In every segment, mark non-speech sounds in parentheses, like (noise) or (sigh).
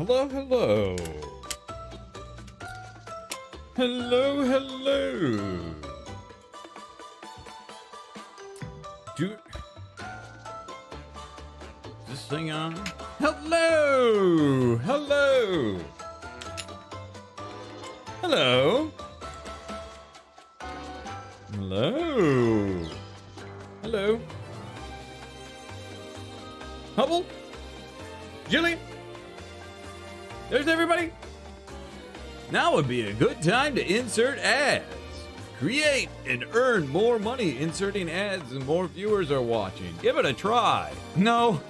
Hello, hello. Hello, hello. Do Is this thing on? Hello. Hello. Hello. Everybody. Now would be a good time to insert ads. Create and earn more money inserting ads and more viewers are watching. Give it a try. No,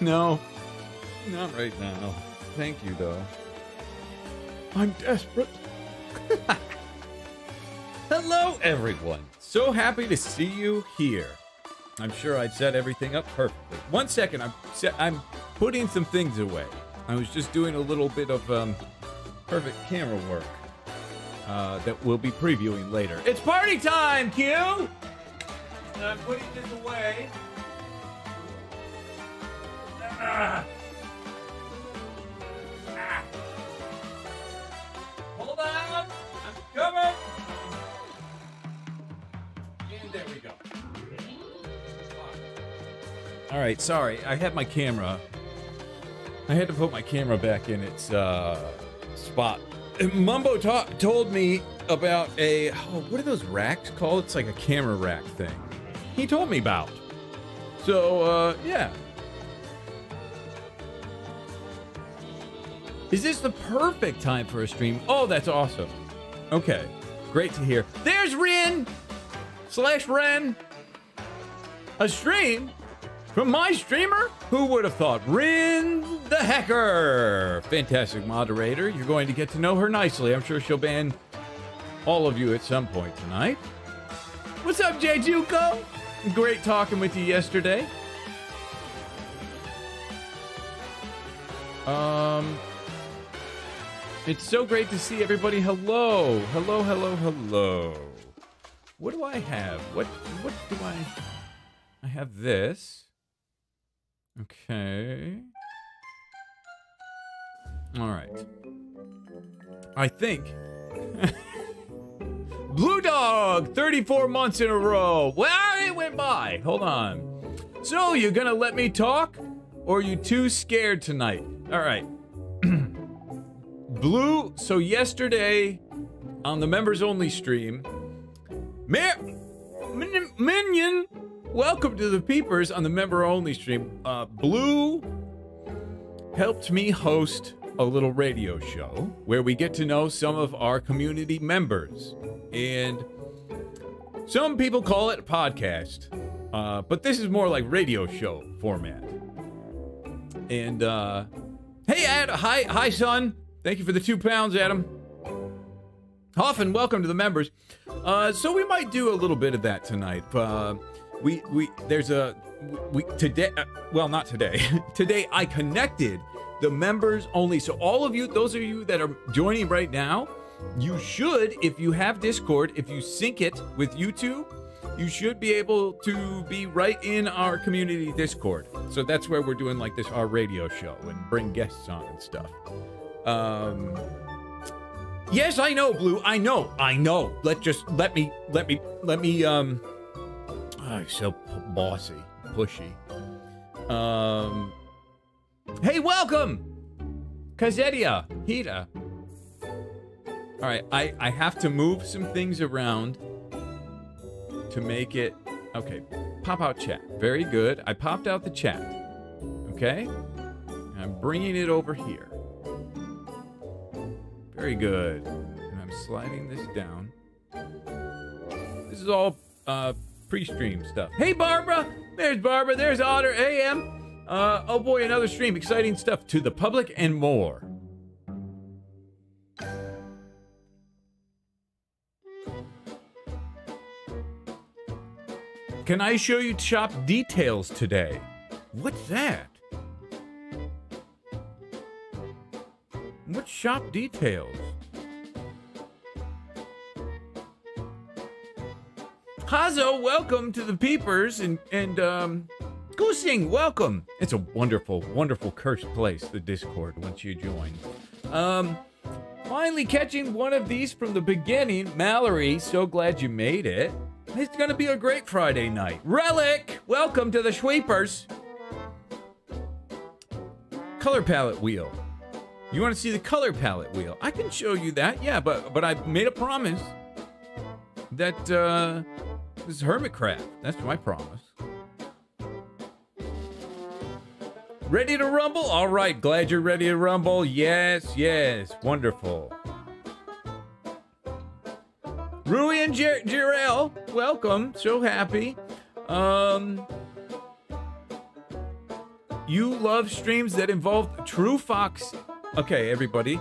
no, not right now. Thank you, though. I'm desperate. (laughs) Hello, everyone. So happy to see you here. I'm sure I set everything up perfectly. One second, I'm set, I'm putting some things away. I was just doing a little bit of um, perfect camera work uh, that we'll be previewing later. It's party time, Q. And I'm putting this away. Ah. Ah. Hold on, I'm coming. And there we go. All right, sorry. I had my camera. I had to put my camera back in its uh, spot. Mumbo ta- told me about a oh, what are those racks called? It's like a camera rack thing. He told me about. So uh, yeah. Is this the perfect time for a stream? Oh, that's awesome. Okay, great to hear. There's Rin slash Ren. A stream from my streamer? Who would have thought? Rin the Hacker! Fantastic moderator. You're going to get to know her nicely. I'm sure she'll ban all of you at some point tonight. What's up, Jay Juco? Great talking with you yesterday. Um, it's so great to see everybody. Hello, hello, hello, hello. What do I have? What what do I? I have this. Okay. All right. I think. (laughs) Blue Dog, 34 months in a row. Well, it went by. Hold on. So, you gonna let me talk? Or are you too scared tonight? All right. (clears throat) Blue, so yesterday on the members only stream, Minion, welcome to the Peepers on the member only stream. Uh, Blue helped me host a little radio show where we get to know some of our community members. And some people call it a podcast, uh, but this is more like radio show format. And uh, hey, Ad, hi, hi, son. Thank you for the two pounds, Adam. Hoffman, welcome to the members. Uh, so we might do a little bit of that tonight. Uh, we we there's a we today. Uh, well, not today. (laughs) today I connected the members only. So all of you, those of you that are joining right now, you should, if you have Discord, if you sync it with YouTube, you should be able to be right in our community Discord. So that's where we're doing like this our radio show and bring guests on and stuff. Um Yes, I know, Blue. I know. I know. Let just let me let me let me um oh, so bossy, pushy. Um Hey, welcome! Kazedia, Hita. All right, I, I have to move some things around to make it... Okay, pop out chat. Very good. I popped out the chat. Okay? I'm bringing it over here. Very good. And I'm sliding this down. This is all uh, pre-stream stuff. Hey, Barbara! There's Barbara. There's Otter AM. Uh, oh boy, another stream. Exciting stuff to the public and more. Can I show you shop details today? What's that? What shop details? Hazo, welcome to the Peepers and and um Discussing, welcome. It's a wonderful, wonderful cursed place, the Discord, once you join. Um, finally catching one of these from the beginning. Mallory, so glad you made it. It's gonna be a great Friday night. Relic, welcome to the Sweepers. Color palette wheel. You want to see the color palette wheel? I can show you that, yeah, but but I made a promise that uh, this is Hermitcraft. That's my promise. Ready to rumble? All right, glad you're ready to rumble. Yes, yes, wonderful. Rui and Jer- welcome. So happy. Um, you love streams that involve True Fox. Okay, everybody.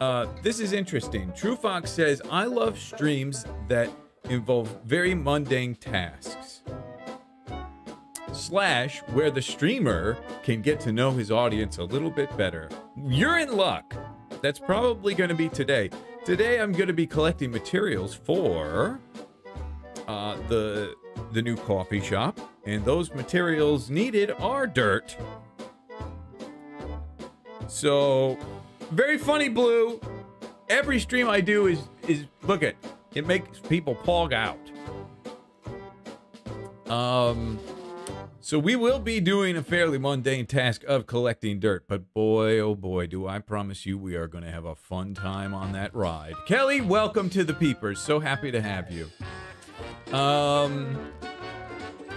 Uh, this is interesting. True Fox says, I love streams that involve very mundane tasks. Slash, where the streamer can get to know his audience a little bit better. You're in luck. That's probably going to be today. Today, I'm going to be collecting materials for uh, the the new coffee shop, and those materials needed are dirt. So, very funny, Blue. Every stream I do is is look at it makes people pog out. Um, so we will be doing a fairly mundane task of collecting dirt, but boy, oh boy, do I promise you we are going to have a fun time on that ride. Kelly, welcome to the Peepers. So happy to have you. Um,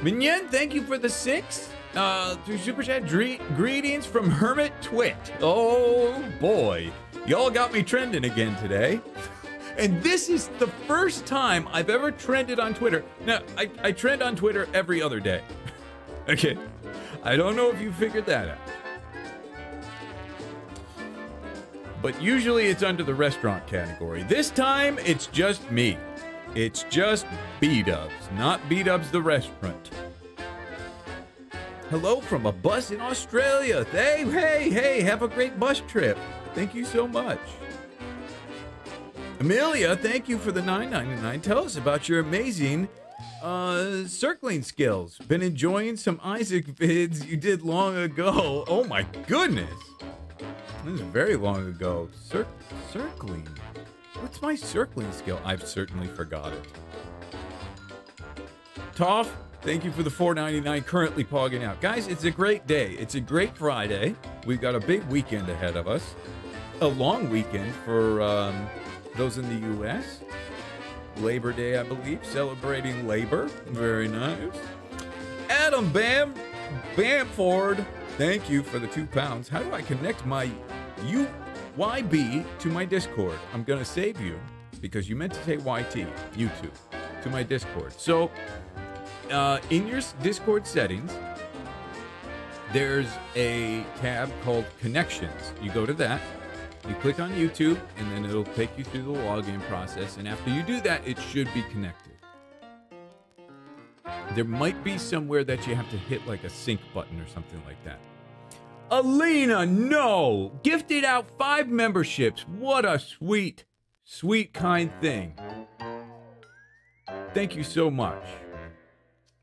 Minion, thank you for the six. Uh, through Super Chat, greetings from Hermit Twit. Oh boy, y'all got me trending again today. (laughs) And this is the first time I've ever trended on Twitter. Now, I, I trend on Twitter every other day. (laughs) okay. I don't know if you figured that out. But usually it's under the restaurant category. This time it's just me. It's just B Dubs, not B Dubs the restaurant. Hello from a bus in Australia. Hey, hey, hey, have a great bus trip. Thank you so much. Amelia, thank you for the 9.99. Tell us about your amazing uh, circling skills. Been enjoying some Isaac (laughs) vids you did long ago. Oh my goodness. This is very long ago. Cir circling. What's my circling skill? I've certainly forgot it. Toff, thank you for the 4.99 currently pogging out. Guys, it's a great day. It's a great Friday. We've got a big weekend ahead of us. A long weekend for um, those in the U.S. Labor Day, I believe, celebrating labor. Very nice. Adam Bam Bamford, thank you for the two pounds. How do I connect my UYB to my Discord? I'm gonna save you because you meant to say YT, YouTube, to my Discord. So, uh, in your Discord settings, there's a tab called Connections. You go to that you click on YouTube, and then it'll take you through the login process. And after you do that, it should be connected. There might be somewhere that you have to hit like a sync button or something like that. Alina, no! Gifted out five memberships. What a sweet, sweet, kind thing. Thank you so much.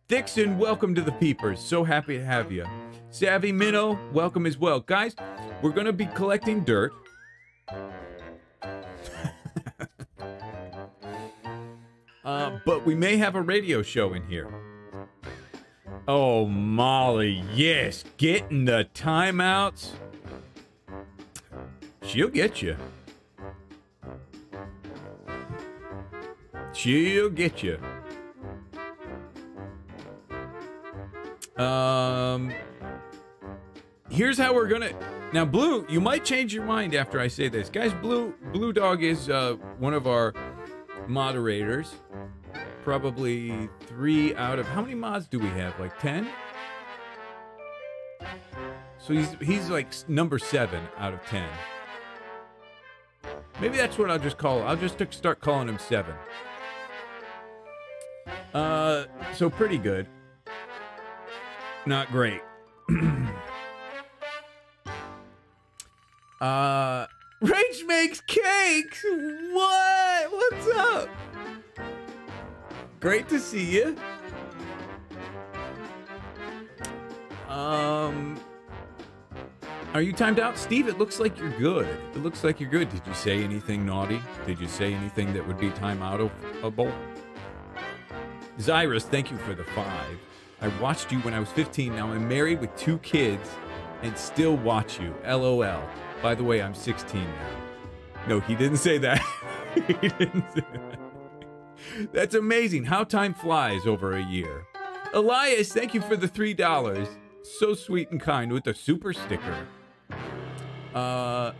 Dixon, welcome to the Peepers. So happy to have you. Savvy Minnow, welcome as well. Guys, we're going to be collecting dirt. Uh, but we may have a radio show in here. Oh, Molly, yes, getting the timeouts. She'll get you. She'll get you. Um, here's how we're gonna. Now, Blue, you might change your mind after I say this, guys. Blue, Blue Dog is uh, one of our moderators. Probably three out of how many mods do we have? Like ten. So he's he's like number seven out of ten. Maybe that's what I'll just call. I'll just start calling him seven. Uh, so pretty good. Not great. (clears throat) uh, Rage makes cakes. What? What's up? Great to see you. Um, are you timed out, Steve? It looks like you're good. It looks like you're good. Did you say anything naughty? Did you say anything that would be time timeoutable? Zyrus, thank you for the five. I watched you when I was 15. Now I'm married with two kids and still watch you. LOL. By the way, I'm 16 now. No, he didn't say that. (laughs) he didn't say that. That's amazing how time flies over a year. Elias, thank you for the $3. So sweet and kind with the super sticker. Uh,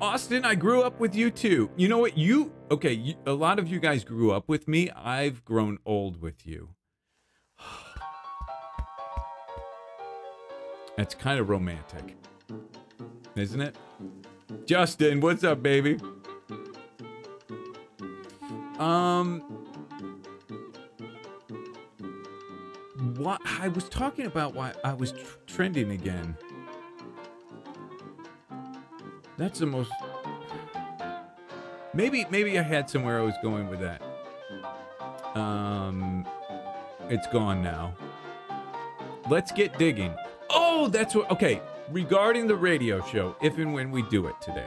Austin, I grew up with you too. You know what? You, okay, you, a lot of you guys grew up with me. I've grown old with you. (sighs) That's kind of romantic, isn't it? Justin, what's up, baby? Um, what I was talking about why I was tr trending again. That's the most. Maybe maybe I had somewhere I was going with that. Um, it's gone now. Let's get digging. Oh, that's what. Okay, regarding the radio show, if and when we do it today.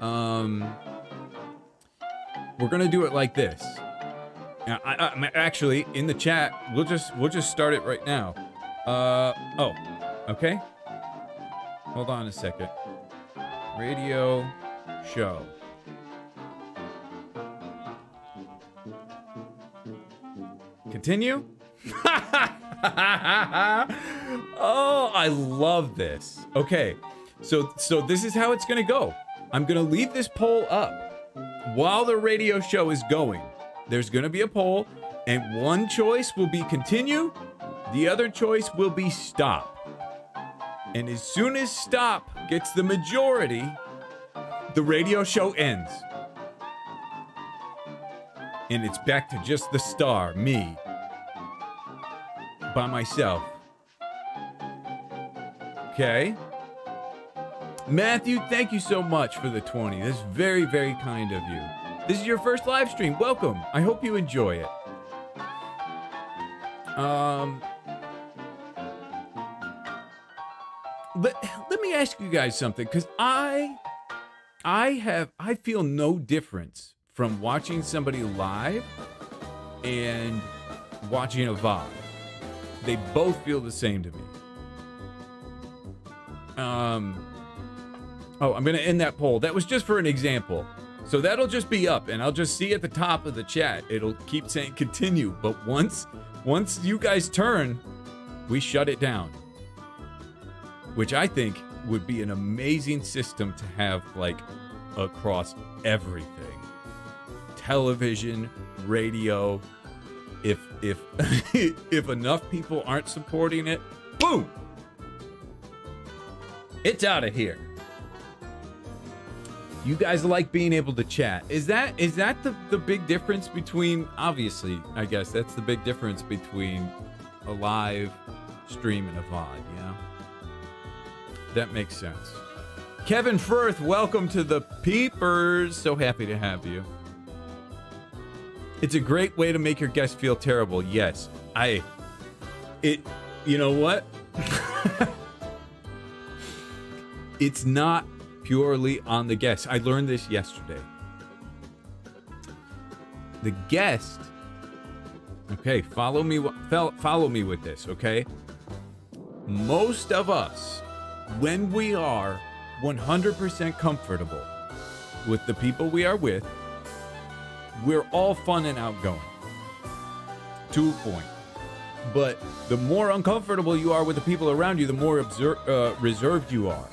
Um, we're gonna do it like this. Now, I, I, actually, in the chat, we'll just we'll just start it right now. Uh oh, okay. Hold on a second. Radio show. Continue. (laughs) (laughs) oh, I love this. Okay, so so this is how it's gonna go. I'm gonna leave this poll up while the radio show is going. There's gonna be a poll, and one choice will be continue, the other choice will be stop. And as soon as stop gets the majority, the radio show ends. And it's back to just the star, me, by myself. Okay? Matthew, thank you so much for the 20. That's very, very kind of you. This is your first live stream. Welcome. I hope you enjoy it. Um, let, let me ask you guys something because I I have I feel no difference from watching somebody live and watching a VOD. They both feel the same to me. Um Oh, I'm going to end that poll. That was just for an example. So that'll just be up and I'll just see at the top of the chat. It'll keep saying continue, but once once you guys turn, we shut it down which I think would be an amazing system to have like across everything. Television, radio. If if (laughs) if enough people aren't supporting it, boom. It's out of here. You guys like being able to chat. Is that is that the, the big difference between obviously, I guess that's the big difference between a live stream and a VOD, yeah? That makes sense. Kevin Firth, welcome to the Peepers. So happy to have you. It's a great way to make your guests feel terrible. Yes, I. It. You know what? (laughs) it's not purely on the guest. I learned this yesterday. The guest. Okay, follow me. Follow me with this. Okay. Most of us when we are 100% comfortable with the people we are with, we're all fun and outgoing. To a point. But the more uncomfortable you are with the people around you, the more uh, reserved you are.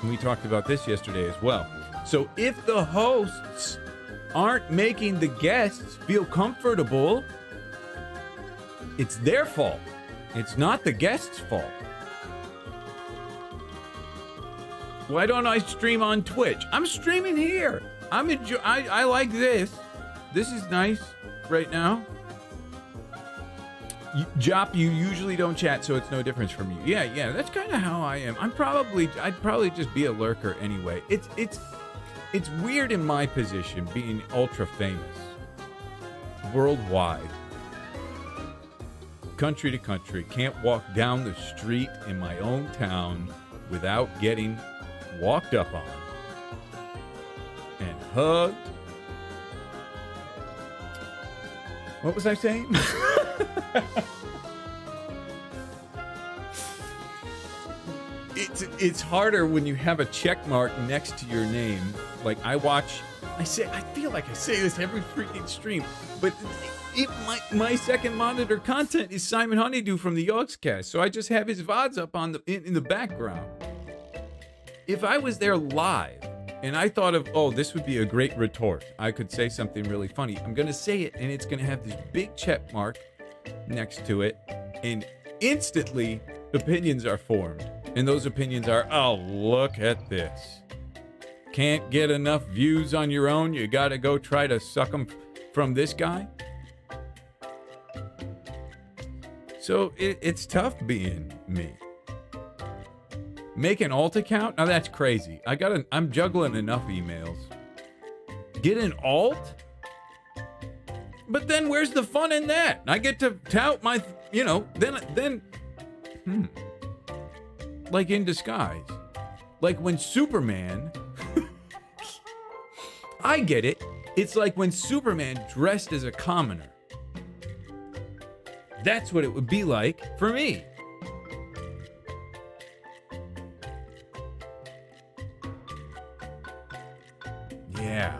And we talked about this yesterday as well. So if the hosts aren't making the guests feel comfortable, it's their fault. It's not the guest's fault. Why don't I stream on Twitch? I'm streaming here. I'm enjoy. I, I like this. This is nice right now. You, Jop, you usually don't chat, so it's no difference from you. Yeah, yeah, that's kind of how I am. I'm probably, I'd probably just be a lurker anyway. It's, it's, it's weird in my position being ultra famous worldwide country to country. Can't walk down the street in my own town without getting walked up on and hugged. What was I saying? (laughs) it's it's harder when you have a check mark next to your name. Like I watch, I say, I feel like I say this every freaking stream, but it, my my second monitor content is Simon Honeydew from the Yogscast, so I just have his vods up on the in, in the background. If I was there live and I thought of, oh, this would be a great retort, I could say something really funny. I'm gonna say it, and it's gonna have this big check mark next to it, and instantly opinions are formed. And those opinions are, oh, look at this. Can't get enough views on your own. You got to go try to suck them from this guy. So it, it's tough being me. Make an alt account? Now that's crazy. I got an, I'm juggling enough emails. Get an alt? But then where's the fun in that? I get to tout my, you know, then then hmm like in disguise. Like when Superman. (laughs) I get it. It's like when Superman dressed as a commoner. That's what it would be like for me. Yeah.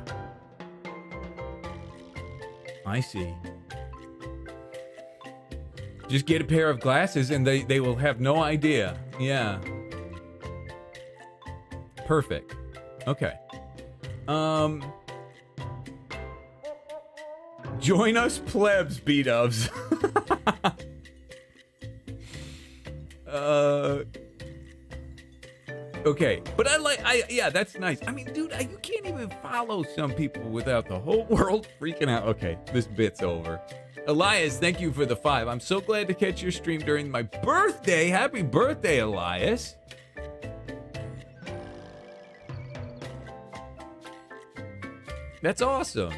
I see. Just get a pair of glasses and they, they will have no idea. Yeah. Perfect. Okay. Um. Join us plebs, B-dubs. (laughs) uh. Okay, but I like, I yeah, that's nice. I mean, dude, you can't even follow some people without the whole (laughs) world freaking out. Okay, this bit's over. Elias, thank you for the five. I'm so glad to catch your stream during my birthday. Happy birthday, Elias. That's awesome.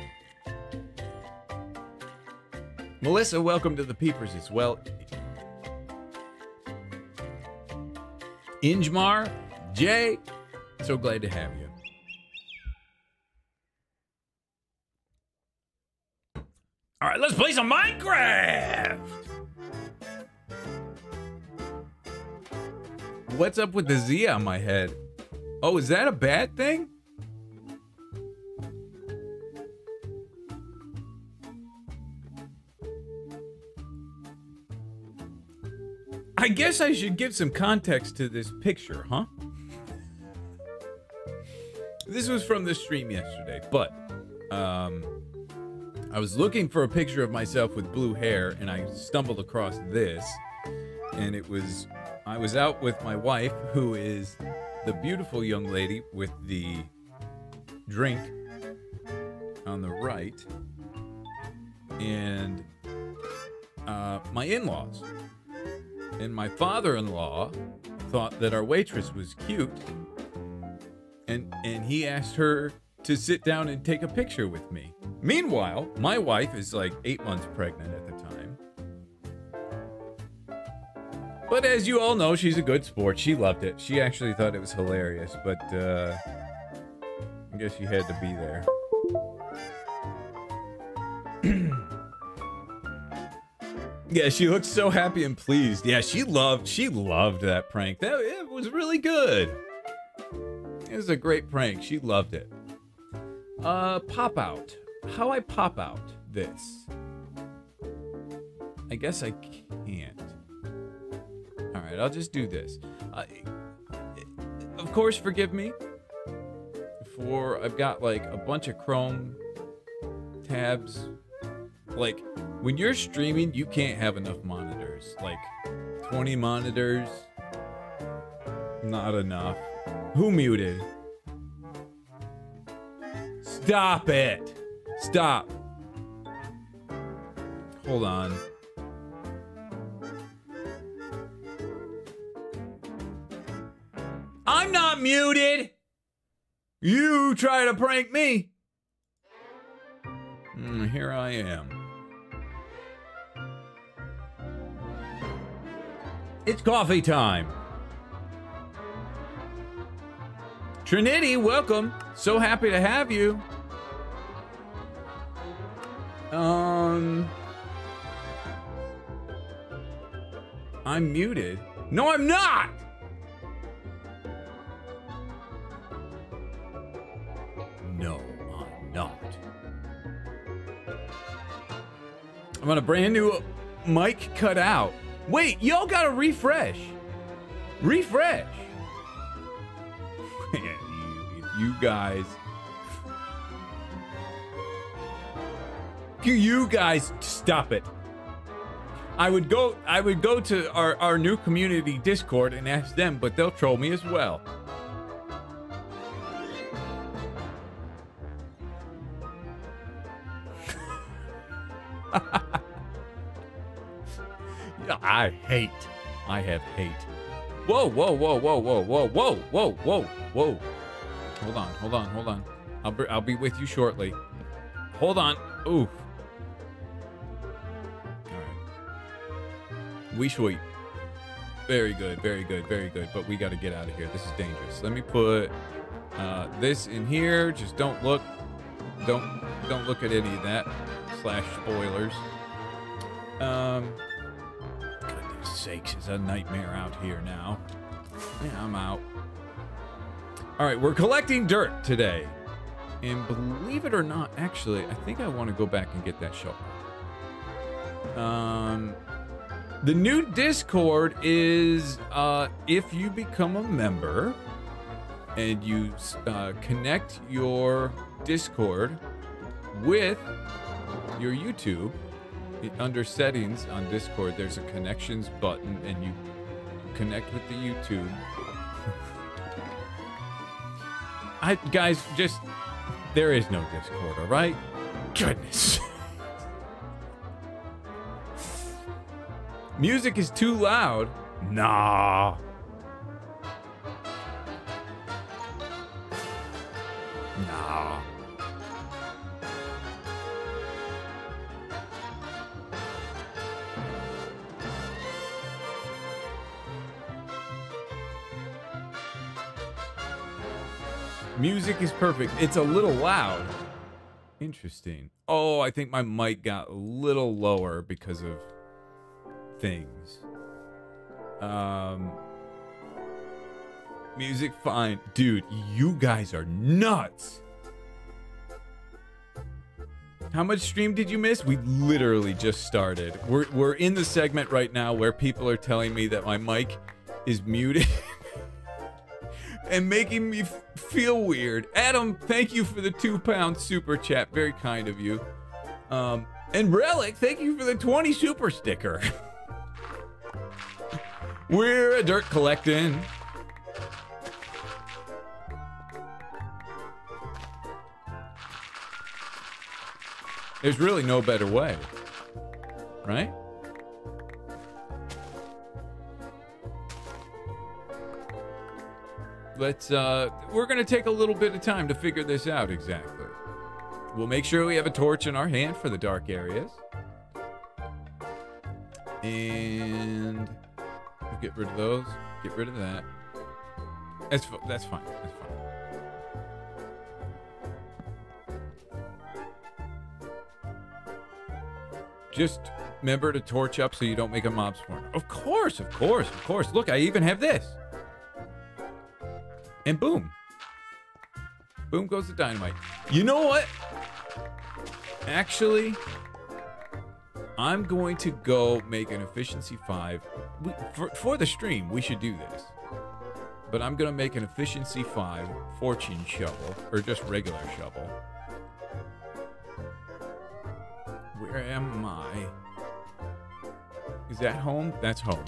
Melissa, welcome to the Peepers as well. Injmar, Jay, so glad to have you. All right, let's play some Minecraft. What's up with the Z on my head? Oh, is that a bad thing? I guess I should give some context to this picture, huh? This was from the stream yesterday, but um I was looking for a picture of myself with blue hair and I stumbled across this. And it was, I was out with my wife, who is the beautiful young lady with the drink on the right, and uh, my in laws. And my father in law thought that our waitress was cute. And, and he asked her to sit down and take a picture with me. Meanwhile, my wife is like eight months pregnant at the time. But as you all know, she's a good sport. She loved it. She actually thought it was hilarious, but uh, I guess she had to be there. (clears throat) yeah, she looked so happy and pleased. Yeah, she loved she loved that prank. That it was really good. It was a great prank. She loved it. Uh, pop out how I pop out this. I guess I can't. All right, I'll just do this. Uh, of course, forgive me for I've got like a bunch of Chrome tabs. Like when you're streaming, you can't have enough monitors. Like 20 monitors, not enough. Who muted? Stop it. Stop. Hold on. I'm not muted. You try to prank me. Mm, here I am. It's coffee time. Trinity, welcome. So happy to have you. Um, I'm muted. No, I'm not. No, I'm not. I'm on a brand new mic cut out. Wait, y'all gotta refresh. Refresh. (laughs) you, guys. You, guys, stop it. I would go. I would go to our our new community Discord and ask them, but they'll troll me as well. (laughs) I hate. I have hate. Whoa, whoa, whoa, whoa, whoa, whoa, whoa, whoa, whoa, whoa. Hold on, hold on, hold on. I'll be, I'll be with you shortly. Hold on. Ooh. All right. We sweet. Very good, very good, very good. But we got to get out of here. This is dangerous. Let me put uh, this in here. Just don't look. Don't don't look at any of that. Slash spoilers. Um. Goodness sakes, it's a nightmare out here now. Yeah, I'm out. All right, we're collecting dirt today. And believe it or not, actually, I think I want to go back and get that shovel. Um, the new Discord is uh, if you become a member and you uh, connect your Discord with your YouTube, under settings on Discord, there's a connections button, and you connect with the YouTube. I guys just there is no Discord, all right? Goodness. (laughs) Music is too loud. Nah. Nah. Music is perfect. It's a little loud. Interesting. Oh, I think my mic got a little lower because of things. Um Music fine. Dude, you guys are nuts. How much stream did you miss? We literally just started. We're we're in the segment right now where people are telling me that my mic is muted. (laughs) and making me feel weird. Adam, thank you for the two pound super chat. Very kind of you. Um, and Relic, thank you for the 20 super sticker. (laughs) We're a dirt collecting. There's really no better way, right? Let's, uh, we're gonna take a little bit of time to figure this out exactly. We'll make sure we have a torch in our hand for the dark areas. And we'll get rid of those. Get rid of that. That's, that's fine. That's fine. Just remember to torch up so you don't make a mob spawn. Of course, of course, of course. Look, I even have this. And boom. Boom goes the dynamite. You know what? Actually, I'm going to go make an efficiency 5. We, for, for the stream, we should do this. But I'm going to make an efficiency 5 fortune shovel, or just regular shovel. Where am I? Is that home? That's home.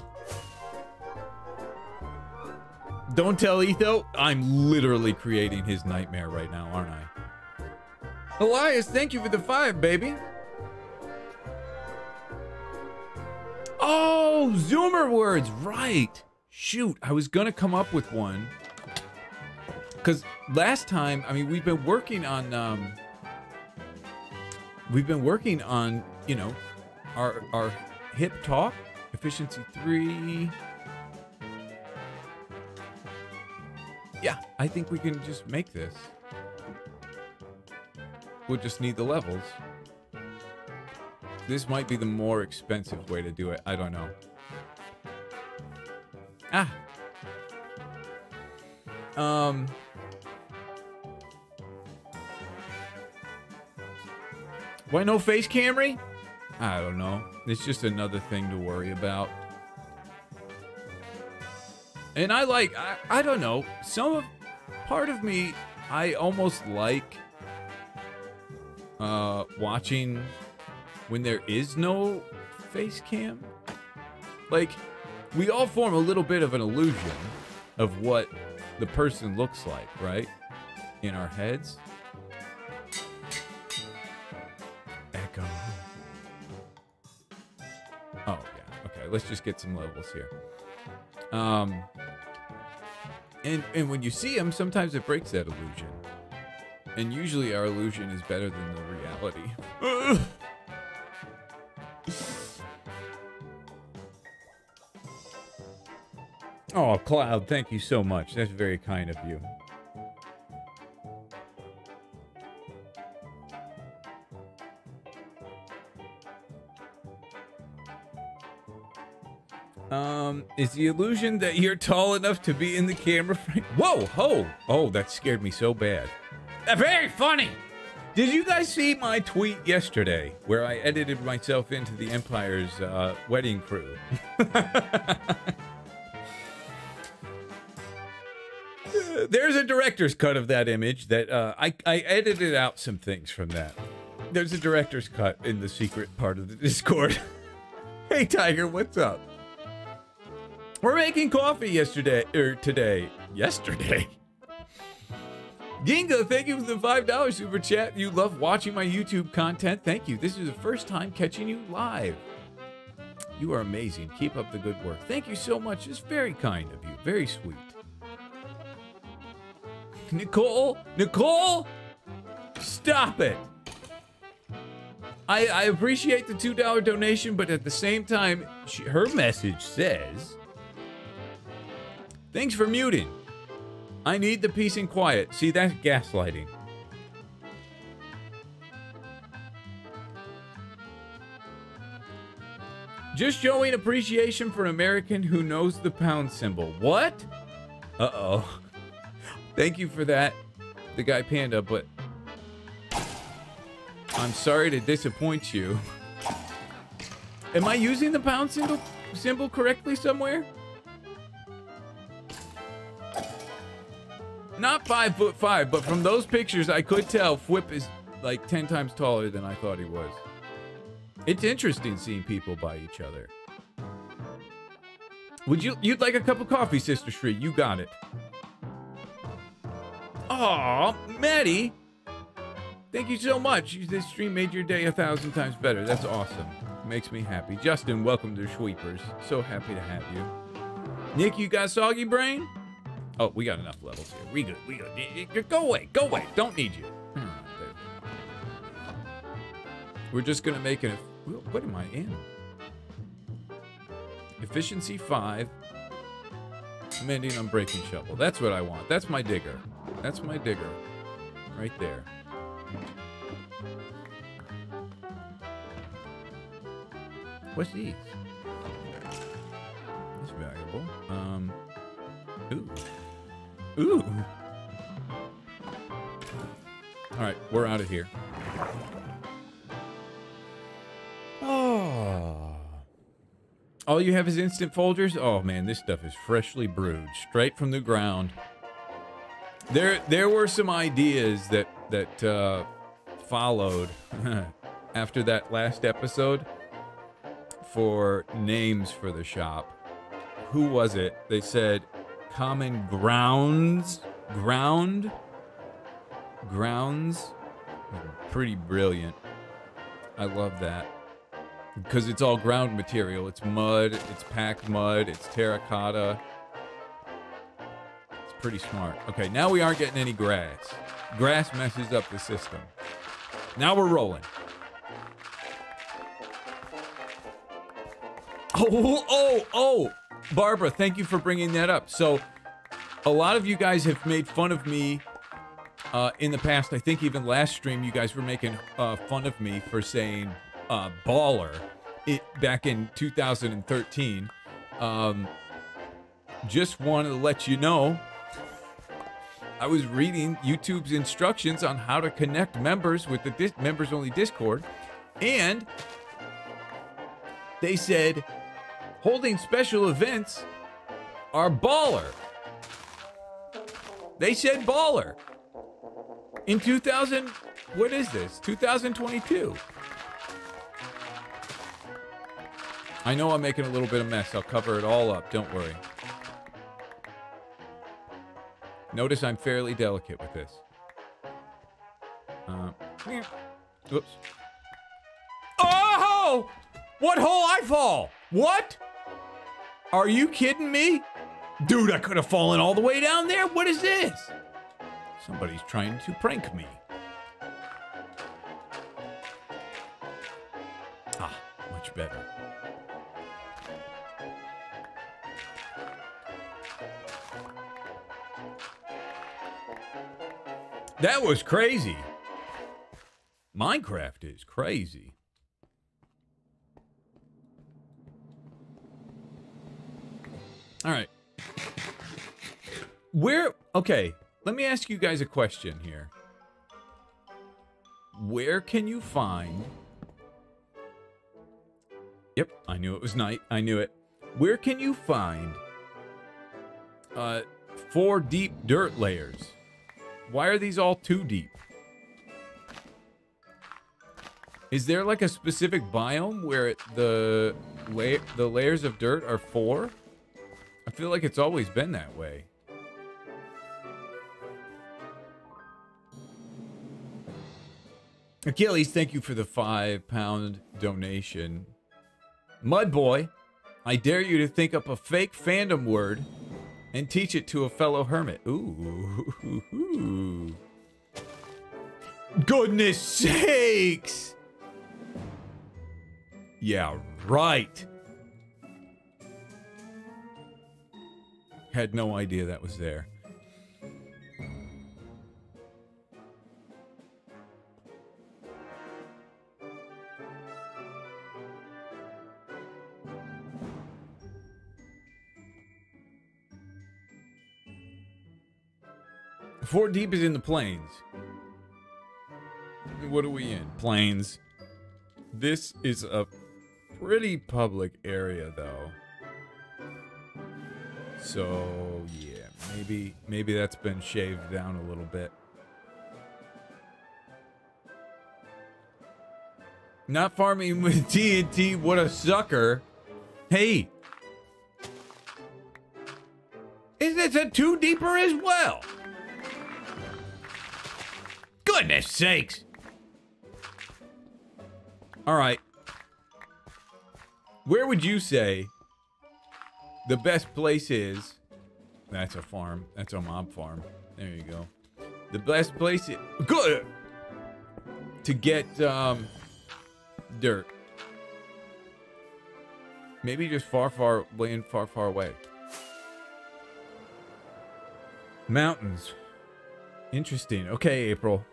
Don't tell Etho. I'm literally creating his nightmare right now, aren't I? Elias, thank you for the five, baby. Oh, Zoomer words, right. Shoot, I was gonna come up with one. Cause last time, I mean, we've been working on um we've been working on, you know, our our hip talk, efficiency three, Yeah, I think we can just make this. We'll just need the levels. This might be the more expensive way to do it. I don't know. Ah. Um. Why no face Camry? I don't know. It's just another thing to worry about. And I like, I, I don't know, some of, part of me, I almost like uh, watching when there is no face cam. Like, we all form a little bit of an illusion of what the person looks like, right? In our heads. Echo. Oh, yeah. Okay, let's just get some levels here. Um, and, and when you see them, sometimes it breaks that illusion. And usually our illusion is better than the reality. (laughs) oh, Cloud, thank you so much. That's very kind of you. Um, is the illusion that you're tall enough to be in the camera frame? Whoa, ho! Oh, that scared me so bad. Uh, very funny! Did you guys see my tweet yesterday where I edited myself into the Empire's uh, wedding crew? (laughs) There's a director's cut of that image that uh, I, I edited out some things from that. There's a director's cut in the secret part of the Discord. (laughs) hey, Tiger, what's up? We're making coffee yesterday, or today. Yesterday. Ginga, thank you for the $5 super chat. You love watching my YouTube content. Thank you. This is the first time catching you live. You are amazing. Keep up the good work. Thank you so much. It's very kind of you. Very sweet. Nicole? Nicole? Stop it. I, I appreciate the $2 donation, but at the same time, she, her message says, Thanks for muting. I need the peace and quiet. See, that's gaslighting. Just showing appreciation for an American who knows the pound symbol. What? Uh-oh. Thank you for that, the guy Panda, but I'm sorry to disappoint you. Am I using the pound symbol, symbol correctly somewhere? Not five foot five, but from those pictures, I could tell Fwhip is like 10 times taller than I thought he was. It's interesting seeing people by each other. Would you, you'd like a cup of coffee, Sister Street? You got it. Aw, Maddie. Thank you so much. This stream made your day a thousand times better. That's awesome. Makes me happy. Justin, welcome to Sweepers. So happy to have you. Nick, you got soggy brain? Oh, we got enough levels here. We good. We good. Go away. Go away. Don't need you. Hmm, We're just gonna make it. What am I in? Efficiency five. Mending unbreaking shovel. That's what I want. That's my digger. That's my digger. Right there. What's these? Ooh. All right, we're out of here. Oh. All you have is instant Folgers? Oh man, this stuff is freshly brewed, straight from the ground. There, there were some ideas that that uh, followed (laughs) after that last episode for names for the shop. Who was it? They said common grounds, ground, grounds. Pretty brilliant. I love that because it's all ground material. It's mud, it's packed mud, it's terracotta. It's pretty smart. Okay, now we aren't getting any grass. Grass messes up the system. Now we're rolling. Oh, oh, oh! Barbara, thank you for bringing that up. So, a lot of you guys have made fun of me uh, in the past. I think even last stream, you guys were making uh, fun of me for saying uh, baller it, back in 2013. Um, just wanted to let you know I was reading YouTube's instructions on how to connect members with the members only Discord, and they said holding special events are baller. They said baller. In 2000, what is this? 2022. I know I'm making a little bit of mess. I'll cover it all up. Don't worry. Notice I'm fairly delicate with this. Uh, oops. Oh! What hole I fall? What? Are you kidding me? Dude, I could have fallen all the way down there. What is this? Somebody's trying to prank me. Ah, much better. That was crazy. Minecraft is crazy. All right. Where, okay, let me ask you guys a question here. Where can you find. Yep, I knew it was night. I knew it. Where can you find uh, four deep dirt layers? Why are these all too deep? Is there like a specific biome where it, the la the layers of dirt are four? Feel like it's always been that way. Achilles, thank you for the five pound donation. Mud boy, I dare you to think up a fake fandom word and teach it to a fellow hermit. Ooh. Goodness sakes! Yeah, right. Had no idea that was there. Fort Deep is in the plains. What are we in? Plains. This is a pretty public area, though. So, yeah, maybe maybe that's been shaved down a little bit. Not farming with (laughs) TNT, what a sucker. Hey. Is this a two deeper as well? Goodness sakes. All right. Where would you say the best place is? That's a farm. That's a mob farm. There you go. The best place is good to get um, dirt. Maybe just far, far, land far, far away. Mountains. Interesting. Okay, April.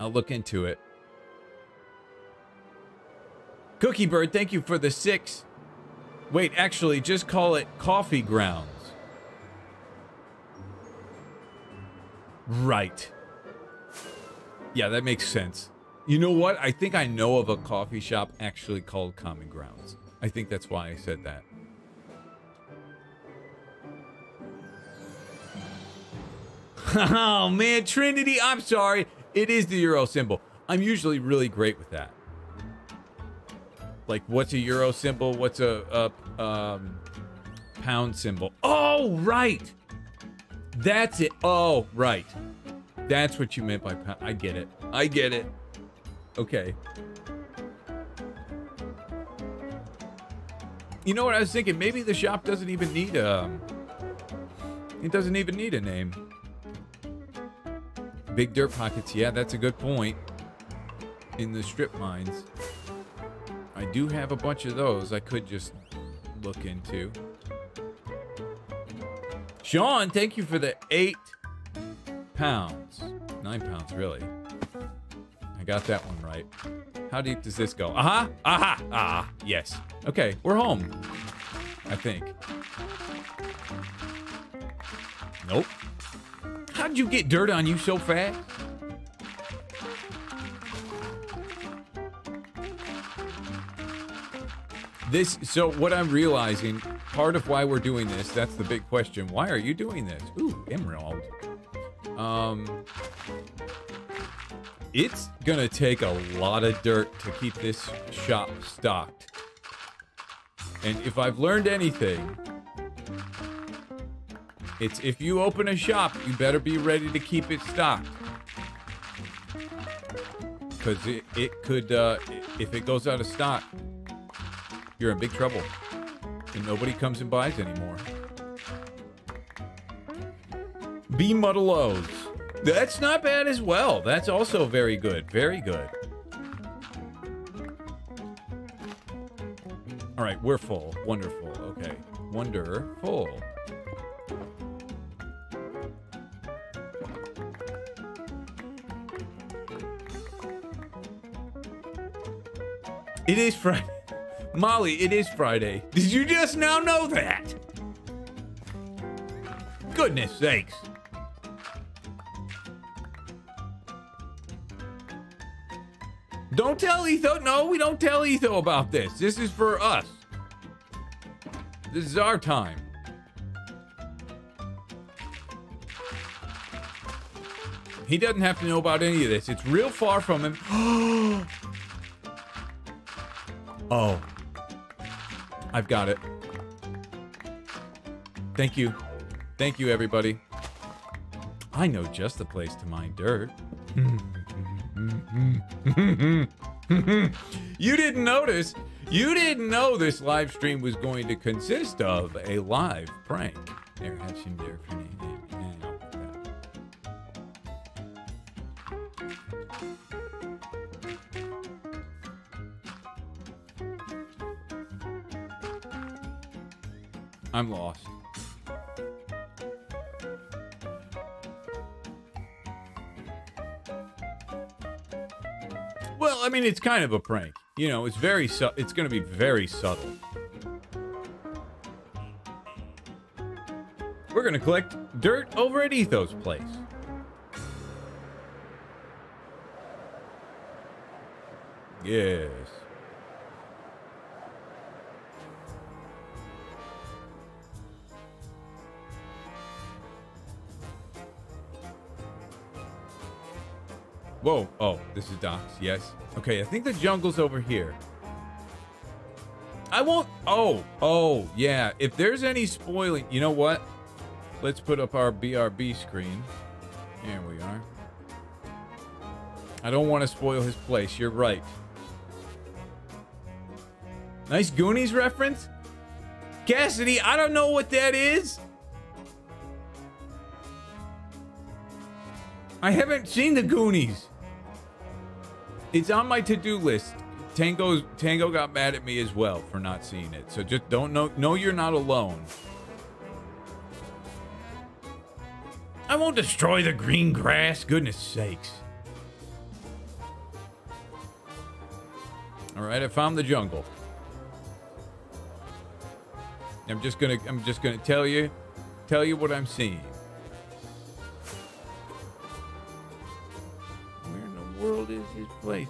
I'll look into it. Cookie Bird, thank you for the six. Wait, actually, just call it coffee grounds. Right. Yeah, that makes sense. You know what? I think I know of a coffee shop actually called Common Grounds. I think that's why I said that. (laughs) oh man, Trinity, I'm sorry. It is the Euro symbol. I'm usually really great with that. Like, what's a Euro symbol? What's a, a um, pound symbol? Oh, right. That's it. Oh, right. That's what you meant by pound. I get it. I get it. Okay. You know what I was thinking? Maybe the shop doesn't even need a... Um, it doesn't even need a name. Big dirt pockets. Yeah, that's a good point. In the strip mines. I do have a bunch of those I could just look into. Sean, thank you for the eight pounds. Nine pounds, really. I got that one right. How deep does this go? Aha! Aha! Ah! Yes. Okay, we're home. I think. Nope. How'd you get dirt on you so fast? This, so what I'm realizing, part of why we're doing this, that's the big question. Why are you doing this? Ooh, emerald. Um, it's gonna take a lot of dirt to keep this shop stocked. And if I've learned anything, it's if you open a shop, you better be ready to keep it stocked. Because it, it could, uh, if it goes out of stock, you're in big trouble. And nobody comes and buys anymore. B Muddleos. That's not bad as well. That's also very good. Very good. All right, we're full. Wonderful. Okay. Wonderful. It is Friday. Molly, it is Friday. Did you just now know that? Goodness sakes. Don't tell Etho. No, we don't tell Etho about this. This is for us. This is our time. He doesn't have to know about any of this. It's real far from him. (gasps) oh. I've got it. Thank you. Thank you, everybody. I know just the place to mine dirt. you didn't notice. You didn't know this live stream was going to consist of a live prank. I'm lost. Well, I mean, it's kind of a prank. You know, it's very su it's going to be very subtle. We're going to collect dirt over at Etho's place. Yes. Whoa. Oh, this is Doc's. Yes. Okay, I think the jungle's over here. I won't... Oh. Oh, yeah. If there's any spoiling... You know what? Let's put up our BRB screen. Here we are. I don't want to spoil his place. You're right. Nice Goonies reference? Cassidy, I don't know what that is. I haven't seen the Goonies. It's on my to-do list. Tango Tango got mad at me as well for not seeing it. So just don't know know you're not alone. I won't destroy the green grass, goodness sakes. All right, I found the jungle. I'm just going to I'm just going to tell you tell you what I'm seeing. World is his place?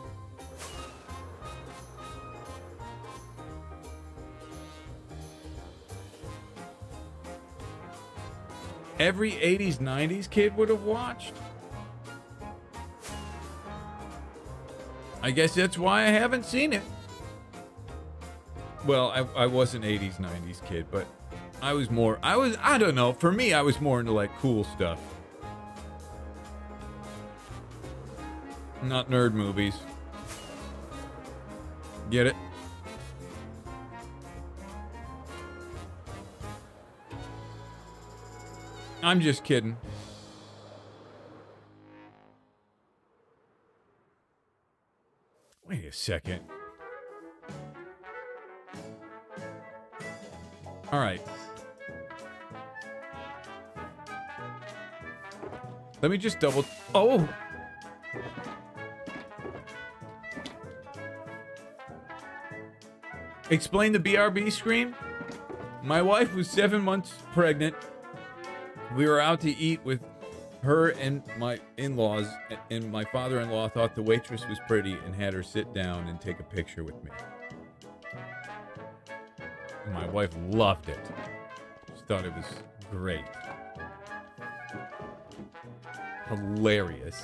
Every 80s, 90s kid would have watched? I guess that's why I haven't seen it. Well, I, I was an 80s, 90s kid, but I was more, I was, I don't know. For me, I was more into like cool stuff. Not nerd movies. Get it? I'm just kidding. Wait a second. All right. Let me just double. Oh! Explain the BRB scream. My wife was seven months pregnant. We were out to eat with her and my in-laws, and my father-in-law thought the waitress was pretty and had her sit down and take a picture with me. My wife loved it. She thought it was great. Hilarious.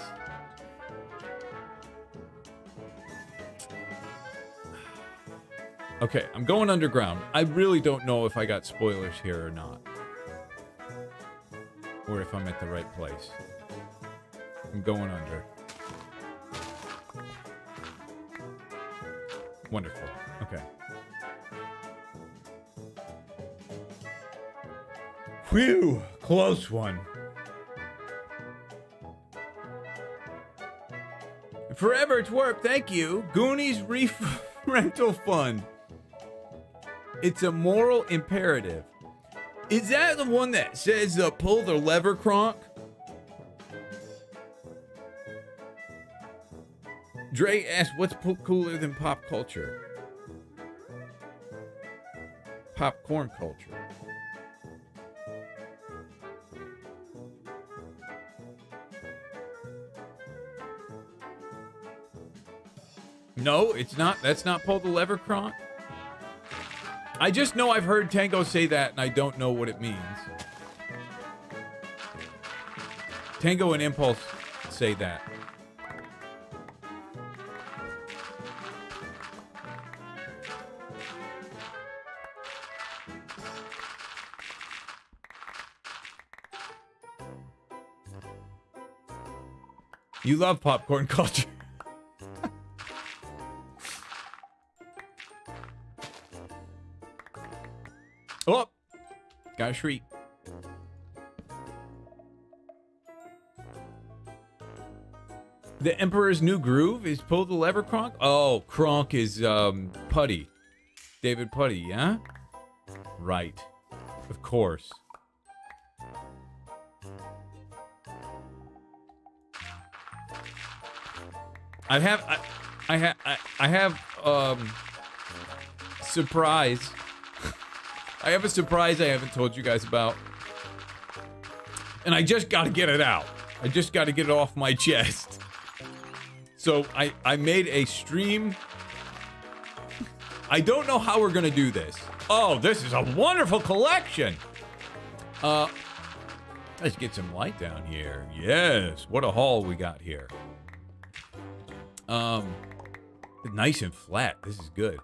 Okay, I'm going underground. I really don't know if I got spoilers here or not. Or if I'm at the right place. I'm going under. Wonderful. Okay. Whew! Close one. Forever Twerp, thank you. Goonies Reef (laughs) Rental Fund. It's a moral imperative. Is that the one that says uh, pull the lever, Kronk? Dre asked, what's cooler than pop culture? Popcorn culture. No, it's not. That's not pull the lever, Kronk. I just know I've heard Tango say that, and I don't know what it means. Tango and Impulse say that. You love popcorn (laughs) culture. A shriek. The Emperor's New Groove is pull the lever, Kronk? Oh, Kronk is um, Puddy. David Puddy, yeah? Right. Of course. I have I, I have I, I have um surprise I have a surprise I haven't told you guys about. And I just got to get it out. I just got to get it off my chest. So I, I made a stream. I don't know how we're going to do this. Oh, this is a wonderful collection. Uh, let's get some light down here. Yes, what a haul we got here. Um, nice and flat. This is good.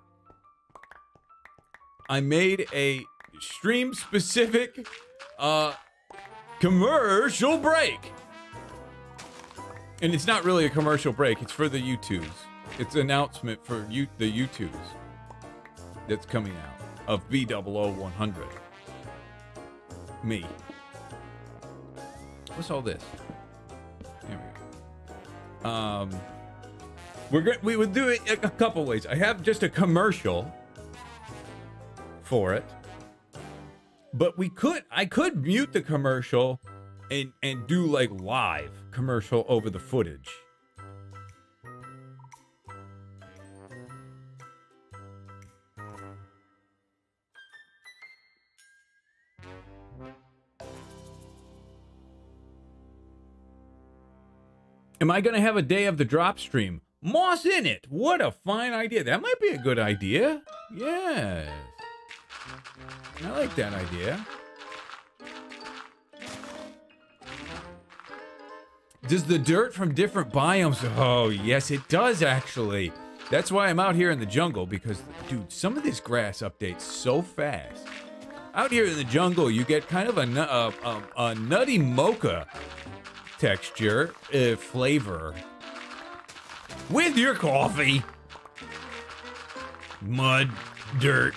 I made a stream specific uh commercial break. And it's not really a commercial break, it's for the YouTubes. It's an announcement for you the YouTubes that's coming out of BdoubleO100. Me. What's all this? There we go. Um we're we would do it a couple ways. I have just a commercial for it. But we could I could mute the commercial and and do like live commercial over the footage. Am I going to have a day of the drop stream? Moss in it. What a fine idea. That might be a good idea. Yes. I like that idea. Does the dirt from different biomes... Oh, yes, it does, actually. That's why I'm out here in the jungle, because, dude, some of this grass updates so fast. Out here in the jungle, you get kind of a, a, a, a nutty mocha texture, uh, flavor. With your coffee. Mud, dirt,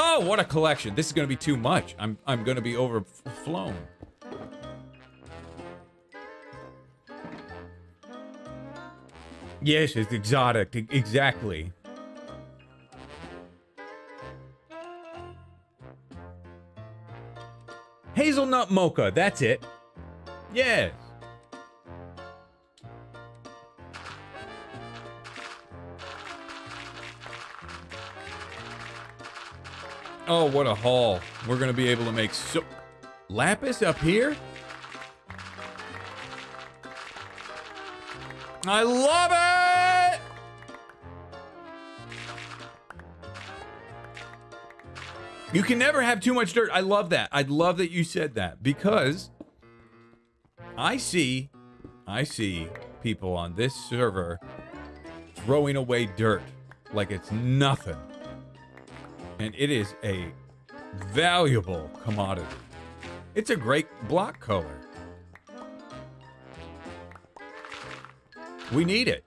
Oh, what a collection. This is going to be too much. I'm, I'm going to be overflown. Yes, it's exotic. Exactly. Hazelnut mocha. That's it. Yes. Oh, what a haul. We're going to be able to make so... Lapis up here? I love it! You can never have too much dirt. I love that. I love that you said that because I see, I see people on this server throwing away dirt like it's nothing. And it is a valuable commodity. It's a great block color. We need it.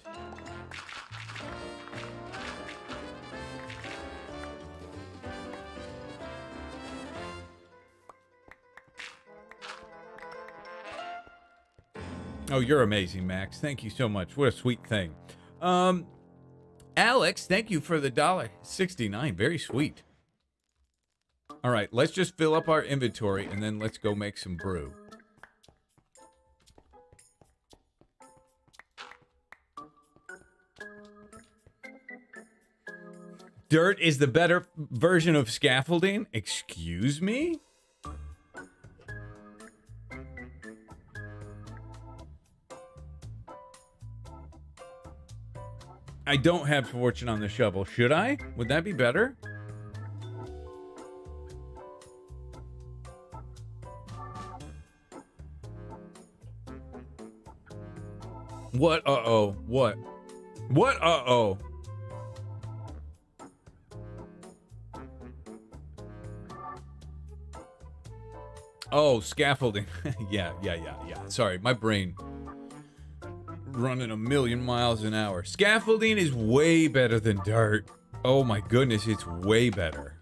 Oh, you're amazing, Max. Thank you so much. What a sweet thing. Um, Alex, thank you for the dollar sixty-nine. Very sweet. All right, let's just fill up our inventory and then let's go make some brew. Dirt is the better version of scaffolding? Excuse me? I don't have fortune on the shovel. Should I? Would that be better? What? Uh-oh. What? What? Uh-oh. Oh, scaffolding. (laughs) yeah, yeah, yeah, yeah. Sorry, my brain running a million miles an hour. Scaffolding is way better than dirt. Oh my goodness, it's way better.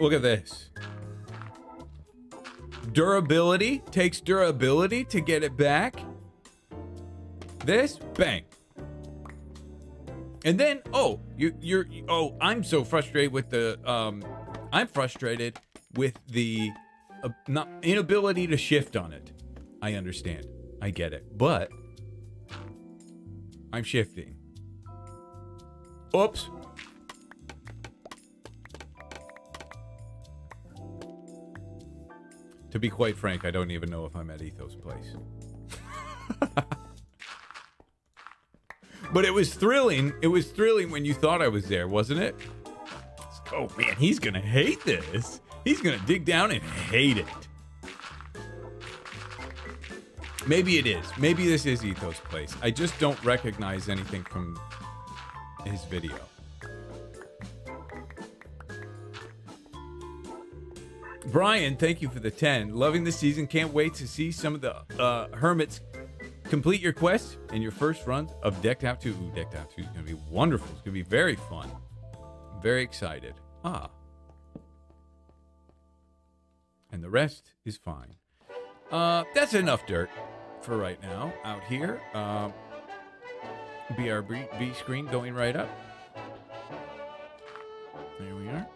Look at this. Durability takes durability to get it back. This, bang. And then, oh, you, you're, oh, I'm so frustrated with the, um, I'm frustrated with the uh, not inability to shift on it. I understand. I get it. But I'm shifting. Oops. To be quite frank, I don't even know if I'm at Etho's Place. but it was thrilling. It was thrilling when you thought I was there, wasn't it? Oh man, he's gonna hate this. He's gonna dig down and hate it. Maybe it is. Maybe this is Etho's Place. I just don't recognize anything from his video. Brian, thank you for the 10. Loving the season. Can't wait to see some of the uh, hermits complete your quest and your first run of Decked Out 2. Ooh, Decked Out 2 is going to be wonderful. It's going to be very fun. very excited. Ah. And the rest is fine. Uh, that's enough dirt for right now out here. Uh, BRB screen going right up. There we are.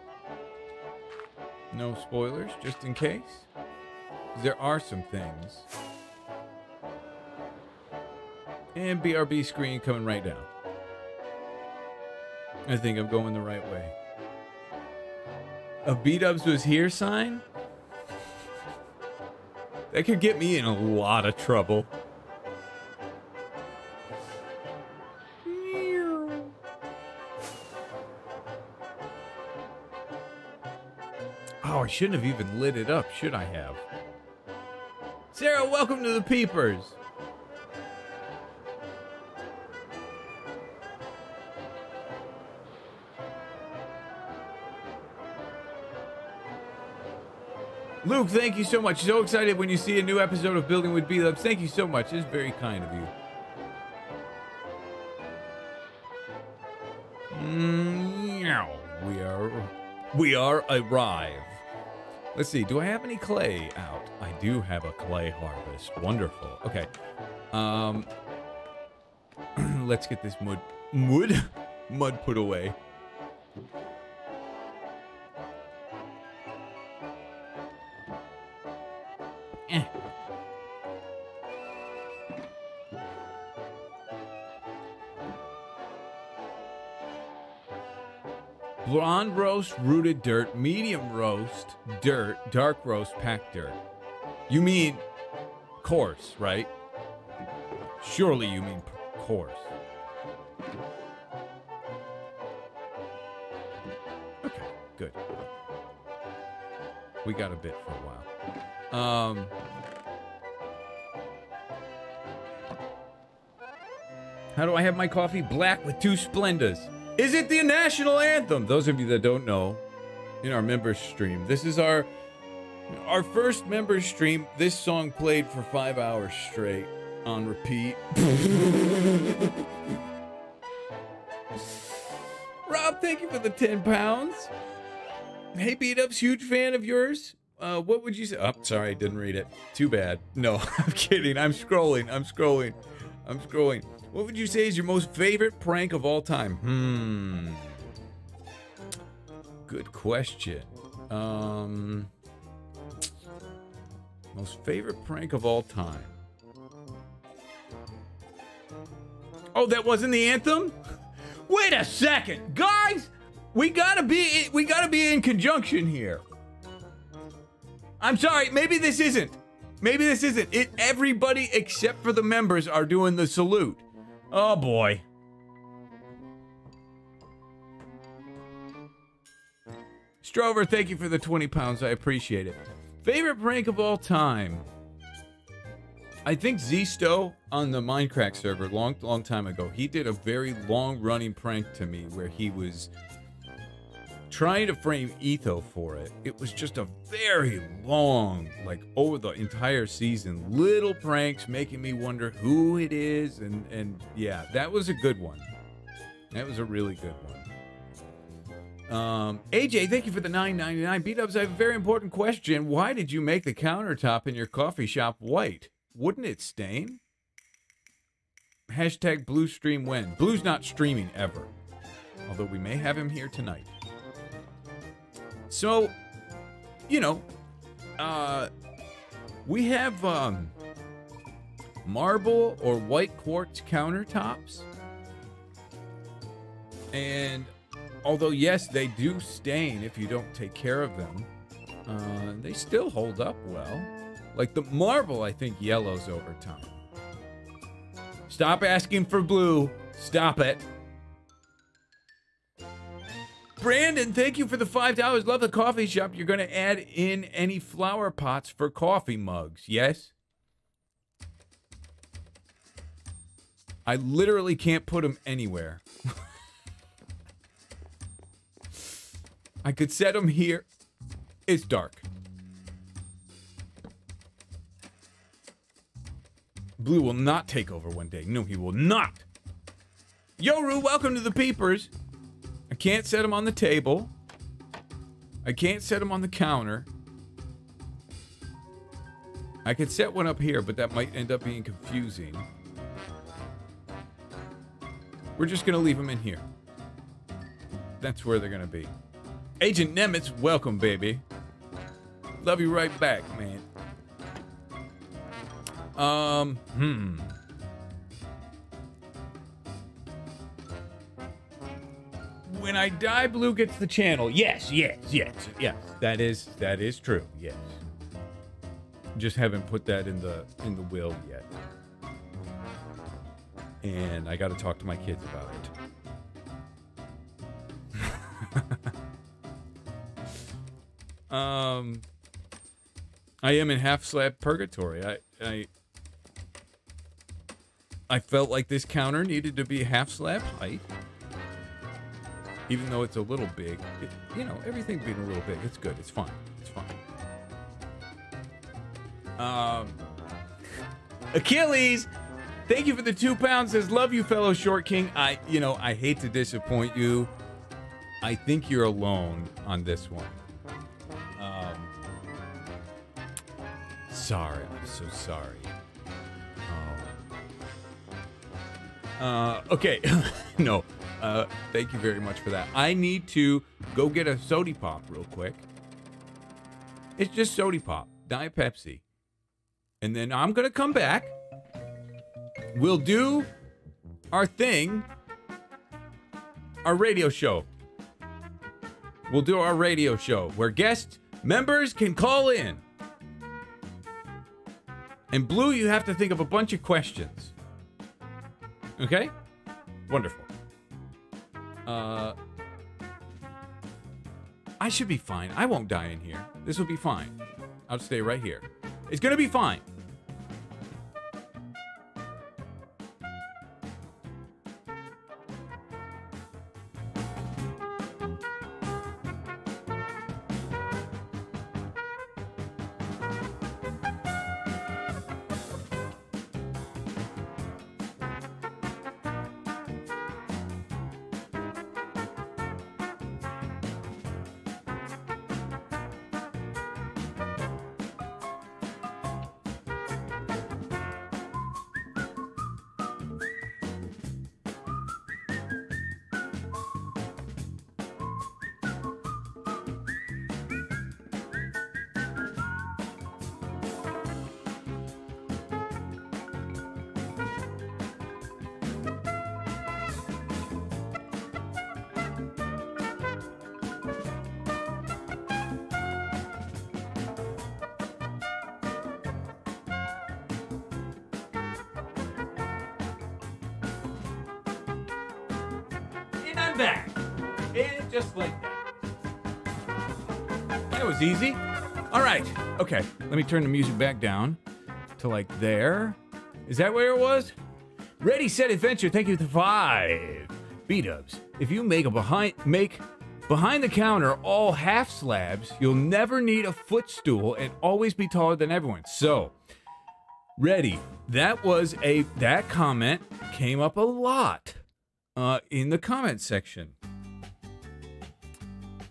No spoilers, just in case. There are some things. And BRB screen coming right down. I think I'm going the right way. A B-Dubs was here sign? That could get me in a lot of trouble. Oh, I shouldn't have even lit it up, should I have? Sarah, welcome to the Peepers. Luke, thank you so much. So excited when you see a new episode of Building with B-Dubs. Thank you so much. It's very kind of you. Mm, we are we are arrive. Let's see. Do I have any clay out? I do have a clay harvest. Wonderful. Okay. Um (clears throat) let's get this mud mud (laughs) mud put away. Rooted dirt, medium roast, dirt, dark roast, packed dirt. You mean coarse, right? Surely you mean coarse. Okay, good. We got a bit for a while. Um. How do I have my coffee? Black with two Splendas. Is it the national anthem? Those of you that don't know, in our members stream, this is our our first members stream. This song played for five hours straight on repeat. (laughs) Rob, thank you for the 10 pounds. Hey, B-Dubs huge fan of yours. Uh, what would you say? Oh, sorry, I didn't read it. Too bad. No, (laughs) I'm kidding. I'm scrolling. I'm scrolling. I'm scrolling. What would you say is your most favorite prank of all time? Hmm. Good question. Um. Most favorite prank of all time. Oh, that wasn't the anthem? (laughs) Wait a second. Guys, we gotta be we gotta be in conjunction here. I'm sorry, maybe this isn't. Maybe this isn't. It everybody except for the members are doing the salute. Oh boy. Strover, thank you for the 20 pounds. I appreciate it. Favorite prank of all time. I think Zisteau on the Mindcrack server, long, long time ago, he did a very long running prank to me where he was trying to frame Etho for it. It was just a very long, like over the entire season, little pranks making me wonder who it is. And, and yeah, that was a good one. That was a really good one. Um, AJ, thank you for the 9.99. B-Dubs, I have a very important question. Why did you make the countertop in your coffee shop white? Wouldn't it stain? Hashtag Blue stream when. Blue's not streaming ever. Although we may have him here tonight. So, you know, uh, we have um, marble or white quartz countertops. And although, yes, they do stain if you don't take care of them, uh, they still hold up well. Like the marble, I think yellows over time. Stop asking for blue. Stop it. Brandon, thank you for the $5. Love the coffee shop. You're going to add in any flower pots for coffee mugs, yes? I literally can't put them anywhere. (laughs) I could set them here. It's dark. Blue will not take over one day. No, he will not. Yoru, welcome to the Peepers. Can't set them on the table. I can't set them on the counter. I could set one up here, but that might end up being confusing. We're just going to leave them in here. That's where they're going to be. Agent Nemitz, welcome, baby. Love you right back, man. Um, hmm. When I die, Blue gets the channel. Yes, yes, yes, yes. That is that is true. Yes. Just haven't put that in the in the will yet. And I got to talk to my kids about it. (laughs) um I am in half slab purgatory. I I I felt like this counter needed to be half slab height. Even though it's a little big. It, you know, everything being a little big, it's good. It's fine. It's fine. Um, Achilles, thank you for the two pounds. Says, love you, fellow short king. I, you know, I hate to disappoint you. I think you're alone on this one. Um, sorry. I'm so sorry. Oh. Uh, okay. (laughs) no. Uh, thank you very much for that. I need to go get a sody pop real quick. It's just sody pop, Diet Pepsi. And then I'm going to come back. We'll do our thing, our radio show. we'll do our radio show where guest members can call in. And Blue, you have to think of a bunch of questions. Okay? Wonderful. Uh, I should be fine. I won't die in here. This will be fine. I'll stay right here. It's gonna be fine. I'm. And just like that. That was easy. All right. Okay. Let me turn the music back down to like there. Is that where it was? Ready, set, adventure. Thank you for five. B dubs. If you make a behind make behind the counter all half slabs, you'll never need a footstool and always be taller than everyone. So, ready. That was a that comment came up a lot uh, in the comment section.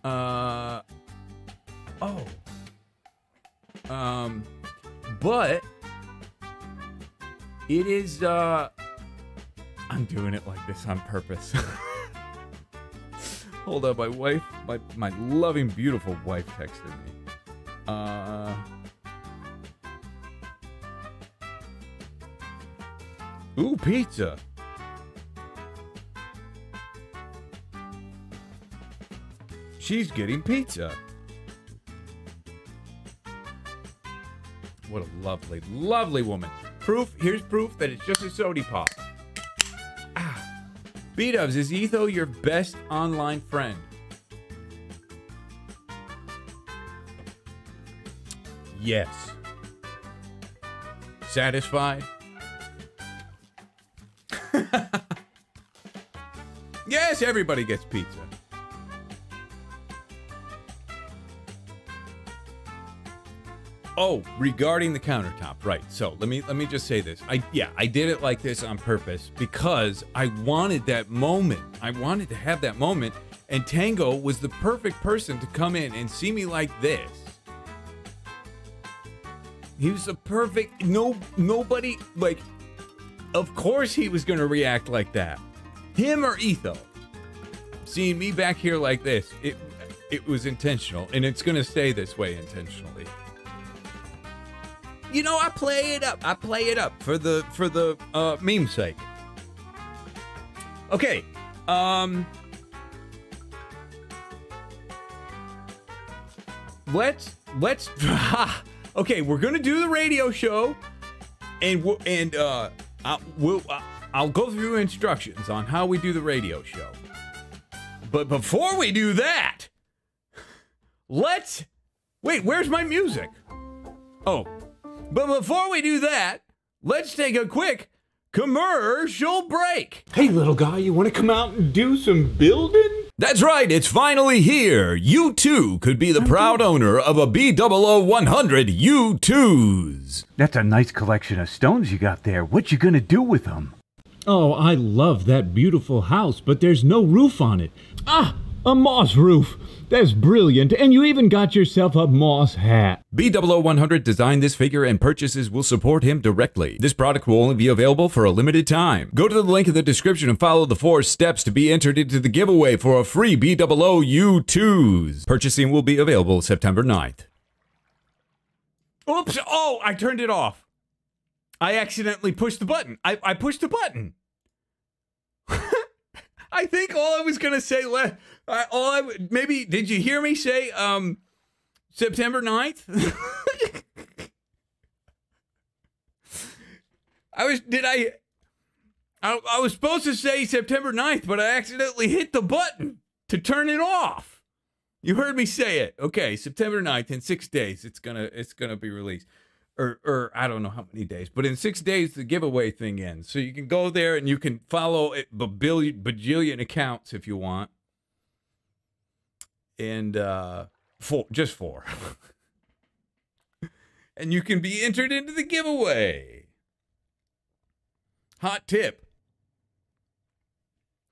Uh oh. Um, but it is. Uh, I'm doing it like this on purpose. (laughs) Hold up, my wife, my my loving, beautiful wife texted me. Uh. Ooh, pizza. She's getting pizza. What a lovely, lovely woman. Proof, here's proof that it's just a sody pop. Ah. B-Dubs, is Etho your best online friend? Yes. Satisfied? (laughs) yes, everybody gets pizza. Oh, regarding the countertop, right. So let me let me just say this. I yeah, I did it like this on purpose because I wanted that moment. I wanted to have that moment, and Tango was the perfect person to come in and see me like this. He was the perfect no nobody like of course he was gonna react like that. Him or Etho. Seeing me back here like this, it it was intentional, and it's gonna stay this way intentionally you know, I play it up. I play it up for the for the uh, meme sake. Okay. Um. Let's let's. (laughs) okay, we're gonna do the radio show, and we'll, and uh, I, we'll uh, I'll go through instructions on how we do the radio show. But before we do that, let's wait. Where's my music? Oh, but before we do that, let's take a quick commercial break. Hey, little guy, you want to come out and do some building? That's right, it's finally here. You too could be the proud owner of a BdoubleO100 Youtooz. That's a nice collection of stones you got there. What you gonna do with them? Oh, I love that beautiful house, but there's no roof on it. Ah, a moss roof. That's brilliant, and you even got yourself a moss hat. BdoubleO100 designed this figure and purchases will support him directly. This product will only be available for a limited time. Go to the link in the description and follow the four steps to be entered into the giveaway for a free B00 Youtooz. Purchasing will be available September 9th. Oops! Oh, I turned it off. I accidentally pushed the button. I, I pushed the button. (laughs) I think all I was gonna say le- I, all I maybe did you hear me say um September 9th? (laughs) I was did I, I I was supposed to say September 9th, but I accidentally hit the button to turn it off. You heard me say it. Okay, September 9th in 6 days it's going to it's going to be released. Or or I don't know how many days, but in 6 days the giveaway thing ends. So you can go there and you can follow it a billion bajillion accounts if you want. And uh four just four. (laughs) and you can be entered into the giveaway. Hot tip.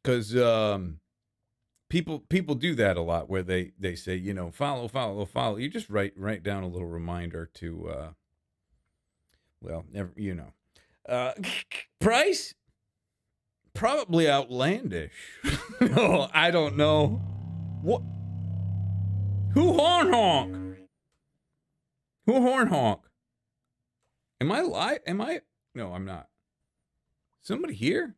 Cuz um people people do that a lot where they they say, you know, follow follow follow. You just write write down a little reminder to uh well, never you know. Uh (laughs) price probably outlandish. (laughs) no, I don't know. What who horn honk? Who horn honk? Am I live? Am I? No, I'm not. Somebody here?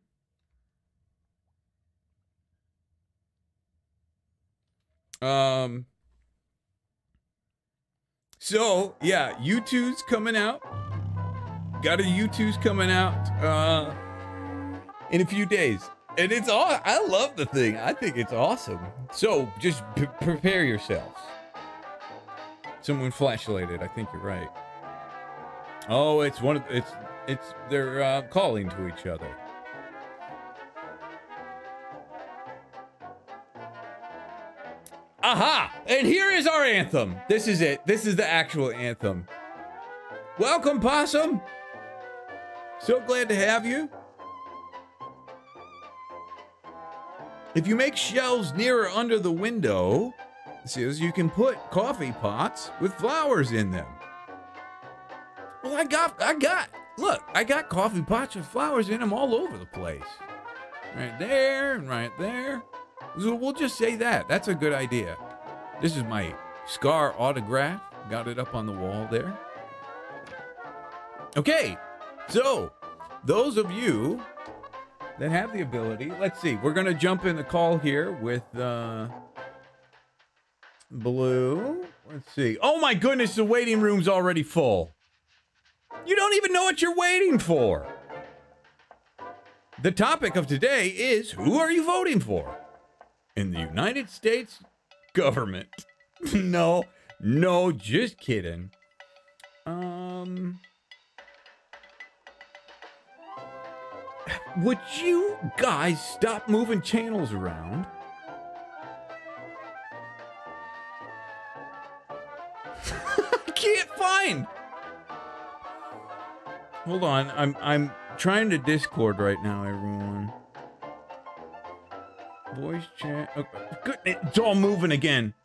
Um. So yeah, Youtooz coming out. Got a Youtooz coming out uh, in a few days, and it's all. I love the thing. I think it's awesome. So just prepare yourselves. Someone flashlighted. I think you're right. Oh, it's one of it's it's they're uh, calling to each other. Aha! And here is our anthem. This is it. This is the actual anthem. Welcome, Possum. So glad to have you. If you make shelves near or under the window, says you can put coffee pots with flowers in them. Well, I got, I got, look, I got coffee pots with flowers in them all over the place. Right there and right there. So we'll just say that. That's a good idea. This is my Scar autograph. Got it up on the wall there. Okay, so those of you that have the ability, let's see. We're gonna jump in the call here with uh, Blue. Let's see. Oh my goodness, the waiting room's already full. You don't even know what you're waiting for. The topic of today is who are you voting for? In the United States government. (laughs) no, no, just kidding. Um Would you guys stop moving channels around? (laughs) I can't find. Hold on, I'm I'm trying to Discord right now, everyone. Voice chat. Okay. Good. It's all moving again.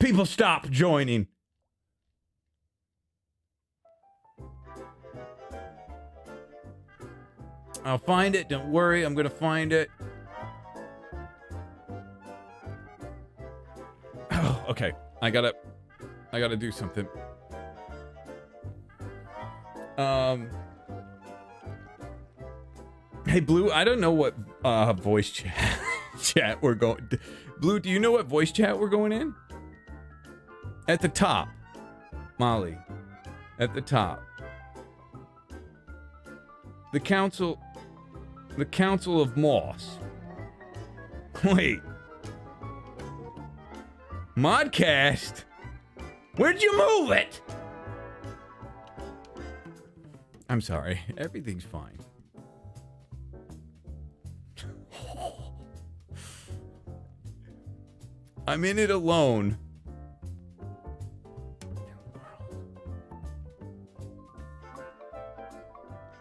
People stop joining. I'll find it. Don't worry. I'm going to find it. Oh, (sighs) okay. I got to I got to do something. Um Hey Blue, I don't know what uh voice chat (laughs) chat we're going Blue, do you know what voice chat we're going in? At the top. Molly. At the top. The council the Council of Moss. Wait. Modcast? Where'd you move it? I'm sorry. Everything's fine. (laughs) I'm in it alone.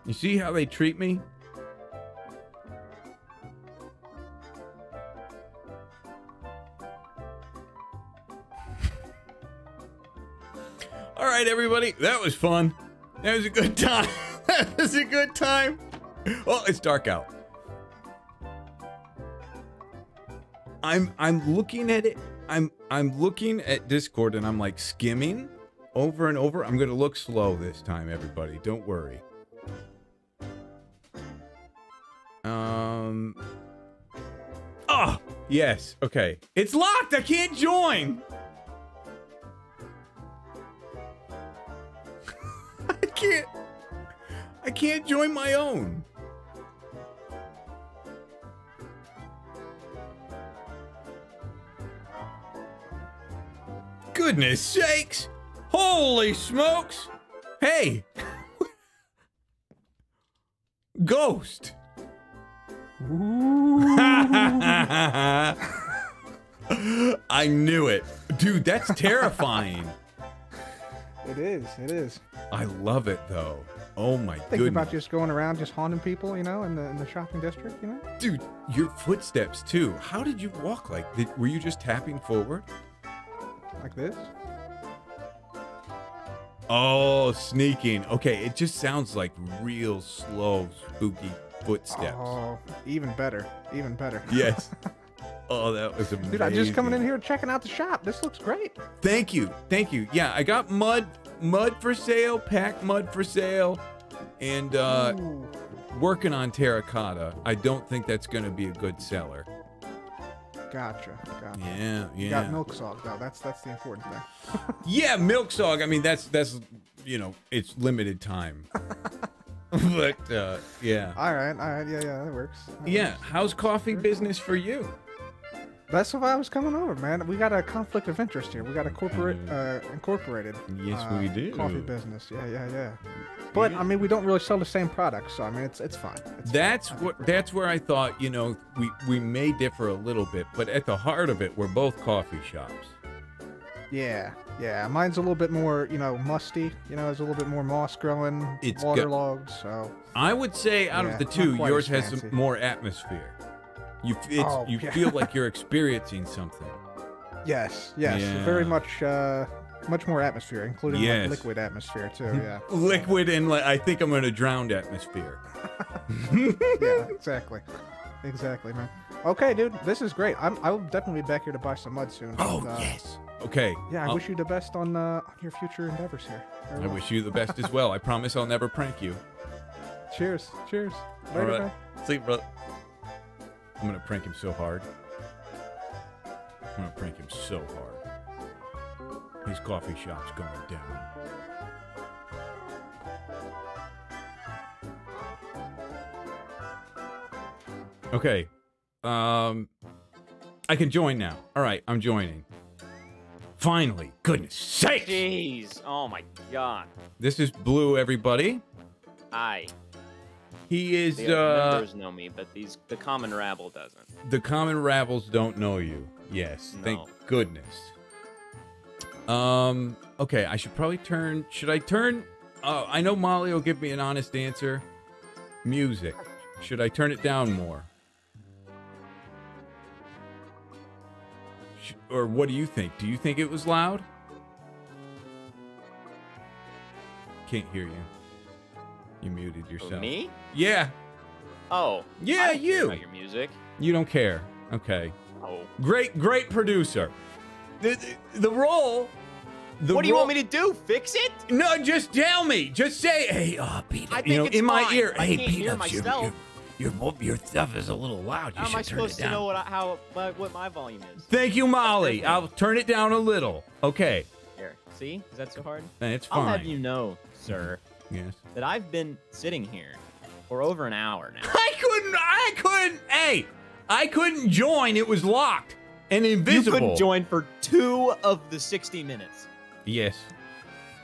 You see how they treat me? Right, everybody. That was fun. That was a good time. (laughs) that was a good time. Oh, it's dark out. I'm I'm looking at it. I'm I'm looking at Discord and I'm like skimming over and over. I'm gonna look slow this time, everybody. Don't worry. Um. Oh, Yes. Okay. It's locked. I can't join. Can't. I can't join my own. Goodness sakes! Holy smokes! Hey! (laughs) Ghost! (laughs) I knew it. Dude, that's terrifying. (laughs) It is. It is. I love it though. Oh my Thinking goodness. about just going around, just haunting people, you know, in the in the shopping district, you know. Dude, your footsteps too. How did you walk like? Did, were you just tapping forward? Like this. Oh, sneaking. Okay, it just sounds like real slow, spooky footsteps. Oh, even better. Even better. Yes. (laughs) Oh, that was amazing. Dude, I'm just coming in here checking out the shop. This looks great. Thank you, thank you. Yeah, I got mud, mud for sale, pack mud for sale, and uh, Ooh. working on terracotta. I don't think that's going to be a good seller. Gotcha. Gotcha. Yeah, You yeah. got milk salt though. That's that's the important thing. (laughs) Yeah, milk sog. I mean, that's that's you know, it's limited time. (laughs) but uh, yeah, All right. All right. Yeah. Yeah. That works. That yeah. works. How's coffee business for you? That's why I was coming over, man. We got a conflict of interest here. We got a corporate, uh, incorporated. Yes, uh, we do. Coffee business. Yeah, yeah, yeah. But I mean, we don't really sell the same products, so I mean, it's it's fine. It's That's what. That's where I thought. You know, we we may differ a little bit, but at the heart of it, we're both coffee shops. Yeah, yeah. Mine's a little bit more, you know, musty. You know, there's a little bit more moss growing, It's waterlogged. So I would say out Yeah, of the two, yours has some more atmosphere. You Oh, you yeah. feel like you're (laughs) experiencing something. yes, yes, Yeah. very much, uh, much more atmosphere, including like, liquid atmosphere too. (laughs) Yeah, Liquid and like I think I'm gonna drown atmosphere. (laughs) yeah, exactly, exactly, man. Okay, dude, this is great. I'm I'll definitely be back here to buy some mud soon. Oh and, uh, yes. Okay. Yeah, I I'll- wish you the best on uh, on your future endeavors here. I Farewell. wish you the best as well. I promise I'll never prank you. Cheers, cheers. All Later, right. man. Sleep, brother. I'm gonna prank him so hard. I'm gonna prank him so hard. His coffee shop's going down. Okay. Um I can join now. All right, I'm joining. Finally. Goodness sake. Jeez. Oh my god. This is Blue everybody. Hi. He is The uh members know me, but these the common rabble doesn't. The common rabbles don't know you. Yes, thank No. goodness. Um. Okay, I should probably turn. Should I turn? Uh, I know Molly will give me an honest answer. Music. Should I turn it down more? Sh- Or what do you think? Do you think it was loud? Can't hear you. You muted yourself. me? Yeah. Oh. Yeah, I don't care you. Your music. You don't care. Okay. Oh. Great, great producer. The, the, the role. The what do you want me to do? Fix it? No, just tell me. Just say, hey, uh, Pete. I you think know, it's in my ear, I hey, can't Pete, hear myself. your, your, your stuff is a little loud. You How am I should turn supposed to know what I, how my, what my volume is? Thank you, Molly. I'll turn it down a little. Okay, Here. See? Is that so hard? it's fine. I'll have you know, sir, Yes. that I've been sitting here for over an hour now. (laughs) I couldn't. I couldn't. Hey, I couldn't join. It was locked and You invisible. couldn't join for two of the 60 minutes. Yes.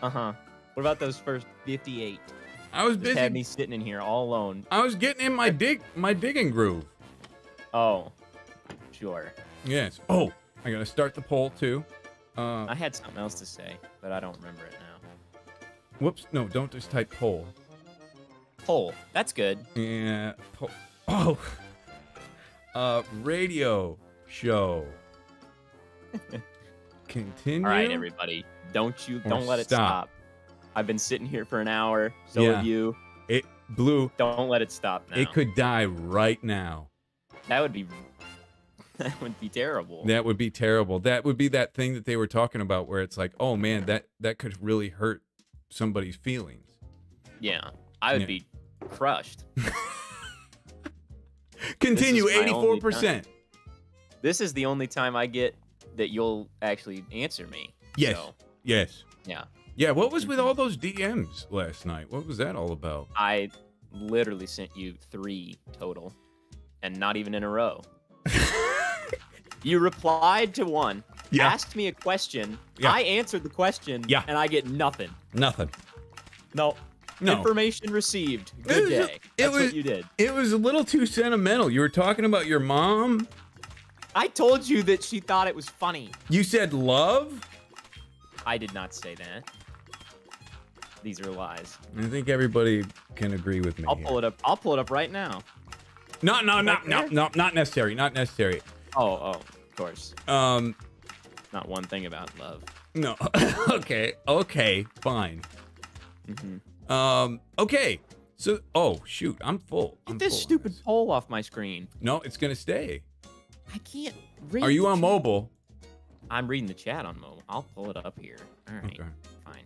Uh huh. What about those first 58? I was Just had me sitting in here all alone. I was getting in my dig, my digging groove. Oh, sure. Yes. Oh, I gotta start the poll too. Uh, I had something else to say, but I don't remember it now. Whoops. No, don't just type poll. Poll. That's good. Yeah. Po- oh. (laughs) Uh, radio show. (laughs) Continue. All right, everybody. Don't you don't let it stop. stop. I've been sitting here for an hour. So Yeah. have you. It blue. Don't let it stop now. It could die right now. That would be. (laughs) That would be terrible. That would be terrible. That would be that thing that they were talking about, where it's like, oh man, that that could really hurt somebody's feelings. Yeah, I would Yeah. be crushed. (laughs) Continue. Eighty-four percent. This is the only time I get that you'll actually answer me. Yes. So, Yes. yeah. Yeah. What was with all those DMs last night? What was that all about? I literally sent you three total, and not even in a row. (laughs) you replied to one, Yeah. asked me a question, Yeah. I answered the question, Yeah. and I get nothing. Nothing. No. No. Information received. It Good was- day. it That's was- what you did. It was a little too sentimental. You were talking about your mom. I told you that she thought it was funny. You said love. I did not say that. These are lies. I think everybody can agree with me. I'll here. pull it up. I'll pull it up right now. No, no, no, Right no, no, not necessary. Not necessary. Oh, oh, of course. Um, Not one thing about love. no. (laughs) okay, okay, fine. hmm Um, okay. So, oh shoot, I'm full. I'm Get this full stupid this. poll off my screen. No, it's gonna stay. I can't read. Are you on chat. mobile? I'm reading the chat on mobile. I'll pull it up here. All right, Okay. fine.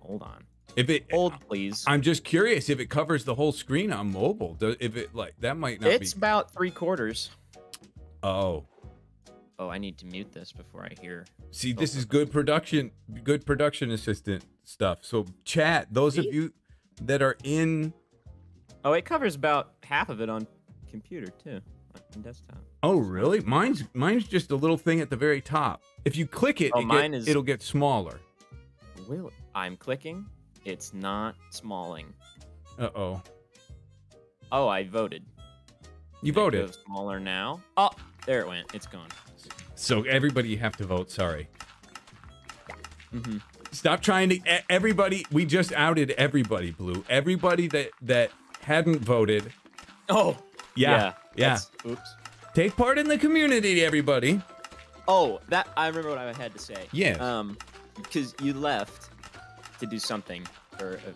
Hold on. If it, Hold, please. I'm just curious if it covers the whole screen on mobile. If it like that might not be. it's be. about three quarters. Oh, Oh, I need to mute this before I hear. see, this is good production, good production assistant stuff. So, chat, those of you that are in. Oh, it covers about half of it on computer too, on desktop. Oh, really? Mine's mine's just a little thing at the very top. If you click it, Oh, it get- mine is- it'll get smaller. Will I'm clicking. It's not smalling. Uh oh. Oh, I voted. You Can voted. go smaller now. Oh, there it went. It's gone. So everybody you have to vote. Sorry. hmm Stop trying to. Everybody, we just outed everybody. Blue. Everybody that that hadn't voted. Oh, Yeah. Yeah. that's- Oops. Take part in the community, everybody. Oh, that I remember what I had to say. Yeah. Um, because you left to do something for uh,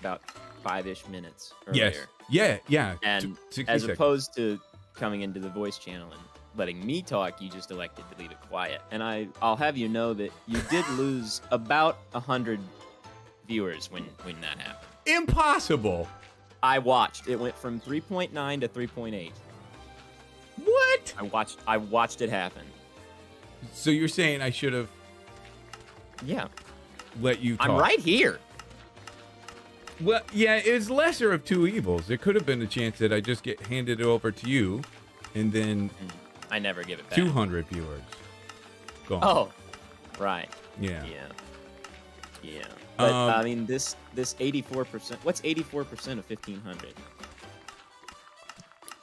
about five-ish minutes earlier. Yes. Yeah. Yeah. And T- 60 as seconds. opposed to coming into the voice channel and letting me talk, you just elected to leave it quiet. And I, I'll have you know that you did (laughs) lose about a hundred viewers when when that happened. Impossible. I watched. It went from 3.9 to 3.8. What? I watched. I watched it happen. So you're saying I should have Yeah, let you talk? I'm right here. Well, yeah, it's lesser of two evils. There could have been a chance that I just get handed it over to you, and then mm. I never give it back. 200 viewers. Gone. Oh, right. yeah. Yeah. Yeah. But Um, I mean, this this 84 percent. What's 84 percent of 1500?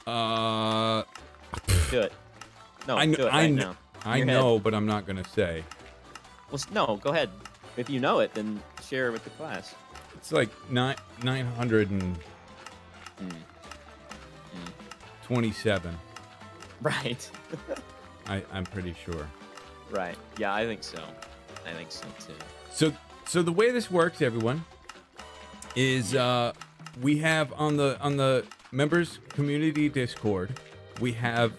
Uh, Do it. No, I kn- do it I right kn- now. I Your head. know, but I'm not gonna say. Well, no, go ahead. If you know it, then share it with the class. It's like nine nine hundred and Hmm. twenty-seven. (laughs) Right. I I'm pretty sure. right. Yeah, I think so. I think so too. So so the way this works, everyone, is uh, we have on the on the members community Discord, we have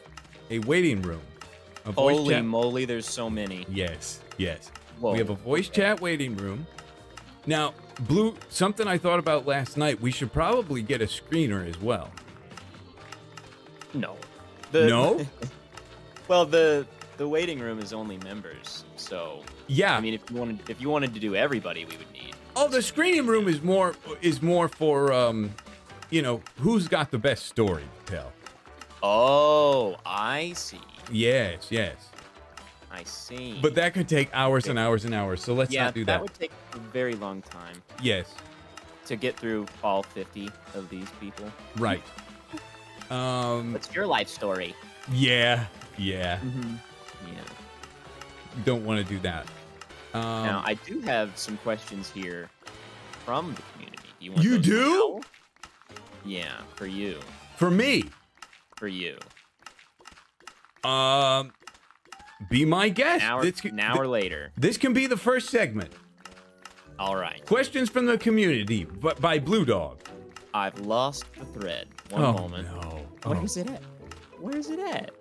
a waiting room. A voice Holy chat. moly, there's so many. yes, yes. Whoa. We have a voice chat waiting room. Now, Blue, something I thought about last night. We should probably get a screener as well. No. The, No? (laughs) well, the the waiting room is only members, so Yeah. I mean, if you wanted if you wanted to do everybody, we would need. oh, the screening room is more is more for um, you know, who's got the best story to tell. Oh, I see. Yes, yes. I see. But that could take hours and hours and hours. So let's yeah, not do that. That would take a very long time Yes, to get through all 50 of these people. right. Um, What's your life story? yeah, yeah. Mm-hmm. Yeah. Don't want to do that. Um, now, I do have some questions here from the community. Do you want You do? now? Yeah, for you. for me, For you. um, be my guest. Now or, this, now or later. this can be the first segment. All right. Questions from the community, but by Blue Dog. I've lost the thread. One oh moment. no! Where Oh. is it at? Where is it at?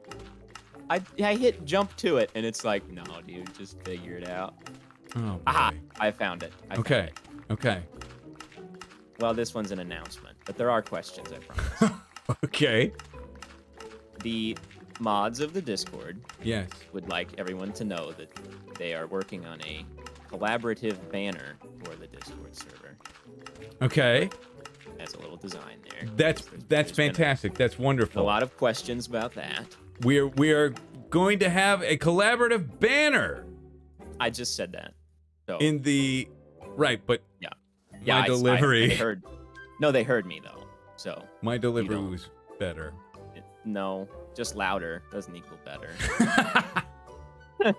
I, I hit jump to it, and it's like, no, dude, just figure it out. Oh, Aha! I found it. I found Okay. it. Okay. Well, this one's an announcement, but there are questions, I promise. (laughs) Okay. the mods of the Discord Yes. would like everyone to know that they are working on a collaborative banner for the Discord server. Okay. Has a little design there. That's There's- that's there's fantastic. That's wonderful. A lot of questions about that. We're we're going to have a collaborative banner I just said that. So in the right, but Yeah. my yeah, I- I- delivery they heard. No, they heard me though. So my delivery was better. it- no, just louder doesn't equal better. (laughs) (laughs)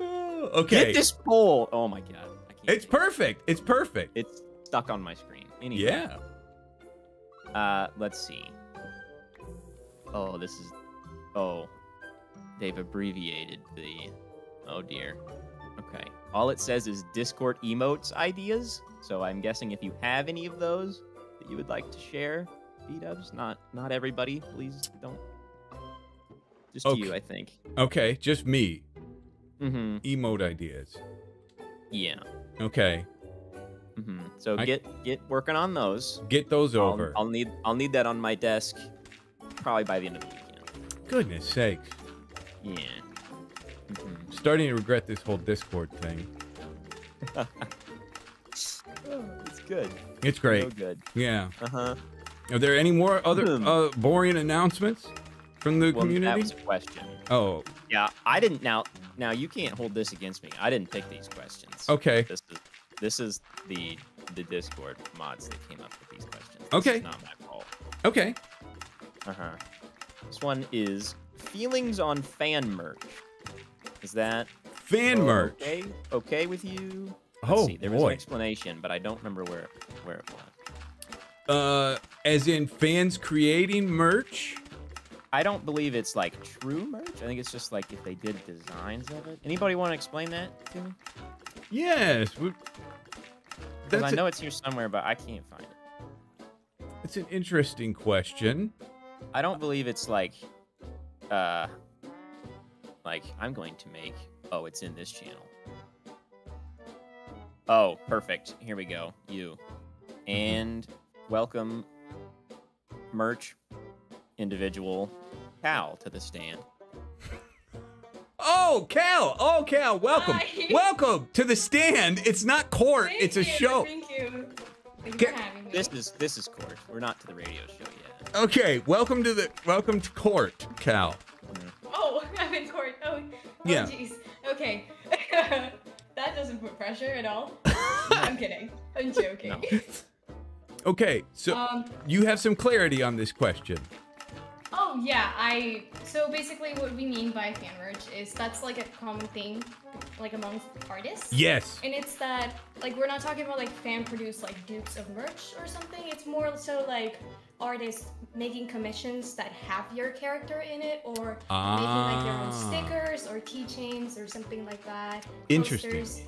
okay. Get this poll. Oh my god. I can't It's see it. perfect. It's perfect. It's stuck on my screen. Anyway, Yeah. Uh, let's see. Oh, this is. Oh, they've abbreviated the. Oh dear. Okay. All it says is Discord emotes ideas. So I'm guessing if you have any of those that you would like to share, B-dubs. Not not everybody, please don't. Just Okay. you, I think. Okay, just me. Mm-hmm. Emote ideas. Yeah. Okay. Mm-hmm. So I- get get working on those. Get those I'll- over. I'll need I'll need that on my desk, probably by the end of the weekend. Goodness sakes. Yeah. Mhm. Starting to regret this whole Discord thing. (laughs) It's good. It's So great. good. Yeah. Uh huh. Are there any more other Hmm. uh, boring announcements from the Well, that community? was a question. Oh, Yeah, I didn't. Now, now you can't hold this against me. I didn't pick these questions. okay. This is this is the the Discord mods that came up with these questions. This Okay. not my fault. Okay. Uh huh. This one is feelings on fan merch. Is that Fan merch. Okay, okay with you? Let's Oh, see. There was an explanation, but I don't remember where where it was. Uh, as in fans creating merch? I don't believe it's like true merch. I think it's just like if they did designs of it. Anybody want to explain that to me? Yes. we- I a- know it's here somewhere, but I can't find it. It's an interesting question. I don't believe it's like, uh, like I'm going to make. Oh, it's in this channel. Oh, perfect. Here we go. You, and welcome, merch, individual, Cal to the stand. Oh, Cal. Oh, Cal. Welcome. Hi. (laughs) Welcome to the stand. It's not court. Thank it's a you, show. Thank you. Thank Ca- you for having me. This is this is court. We're not to the radio show yet. Okay. Welcome to the welcome to court, Cal. Oh, (laughs) I'm in court. Oh, oh Yeah. jeez. Okay. (laughs) that doesn't put pressure at all. I'm kidding. I'm joking. No. Okay. So Um. you have some clarity on this question. Oh yeah. I. So basically, what we mean by fan merch is that's like a common thing, like amongst artists. Yes. And it's that, like, we're not talking about like fan produced like dupes of merch or something. It's more so like artists making commissions that have your character in it or making like their own Ah. stickers or keychains or something like that. Interesting. Posters.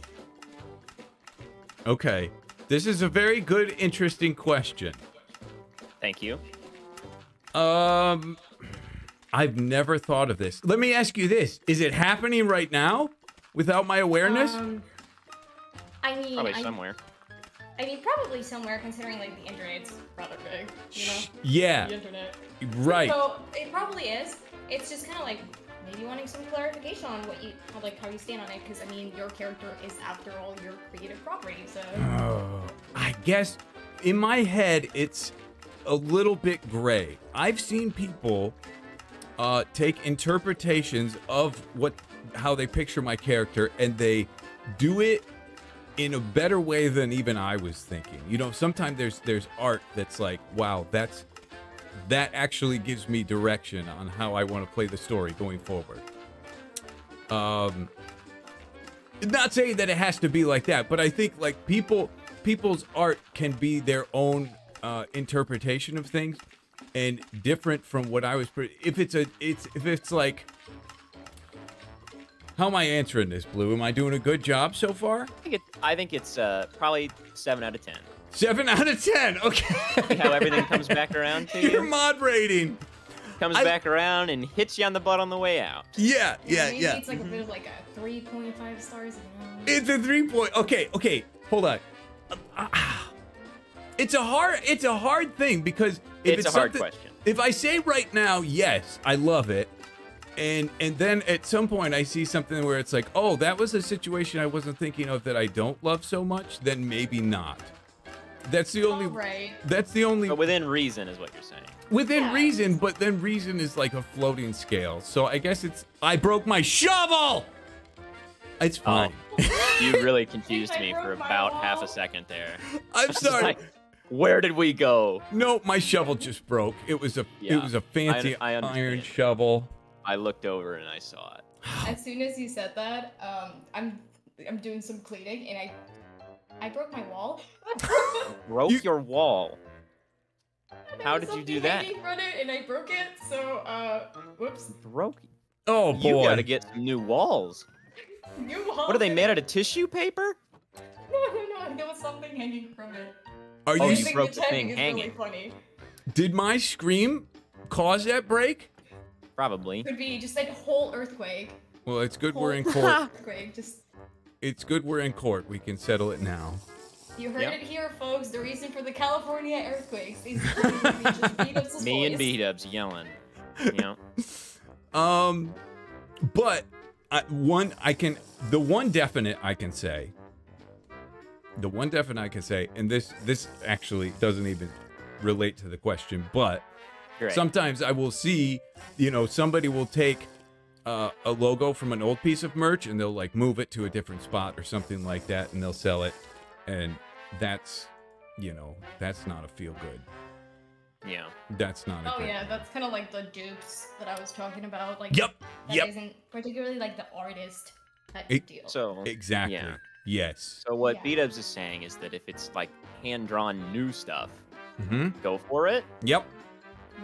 Okay. This is a very good, interesting question. Thank you. Um, I've never thought of this. Let me ask you this: Is it happening right now, without my awareness? Um, I mean, Probably I, somewhere. I mean, probably somewhere considering like the internet's rather big, you know? yeah. The internet. Right. So it probably is. It's just kind of like maybe wanting some clarification on what you, how, like how you stand on it, because I mean, your character is after all your creative property. So Oh, I guess in my head it's a little bit gray. I've seen people uh, take interpretations of what how they picture my character and they do it in a better way than even I was thinking. You know, sometimes there's there's art that's like, wow, that's that actually gives me direction on how I want to play the story going forward. Um not saying that it has to be like that, but I think like people people's art can be their own uh, interpretation of things and different from what I was. Pre- if it's a, it's if it's like, how am I answering this, Blue? Am I doing a good job so far? I think, it, I think it's uh, probably seven out of ten. Seven out of ten. Okay. How everything comes back around to (laughs) Your you, mod rating. comes I- back around and hits you on the butt on the way out. Yeah, yeah, maybe yeah. it's like a bit of like a 3.5 stars. It's a three point. Okay, okay. Hold on. Um, ah, It's a hard. It's a hard thing because if It's, a hard question. if I say right now, yes, I love it, and and then at some point I see something where it's like, oh, that was a situation I wasn't thinking of that I don't love so much, then maybe not. That's the only. Right. That's the only But within reason is what you're saying. within Yeah. reason, but then reason is like a floating scale. So I guess it's I broke my shovel. It's fine. Oh. You really (laughs) confused me for about half a second there. I'm sorry. like, where did we go? no, my shovel just broke. It was a Yeah, it was a fancy I iron shovel. I looked over and I saw it. As soon as you said that, um, I'm I'm doing some cleaning and I I broke my wall. (laughs) Broke You- your wall. There How did you do something that? hanging from it and I broke it. So uh, whoops. Broke. Oh boy. You gotta get some new walls. (laughs) New wall. What are they made out of tissue paper? (laughs) No, no, no. There was something hanging from it. Are Oh, you? you broke the timing thing is hanging. Really funny. Did my scream cause that break? Probably. Could be just like a whole earthquake. Well, it's good we're in court. (laughs) Earthquake. Just It's good we're in court. We can settle it now. you heard Yep. it here, folks. The reason for the California earthquakes is because we just beat up Me and voice. B Dubs yelling. You (laughs) know? Um, but I, one I can the one definite I can say. The one definite I can say, and this this actually doesn't even relate to the question, but Great. sometimes I will see, you know, somebody will take uh, a logo from an old piece of merch and they'll like move it to a different spot or something like that, and they'll sell it, and that's, you know, that's not a feel good. yeah. That's not a Oh good. yeah, that's kind of like the dupes that I was talking about. Like Yep. that Yep. isn't particularly like the artist type It- deal. So Exactly. Yeah. Yes. So what Yeah. B Dubs is saying is that if it's like hand drawn new stuff, Mm-hmm. go for it. Yep.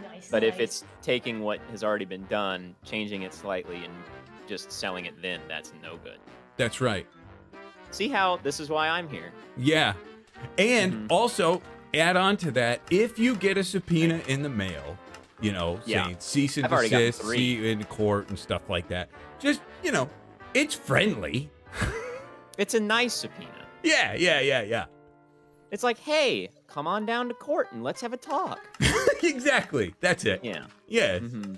nice. But if it's taking what has already been done, changing it slightly, and just selling it then, that's no good. That's right. See how this is why I'm here. Yeah. And Mhm. also add on to that, if you get a subpoena in the mail, you know, Yeah. saying cease and I've desist, see you in court and stuff like that. Just, you know, it's friendly. It's a nice subpoena. Yeah, yeah, yeah, yeah. It's like, hey, come on down to court and let's have a talk. (laughs) exactly. That's it. Yeah. Yeah. hmm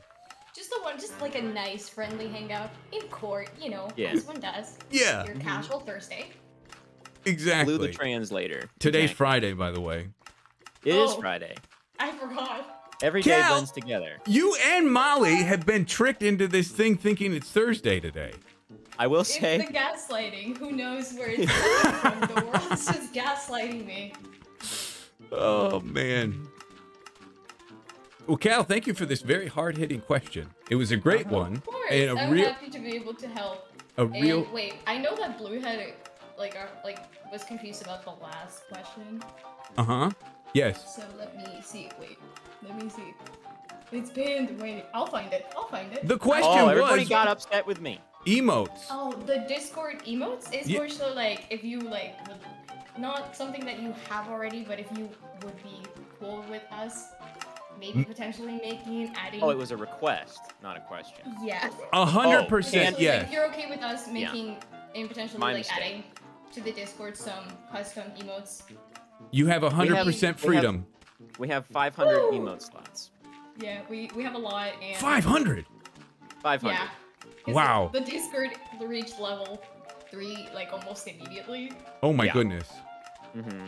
just the one, just like a nice, friendly hangout in court, you know, Yeah. as one does. Yeah. Your casual Thursday. Exactly. Blue the translator. Today's Exactly. Friday, by the way. It is Oh. Friday. I forgot. Every day Cal- blends together. You and Molly have been tricked into this thing thinking it's Thursday today. I will It's say, the gaslighting. Who knows where it's (laughs) coming from? The world's just gaslighting me. Oh man. Well, Cal, thank you for this very hard-hitting question. It was a great one Of course, and a I'm real, happy to be able to help. a real. Wait, I know that Bluehead like uh, like was confused about the last question. Uh huh. Yes. So let me see. Wait, let me see. It's pinned. Wait, I'll find it. I'll find it. The question oh, everybody was got upset with me. Emotes. Oh, the Discord emotes is Ye- more so like if you like would, not something that you have already, but if you would be cool with us, maybe Mm. potentially making adding. Oh, it was a request, not a question. Yeah. A hundred Oh, percent. Yeah. like, If you're okay with us making and potentially My like mistake. adding to the Discord some custom emotes. You have a hundred have- percent we have- freedom. We have 500 Woo! emote slots. Yeah, we we have a lot and Five hundred. 500. Yeah. 'Cause Wow. The Discord reached level three like almost immediately. Oh my Yeah. goodness. hmm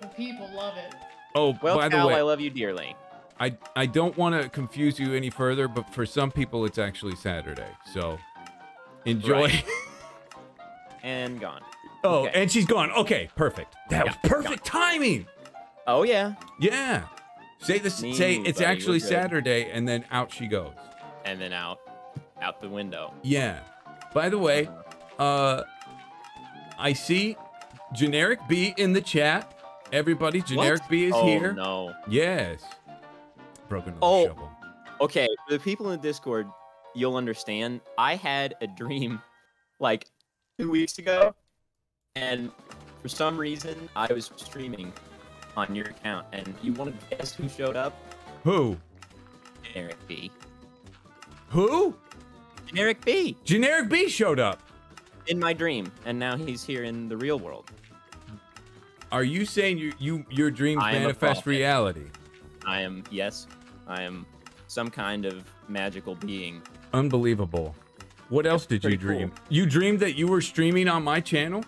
The people love it. Oh, Well, by the way, I love you dearly. I I don't want to confuse you any further, but for some people it's actually Saturday. So enjoy. Right. (laughs) And gone. oh, Okay. and she's gone. Okay, perfect. That Yeah, was perfect timing. Oh yeah. Yeah. Say this. Me, say it's buddy, actually. Saturday, and then out she goes. And then out, out the window. Yeah. By the way, uh, I see generic B in the chat. Everybody, generic What? B is oh, here. no. Yes. Broken Oh. shovel. Okay, for the people in the Discord, you'll understand. I had a dream like two weeks ago, and for some reason, I was streaming on your account, and you want to guess who showed up? Who? Generic B. Who? Generic B Generic B showed up. in my dream, and now he's here in the real world. Are you saying you, you your dreams I manifest reality? I am yes. I am some kind of magical being. Unbelievable. What else did you pretty cool. dream? You dreamed that you were streaming on my channel,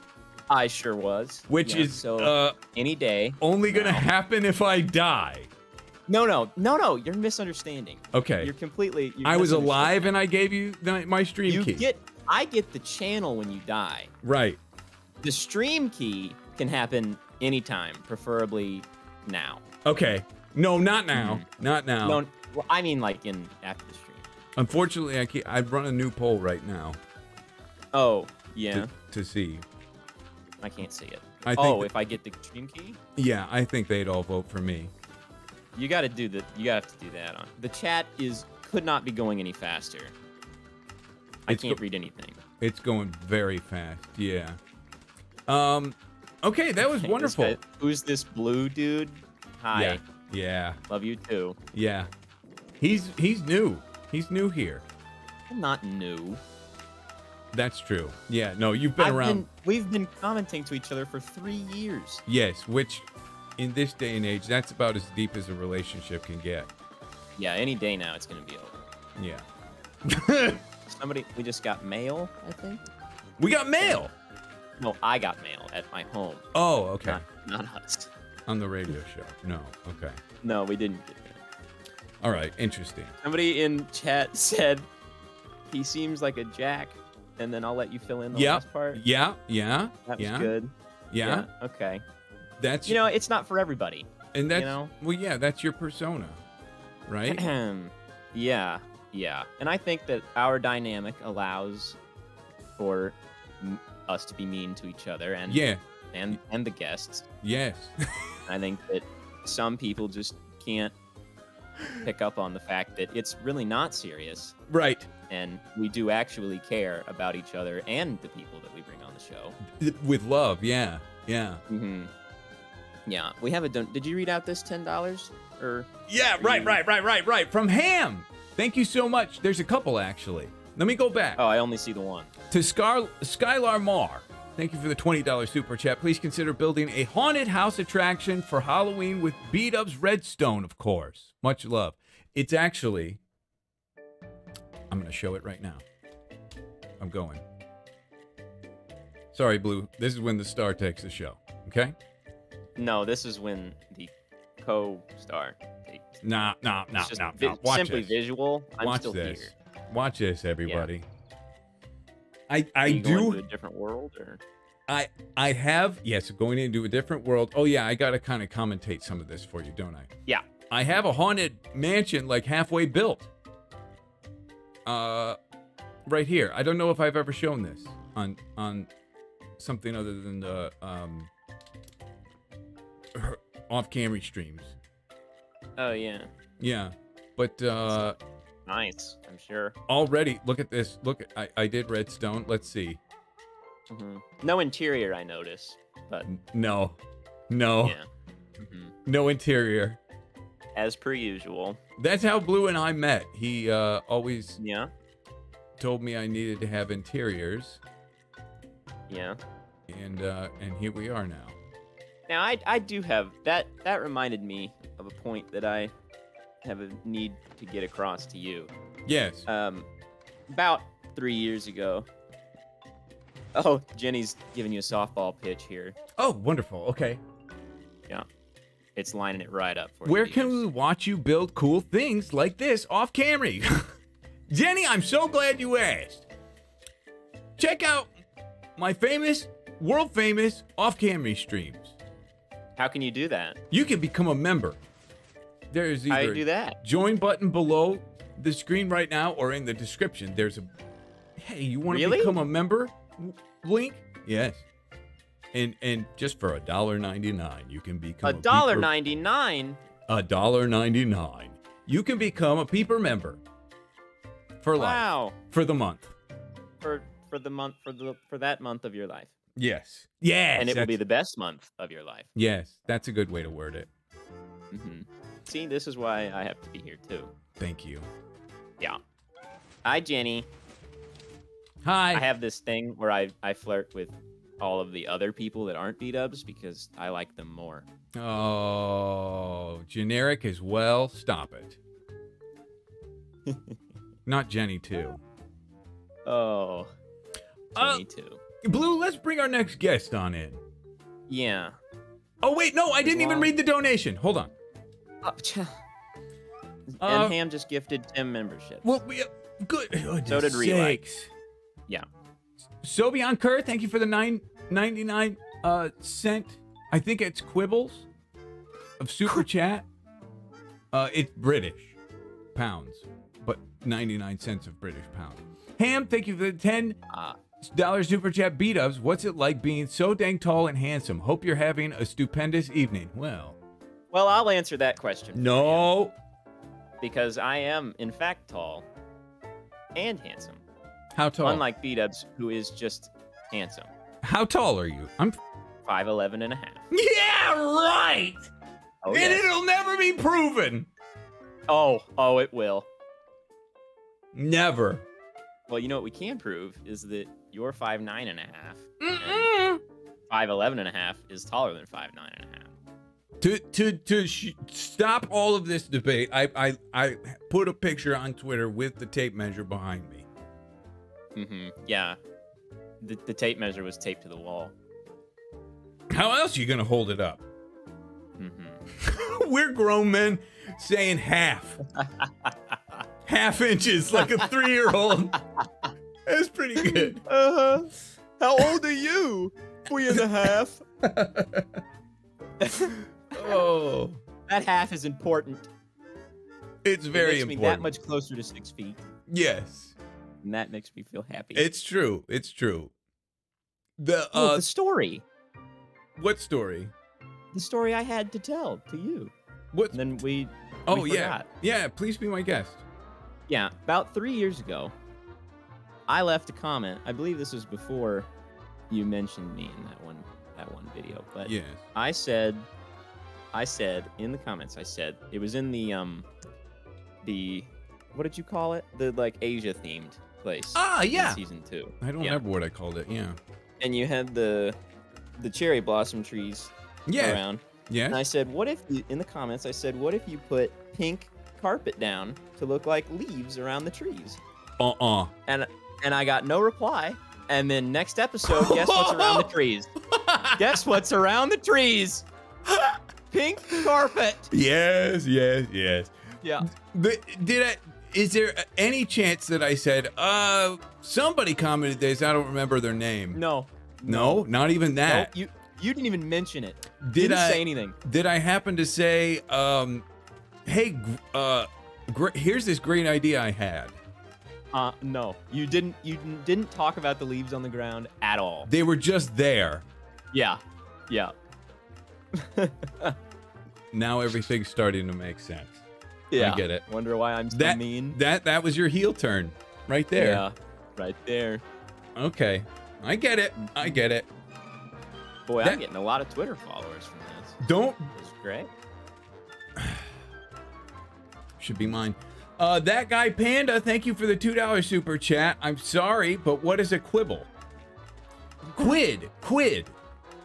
I sure was. which Yeah, is so uh, any day. only gonna happen if I die. No, no, no, no. You're misunderstanding. Okay. You're completely. You're I was alive and I gave you the, my stream You key. get. I get the channel when you die. right. The stream key can happen anytime, preferably now. Okay. No, not now. Hmm. Not now. No, well, I mean like in after the stream. Unfortunately, I can't, I'd run a new poll right now Oh, yeah. to, to see. I can't see it. I think oh, if I get the stream key, Yeah, I think they'd all vote for me. You got to do the. You got to do that on. The chat is could not be going any faster. I It's can't read anything. It's going very fast. Yeah. Um. Okay, that was (laughs) This wonderful. guy- who's this blue dude? Hi. Yeah. Yeah. Love you too. Yeah. He's he's new. He's new here. I'm not new. That's true. Yeah. No, you've been I've around. been- we've been commenting to each other for three years. Yes, which in this day and age, that's about as deep as a relationship can get. Yeah, any day now it's gonna be over. Yeah. (laughs) Somebody, we just got mail. I think. we got mail. No, I got mail at my home. Oh, okay. Not, not us. On the radio show. No. Okay. No, we didn't get mail. All right. Interesting. Somebody in chat (laughs) said he seems like a jack, and then I'll let you fill in the Yeah. last part. Yeah. Yeah. That was yeah. good. Yeah. Okay. That's You know, it's not for everybody. and that's know? well, yeah. That's your persona, right? (clears throat) yeah, yeah. And I think that our dynamic allows for m- us to be mean to each other and yeah. and and the guests. Yes. (laughs) I think that some people just can't pick up on the fact that it's really not serious right. and we do actually care about each other and the people that we bring on the show. With love. Yeah. Yeah. hmm Yeah, we have a. Don- Did you read out this ten dollars or? Yeah, right, right, right, right, right. From Ham. Thank you so much. There's a couple actually. Let me go back Oh, I only see the one. to Scar- Skylar Mar. Thank you for the $20 super chat. Please consider building a haunted house attraction for Halloween with B Dub's Redstone, of course. Much love. It's actually. I'm going to show it right now. I'm going. Sorry, Blue. This is when the star takes the show. Okay? No, this is when the co-star. takes- Nah, nah, nah, nah, vi- Watch simply this. visual. I'm Watch still this. here. Watch this, everybody. I I Are you going do to a different world or? I I have yes going into a different world. Oh yeah, I gotta kind of commentate some of this for you, don't I? Yeah. I have a haunted mansion like halfway built. Uh, right here. I don't know if I've ever shown this on on something other than the um off camera streams. Oh yeah. Yeah, but uh Nice. I'm sure. already look at this. Look, I I did redstone. Let's see. hmm No interior, I notice, but No, no, yeah. (laughs) hmm no interior. As per usual. That's how Blue and I met. He uh, always Yeah. told me I needed to have interiors, Yeah. and uh, and here we are now. Now I I do have that that reminded me of a point that I have a need to get across to you. Yes. Um, about three years ago. Oh, Jenny's giving you a softball pitch here. oh, wonderful. Okay. Yeah. It's lining it right up for Where you. Where can we watch you build cool things like this off camera? (laughs) Jenny, I'm so glad you asked. Check out my famous, world famous off camera streams. How can you do that? You can become a member. There's either How do you do that? join button below the screen right now or in the description. There's a hey, you want to Really? become a member link? Yes. And and just for a dollar ninety nine, you can become A dollar ninety nine. A dollar ninety nine. You can become a peeper member for life Wow. for the month. For for the month for the for that month of your life, Yes. Yes. and it will be the best month of your life. yes. That's a good way to word it. hmm See, this is why I have to be here too. Thank you. Yeah. Hi, Jenny. Hi. I have this thing where I I flirt with all of the other people that aren't B Dubs because I like them more. Oh, generic as well. Stop it. (laughs) Not Jenny too. Oh, Uh, Jenny too. Blue, let's bring our next guest on in. Yeah. Oh wait, no, I didn't even read the donation. Hold on. Oh, (laughs) Uh, and Ham just gifted Tim membership. Well, we, uh, good. Oh, So did sakes. Yeah. Sobion Kerr, thank you for the nine ninety nine uh cent. I think it's quibbles of super (laughs) chat. Uh, it's British pounds, but ninety nine cents of British pounds. Ham, thank you for the ten Ah. Dollar super chat. B-Dubs. What's it like being so dang tall and handsome? Hope you're having a stupendous evening. Well, Well, I'll answer that question. no. because I am, in fact, tall and handsome. How tall? Unlike B-Dubs, who is just handsome. How tall are you? I'm. 5'11 and a half. Yeah, right. Oh, and yes. it'll never be proven. oh, oh, it will. Never. Well, you know what we can prove is that you're 5'9 and a. Mm-mm. 5'11 and a is taller than five nine and a half. To to to sh- stop all of this debate, I I I put a picture on Twitter with the tape measure behind me. Mm-hmm. Yeah. The, the tape measure was taped to the wall. How else are you gonna hold it up? Mm-hmm. (laughs) We're grown men saying half, (laughs) half inches, like a three year old. (laughs) That's pretty good. Uh-huh. How old are you? Three and a half. Oh, That half is important. it's very It very makes me important. that much closer to six feet, Yes, and that makes me feel happy. it's true. It's true. The oh, uh, the story. what story? The story I had to tell to you. What? And then we. Oh we yeah, yeah. Please be my guest. Yeah, about three years ago, I left a comment. I believe this was before you mentioned me in that one that one video. But Yes. I said, I said in the comments, I said it was in the um, the what did you call it? The like Asia themed place. Ah, yeah. season two. I don't Yeah. remember what I called it. Yeah. And you had the the cherry blossom trees Yeah. around. And I said, what if in the comments I said, what if you put pink carpet down to look like leaves around the trees? Uh uh and and I got no reply. And then next episode, guess what's around the (laughs) trees? Guess what's around the trees? Pink carpet. Yes, yes, yes. Yeah. The, did I? Is there any chance that I said, uh, somebody commented this? I don't remember their name. No. No, not even No, that. you you didn't even mention it. Did didn't I- say anything? Did I happen to say, um, hey, uh, gr- here's this great idea I had? Uh, no. You didn't. You didn't talk about the leaves on the ground at all. They were just there. Yeah. Yeah. (laughs) Now everything's starting to make sense. Yeah. I get it. Wonder why I'm so That mean. that that was your heel turn, right there. Yeah. Right there. Okay, I get it. I get it. Boy, That- I'm getting a lot of Twitter followers from this. Don't It's great. (sighs) should be mine. Uh, that guy Panda, thank you for the two dollar super chat. I'm sorry, but what is a quibble? Quid, quid.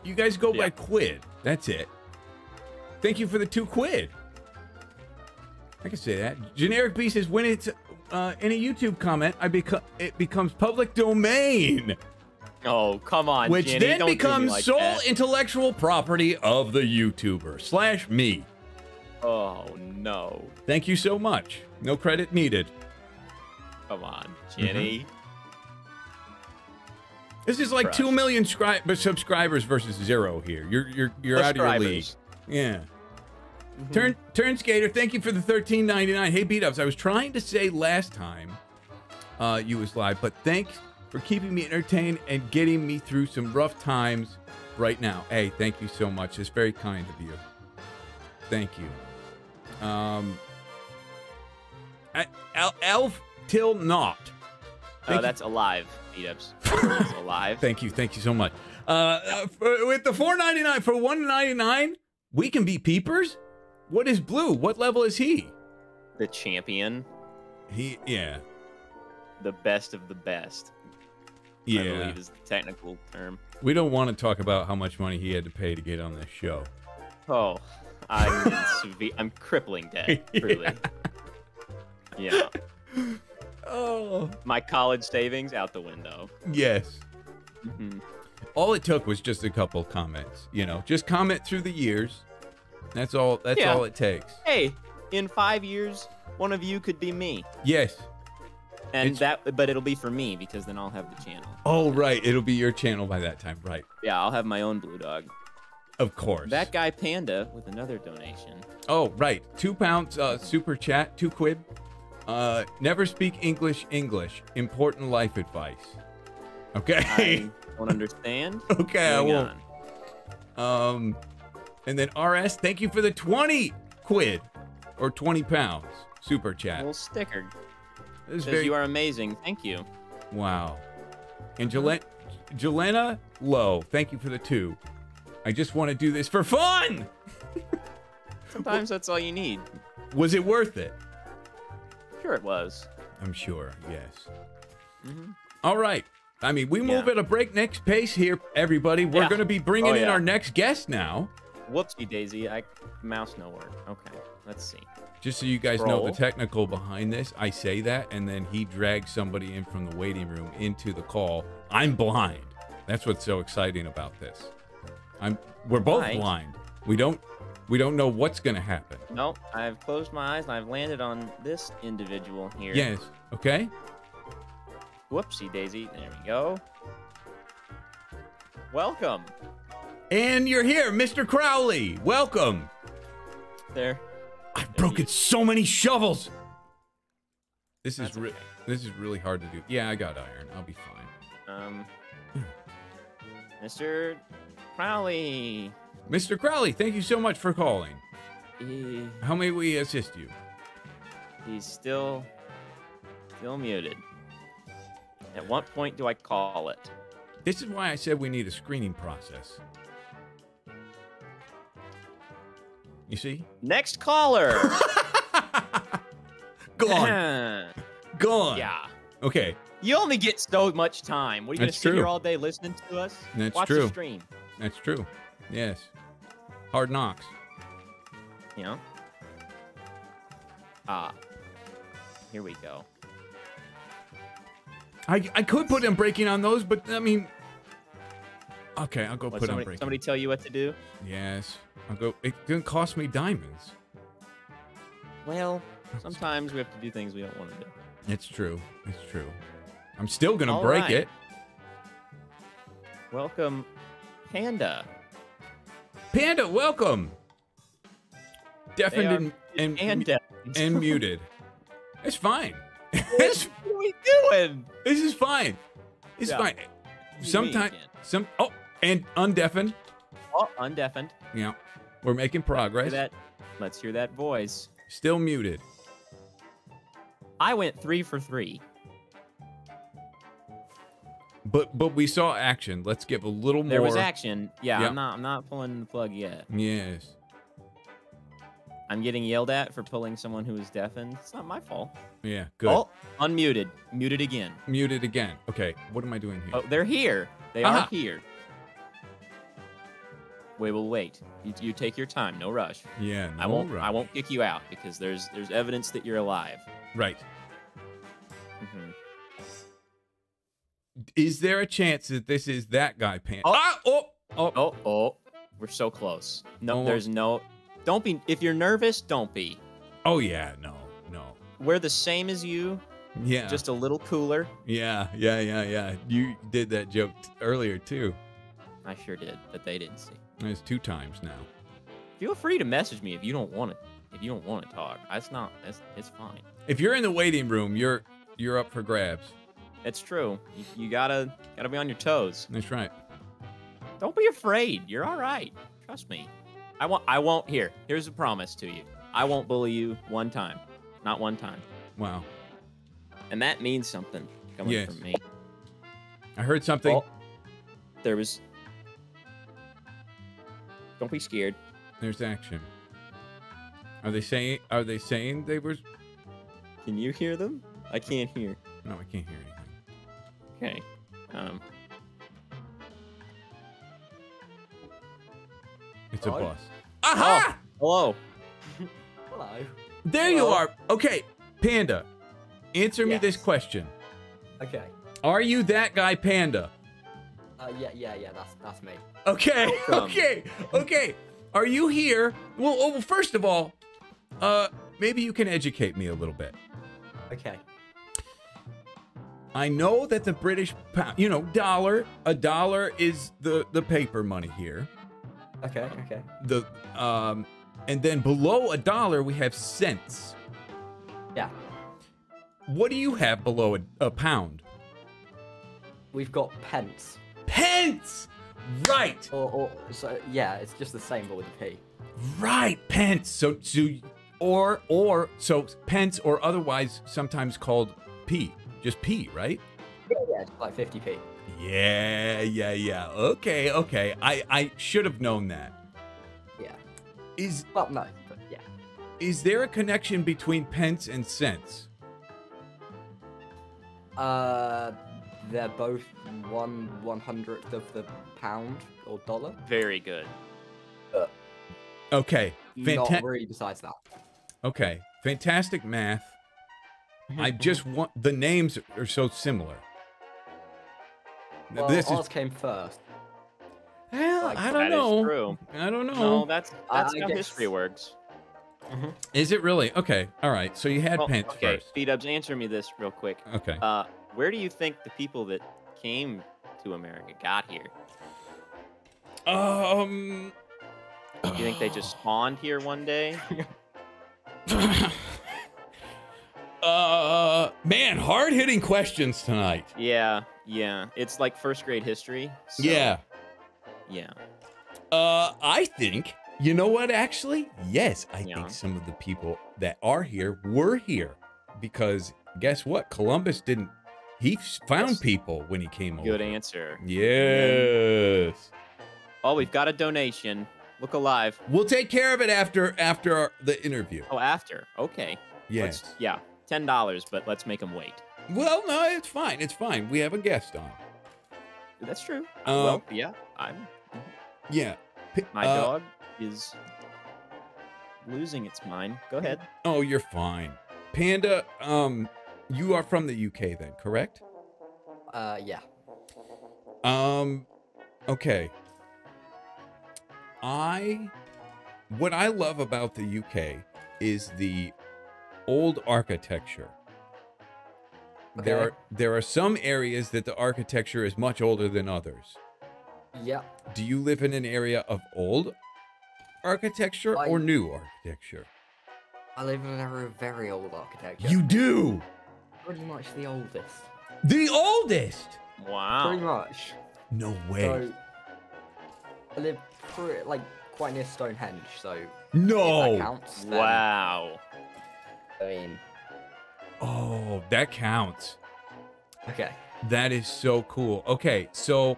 You guys go by quid. That's it. Thank you for the two quid. I can say that. Generic B says when it's uh, in a YouTube comment, I become it becomes public domain, Oh, come on, which Jenny, then don't do me becomes like sole that. intellectual property of the YouTuber slash me. Oh no! Thank you so much. No credit needed. Come on, Mm-hmm. Jenny. This is like Crush. two million scri- subscribers versus zero here. You're you're you're out of your league. Yeah. Mm-hmm. Turn Turn Skater, thank you for the thirteen ninety nine. Hey B-Dubs. I was trying to say last time uh, you was live, but thanks for keeping me entertained and getting me through some rough times right now. Hey, thank you so much. It's very kind of you. Thank you. Um, Elf Till Not. Oh, Thank you. that's alive. Meetups. (laughs) Alive. Thank you, thank you so much. Uh, uh, for, with the four ninety nine for one ninety nine, we can be peepers. What is blue? What level is he? the champion, He, yeah, the best of the best. Yeah, I believe is the technical term. We don't want to talk about how much money he had to pay to get on this show. Oh, I'm severe. I'm crippling debt. Truly. (laughs) Yeah. Oh. My college savings out the window. Yes. Mhm. All it took was just a couple comments. You know, just comment through the years. That's all. That's Yeah. all it takes. Hey, in five years, one of you could be me, Yes. and It's- that. But it'll be for me because then I'll have the channel. Oh, right. It'll be your channel by that time. Right. Yeah, I'll have my own blue dog. Of course. That guy Panda with another donation. Oh, right. Two pounds uh, super chat, two quid. Uh, never speak English. English. Important life advice. Okay. I (laughs) don't understand. okay, I Moving won't. Um, and then RS, thank you for the 20 quid or 20 pounds super chat. Little sticker This is says very you are amazing. Thank you. wow. And Jelen- Jelena Low, thank you for the two. I just want to do this for fun. Sometimes that's all you need. Was it worth it? Sure, it was. I'm sure. Yes. Mhm. All right. I mean, we move Yeah. at a breakneck pace here, everybody. We're Yeah. going to be bringing Oh, in yeah. our next guest now. Whoopsie daisy. I mouse nowhere. Okay, let's see. Just so you guys know the technical behind this, I say that, and then he drags somebody in from the waiting room into the call. I'm blind. That's what's so exciting about this. I'm. We're both blind. We don't. We don't know what's going to happen. No, I've closed my eyes and I've landed on this individual here. Yes. Okay. Whoopsie daisy. There we go. Welcome. And you're here, Mr. Crowley. Welcome. There. I've broken so many shovels. This is That's re- okay. this is really hard to do. Yeah, I got iron. I'll be fine. Um, Mr. Crowley. Mr. Crowley, thank you so much for calling. He, How may we assist you? he's still, still muted. At what point do I call it? This is why I said we need a screening process. You see? Next caller. (laughs) Gone. (laughs) Gone. yeah. Okay. You only get so much time. What are you gonna That's sit here all day listening to us? That's Watch true. the stream. That's true. Yes. Hard knocks. You know. Ah. Here we go. I I could put Unbreaking on those, but I mean. Okay, I'll go What, put somebody, Unbreaking. somebody tell you what to do? Yes. I'll go. It didn't cost me diamonds. Well, sometimes we have to do things we don't want to do. It's true. It's true. I'm still gonna All break right. it. Welcome, Panda. Panda, welcome. Deafened and and, and muted. It's fine. (laughs) It's- what are we doing? this is fine. It's Yeah. fine. do you mean Sometimes some oh and undeafened. Oh, undeafened. Yeah. We're making Hear progress. that? Let's hear that voice. Still muted. I went three for three. But but we saw action. Let's give a little There more. There was action. Yeah, Yep. I'm not. I'm not pulling the plug yet. Yes. I'm getting yelled at for pulling someone who is deafened. It's not my fault. Yeah. Good. Oh, unmuted. Muted again. Muted again. Okay. What am I doing here? Oh, they're here. They are uh-huh. here. We will wait. You, you take your time. No rush. Yeah. I won't. I won't kick you out because there's there's evidence that you're alive. Right. Is there a chance that this is that guy? Pan. Oh. Ah, oh. Oh. Oh, oh, we're so close. No, Almost. there's no. Don't be. If you're nervous, don't be. Oh yeah. No. No. We're the same as you, Yeah. just a little cooler. Yeah. Yeah. Yeah. Yeah. You did that joke t- earlier too. I sure did, but they didn't see. It's two times now. Feel free to message me if you don't want to. If you don't want to talk, that's not. That's it's fine. If you're in the waiting room, you're you're up for grabs. It's true. You, you gotta gotta be on your toes. That's right. Don't be afraid. You're all right. Trust me. I won't. I won't. Here. Here's a promise to you. I won't bully you one time. Not one time. Wow. And that means something coming Yes. from me. I heard something. There was. Don't be scared. There's action. Are they saying? Are they saying they were? Can you hear them? I can't hear. No, I can't hear anything. Okay. Um. It's a boss. bus. Aha! Hello. (laughs) Hello. There you are. Okay, Panda. Answer me this question. Okay. Are you that guy Panda? Uh, yeah, yeah, yeah. That's that's me. Okay, Welcome. (laughs) okay, okay. Are you here? Well, oh, well, first of all, uh, maybe you can educate me a little bit. Okay. I know that the British pound, you know, dollar, a dollar is the the paper money here. Okay. Okay. The um, and then below a dollar we have cents. Yeah. What do you have below a, a pound? We've got pence. Pence. Right, Or, or so yeah, it's just the same but with a p. right, pence. So, so, or or so pence, or otherwise sometimes called p, just p, right? Yeah, yeah, like 50p. Yeah, yeah, yeah. Okay, okay. I I should have known that. Yeah. Is Well, no, but yeah. is there a connection between pence and cents? Uh, they're both one one hundredth of the pound or dollar. Very good. Okay, Not really. Besides that. Okay, fantastic math. I (laughs) just want the names are so similar. Well, this ours is came first. well, like, I don't is know. true. I don't know. No, that's that's I how guess- history works. Is it really? Okay, all right. So you had Well, pence okay, first. B-Dubs, answer me this real quick. Okay. Uh, where do you think the people that came to America got here? Um. Do you think they just spawned here one day? (sighs) (laughs) uh, man, hard hitting questions tonight. Yeah, yeah. It's like first grade history. so- Yeah. Yeah. Uh, I think you know what? Actually, yes, I Yeah. think some of the people that are here were here because guess what? Columbus didn't. He found Yes. people when he came over. Good answer. Yes. Oh, we've got a donation. Look alive. We'll take care of it after after our, the interview. Oh, after. Okay. Yes. Let's, yeah. Ten dollars, but let's make them wait. Well, no, it's fine. It's fine. We have a guest on. That's true. Uh, well, yeah. I'm. Yeah. P- My uh, dog is losing its mind. Go ahead. Oh, you're fine. Panda, um, you are from the UK then, correct? Uh, yeah. Um, okay. I, what I love about the UK is the old architecture. There are there are some areas that the architecture is much older than others. Yeah. Do you live in an area of old architecture or new architecture? I live in an area of very old architecture. You do. pretty much the oldest. The oldest. Wow. Pretty much. No way. So I live pretty, like quite near Stonehenge, so if no. that counts. then, Wow. I mean, Oh, that counts. okay. That is so cool. Okay, so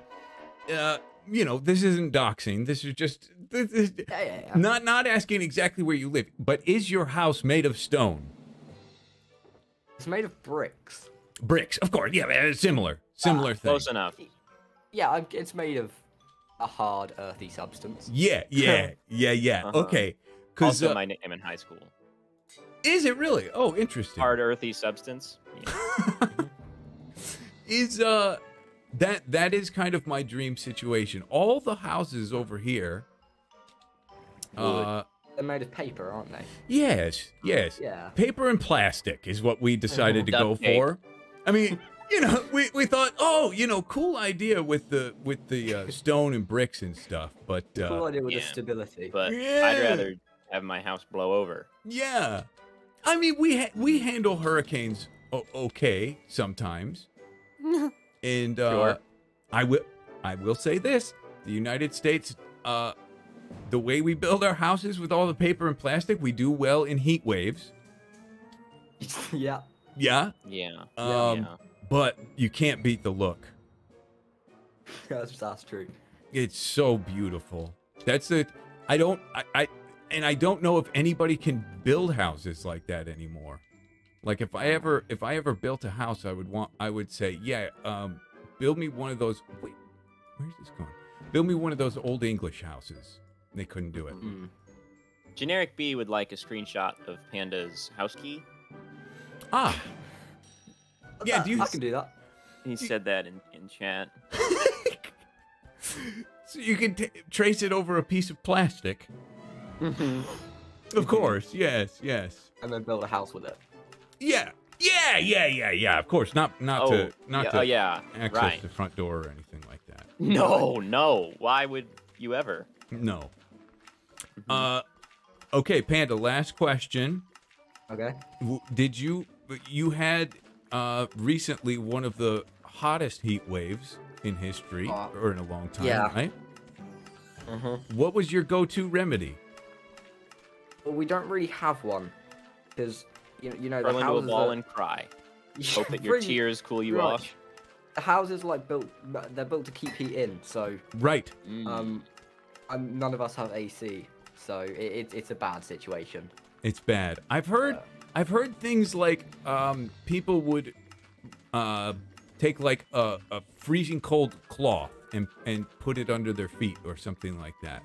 uh you know, this isn't doxing. This is just this is Yeah, yeah, yeah. not not asking exactly where you live, but is your house made of stone? It's made of bricks. Bricks, of course. Yeah, man, similar. Similar thing. Close enough. Yeah, it's made of a hard, earthy substance. Yeah, yeah, (laughs) yeah, yeah. Uh-huh. Okay. Cuz Also, uh, my nickname in high school. Is it really? Oh, interesting. Hard earthy substance. Yeah. (laughs) is uh that that is kind of my dream situation. All the houses over here uh They're made of paper, aren't they? yes, yes. Yeah. Paper and plastic is what we decided to (laughs) go Duct tape. for. I mean, you know, we, we thought, oh, you know, cool idea with the with the uh, (laughs) stone and bricks and stuff, but Cool uh, idea with the stability. But Yeah. I'd rather have my house blow over. yeah. I mean, we ha- we handle hurricanes o- okay sometimes, (laughs) and uh, Sure. I will I will say this: the United States, uh, the way we build our houses with all the paper and plastic, we do well in heat waves. (laughs) yeah. Yeah, Yeah. um, yeah. but you can't beat the look. (laughs) That's, that's true. It's so beautiful. That's the I don't I, I and I don't know if anybody can build houses like that anymore. Like if I ever if I ever built a house, I would want I would say, yeah, um, build me one of those. Wait, where's this going? Build me one of those old English houses. They couldn't do it. Mm. Generic B would like a screenshot of Panda's house key. Ah, Yeah, do you I can do that. He said that in, in chat. (laughs) so you can t- trace it over a piece of plastic? Mm-hmm. Of course. Yes. Yes. And then build a house with it. Yeah. Yeah. Yeah. Yeah. Yeah. Of course. Not. Not oh, to. Not yeah, to oh, yeah. access Right. the front door or anything like that. No, no. Why would you ever? No. Mm-hmm. Uh. Okay, Panda. Last question. Okay. W- Did you? You had uh recently one of the hottest heat waves in history Uh, or in a long time, yeah. right? Mm-hmm. What was your go-to remedy? Well, we don't really have one, because you know, you know Curl the into a ball are- and cry. (laughs) Hope that your tears cool you much. off. The houses like built, they're built to keep heat in, so Right. Um, and none of us have AC, so it, it, it's a bad situation. It's bad. I've heard Yeah. I've heard things like um people would uh take like a, a freezing cold cloth and and put it under their feet or something like that.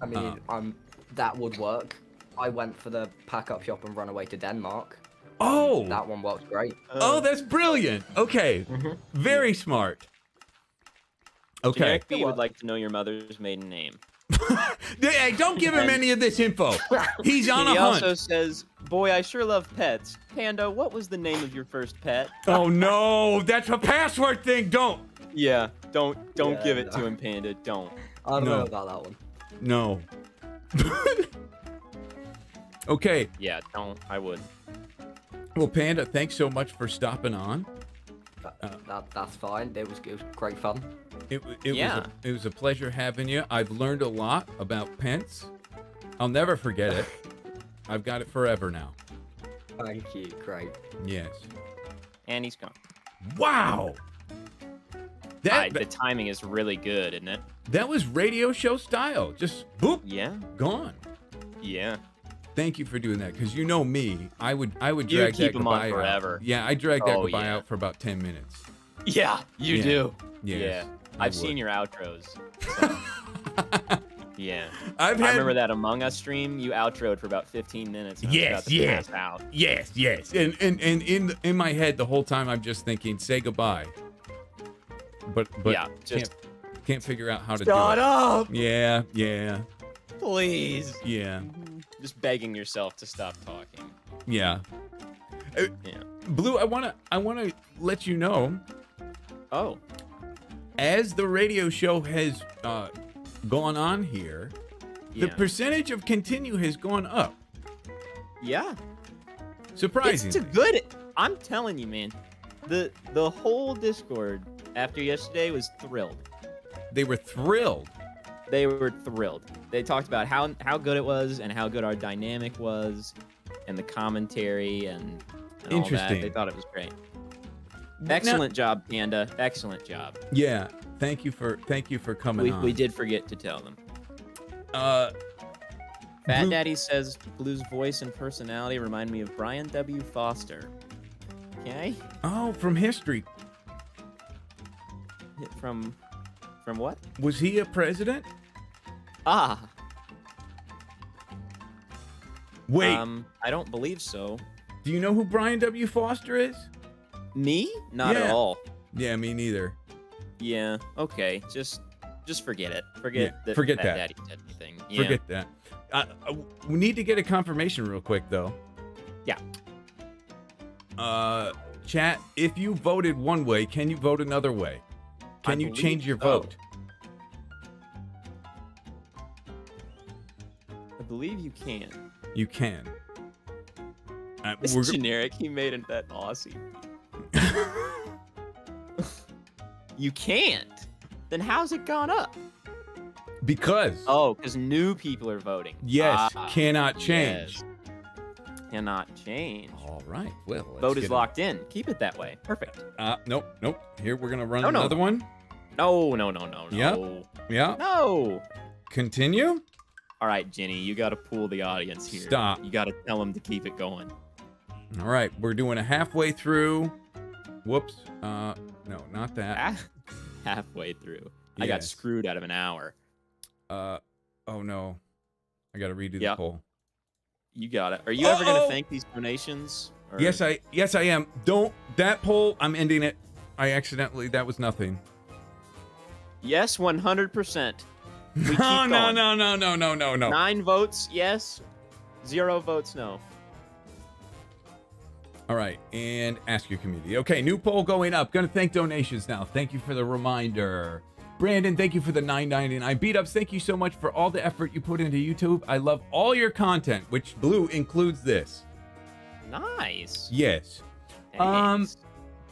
I mean, Uh. um, that would work. I went for the pack up shop and run away to Denmark. Oh. That one worked great. Oh, that's brilliant. Okay. Mm-hmm. Very smart. Okay. Generic B would like to know your mother's maiden name. (laughs) Hey, don't give him any of this info. (laughs) He's on he a hunt. He also says, "Boy, I sure love pets." Panda, what was the name of your first pet? Oh no, that's a password thing. Don't. Yeah, don't don't Yeah, give it no. to him, Panda. Don't. I don't No. know about that one. No. (laughs) okay. Yeah, don't. I would. Well, Panda, thanks so much for stopping on. That, Uh. that that's fine. It was it was great fun. It, w- it Yeah. was a, it was a pleasure having you. I've learned a lot about Pence. I'll never forget it. (laughs) I've got it forever now. Thank you. Great. Yes. And he's gone. Wow. That I- the timing is really good, isn't it? that was radio show style. Just boop, Yeah. gone. Yeah. Thank you for doing that because you know me. I would I would You drag keep that 'em on forever. out. Yeah, I drag that Oh, goodbye yeah. out for about ten minutes. Yeah, you Yeah. do. Yes, yeah. I've seen your outros. so- (laughs) yeah. I've I remember that Among Us stream. You outroed for about 15 minutes. Yes, yes. out. Yes, yes. And and and in in my head the whole time I'm just thinking say goodbye. But but yeah, just can't can't figure out how to shut do it. up, Yeah, yeah, please. yeah, Just begging yourself to stop talking. yeah. Uh, Yeah. Blue, I wanna I wanna let you know Oh, as the radio show has uh, gone on here, the percentage of continue has gone up. yeah. Surprising. It's a good. I'm telling you, man. The the whole Discord after yesterday was thrilled. they were thrilled. They were thrilled. They talked about how how good it was and how good our dynamic was, and the commentary and, and all that. Interesting. They thought it was great. Excellent job, Panda. Excellent job. Yeah. Thank you for thank you for coming We, on. we did forget to tell them. Uh, Fat Blue- Daddy says Blue's voice and personality remind me of Brian W. Foster. Okay. oh, from history. From from what? Was he a president? Ah. Wait, Um, I don't believe so. do you know who Brian W. Foster is? Me? Not Yeah. at all. Yeah, me neither. Yeah. Okay. Just just forget it. Forget Yeah, that. forget that. Daddy said anything. Yeah. Forget that. Uh, uh, we need to get a confirmation real quick, though. Yeah. Uh, chat. If you voted one way, can you vote another way? Can I you change your so. vote? I believe you can. You can. Uh, It's we're- generic. He made it that Aussie. (laughs) you can't. Then how's it gone up? because Oh, because new people are voting. yes, Ah, cannot change. yes. Cannot change. All right. Well, let's Vote is locked in. Keep it that way. Perfect. Uh, nope, nope. Here we're gonna run No, no. another one. No, no, no, no, no. Yep. Yeah. No. Continue. All right, Jenny, you got to pull the audience here. Stop. You got to tell them to keep it going. All right, we're doing a halfway through. Whoops. Uh, no, not that. (laughs) Halfway through. I got screwed out of an hour. Uh, oh no, I gotta redo the Yep. poll. You got it. Are you ever going to thank these donations? Or- Yes, I yes I am. Don't that poll. I'm ending it. I accidentally. That was nothing. Yes, 100%. We (laughs) No, no, no, no, no, no, no, no. Nine votes, yes. Zero votes, no. All right, and ask your community. Okay, new poll going up. Gonna thank donations now. Thank you for the reminder. Brandon, thank you for the 9.99. B-Dubs, thank you so much for all the effort you put into YouTube. I love all your content, which blue includes this. Nice. Yes. Um,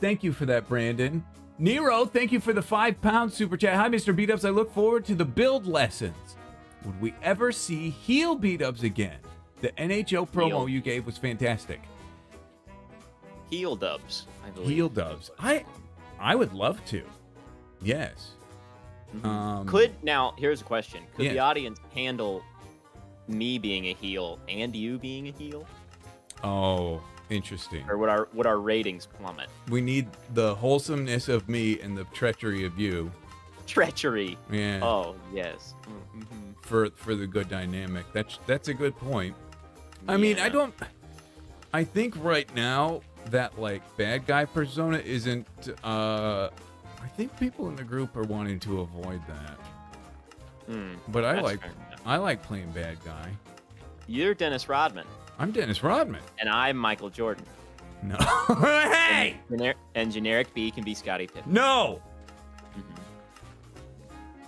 Thank you for that, Brandon. Nero, thank you for the five pound super chat. Hi, Mr. B-Dubs. I look forward to the build lessons. Would we ever see heel B-Dubs again? The NHL promo Heel. you gave was fantastic. Heel dubs, I believe. Heel dubs. I I would love to. Yes. Um, Could now here's a question: Could Yeah. the audience handle me being a heel and you being a heel, Oh, interesting. or would our would our ratings plummet? We need the wholesomeness of me and the treachery of you. Treachery. Yeah. Oh yes. Mm-hmm. for for the good dynamic. That's that's a good point. I mean, I don't. I think right now that like bad guy persona isn't. uh think people in the group are wanting to avoid that. Hmm, But I like. I like playing bad guy. You're Dennis Rodman, I'm Dennis Rodman. and I'm Michael Jordan. No. (laughs) hey. Gener- and generic B can be Scottie Pippen. No. Mhm.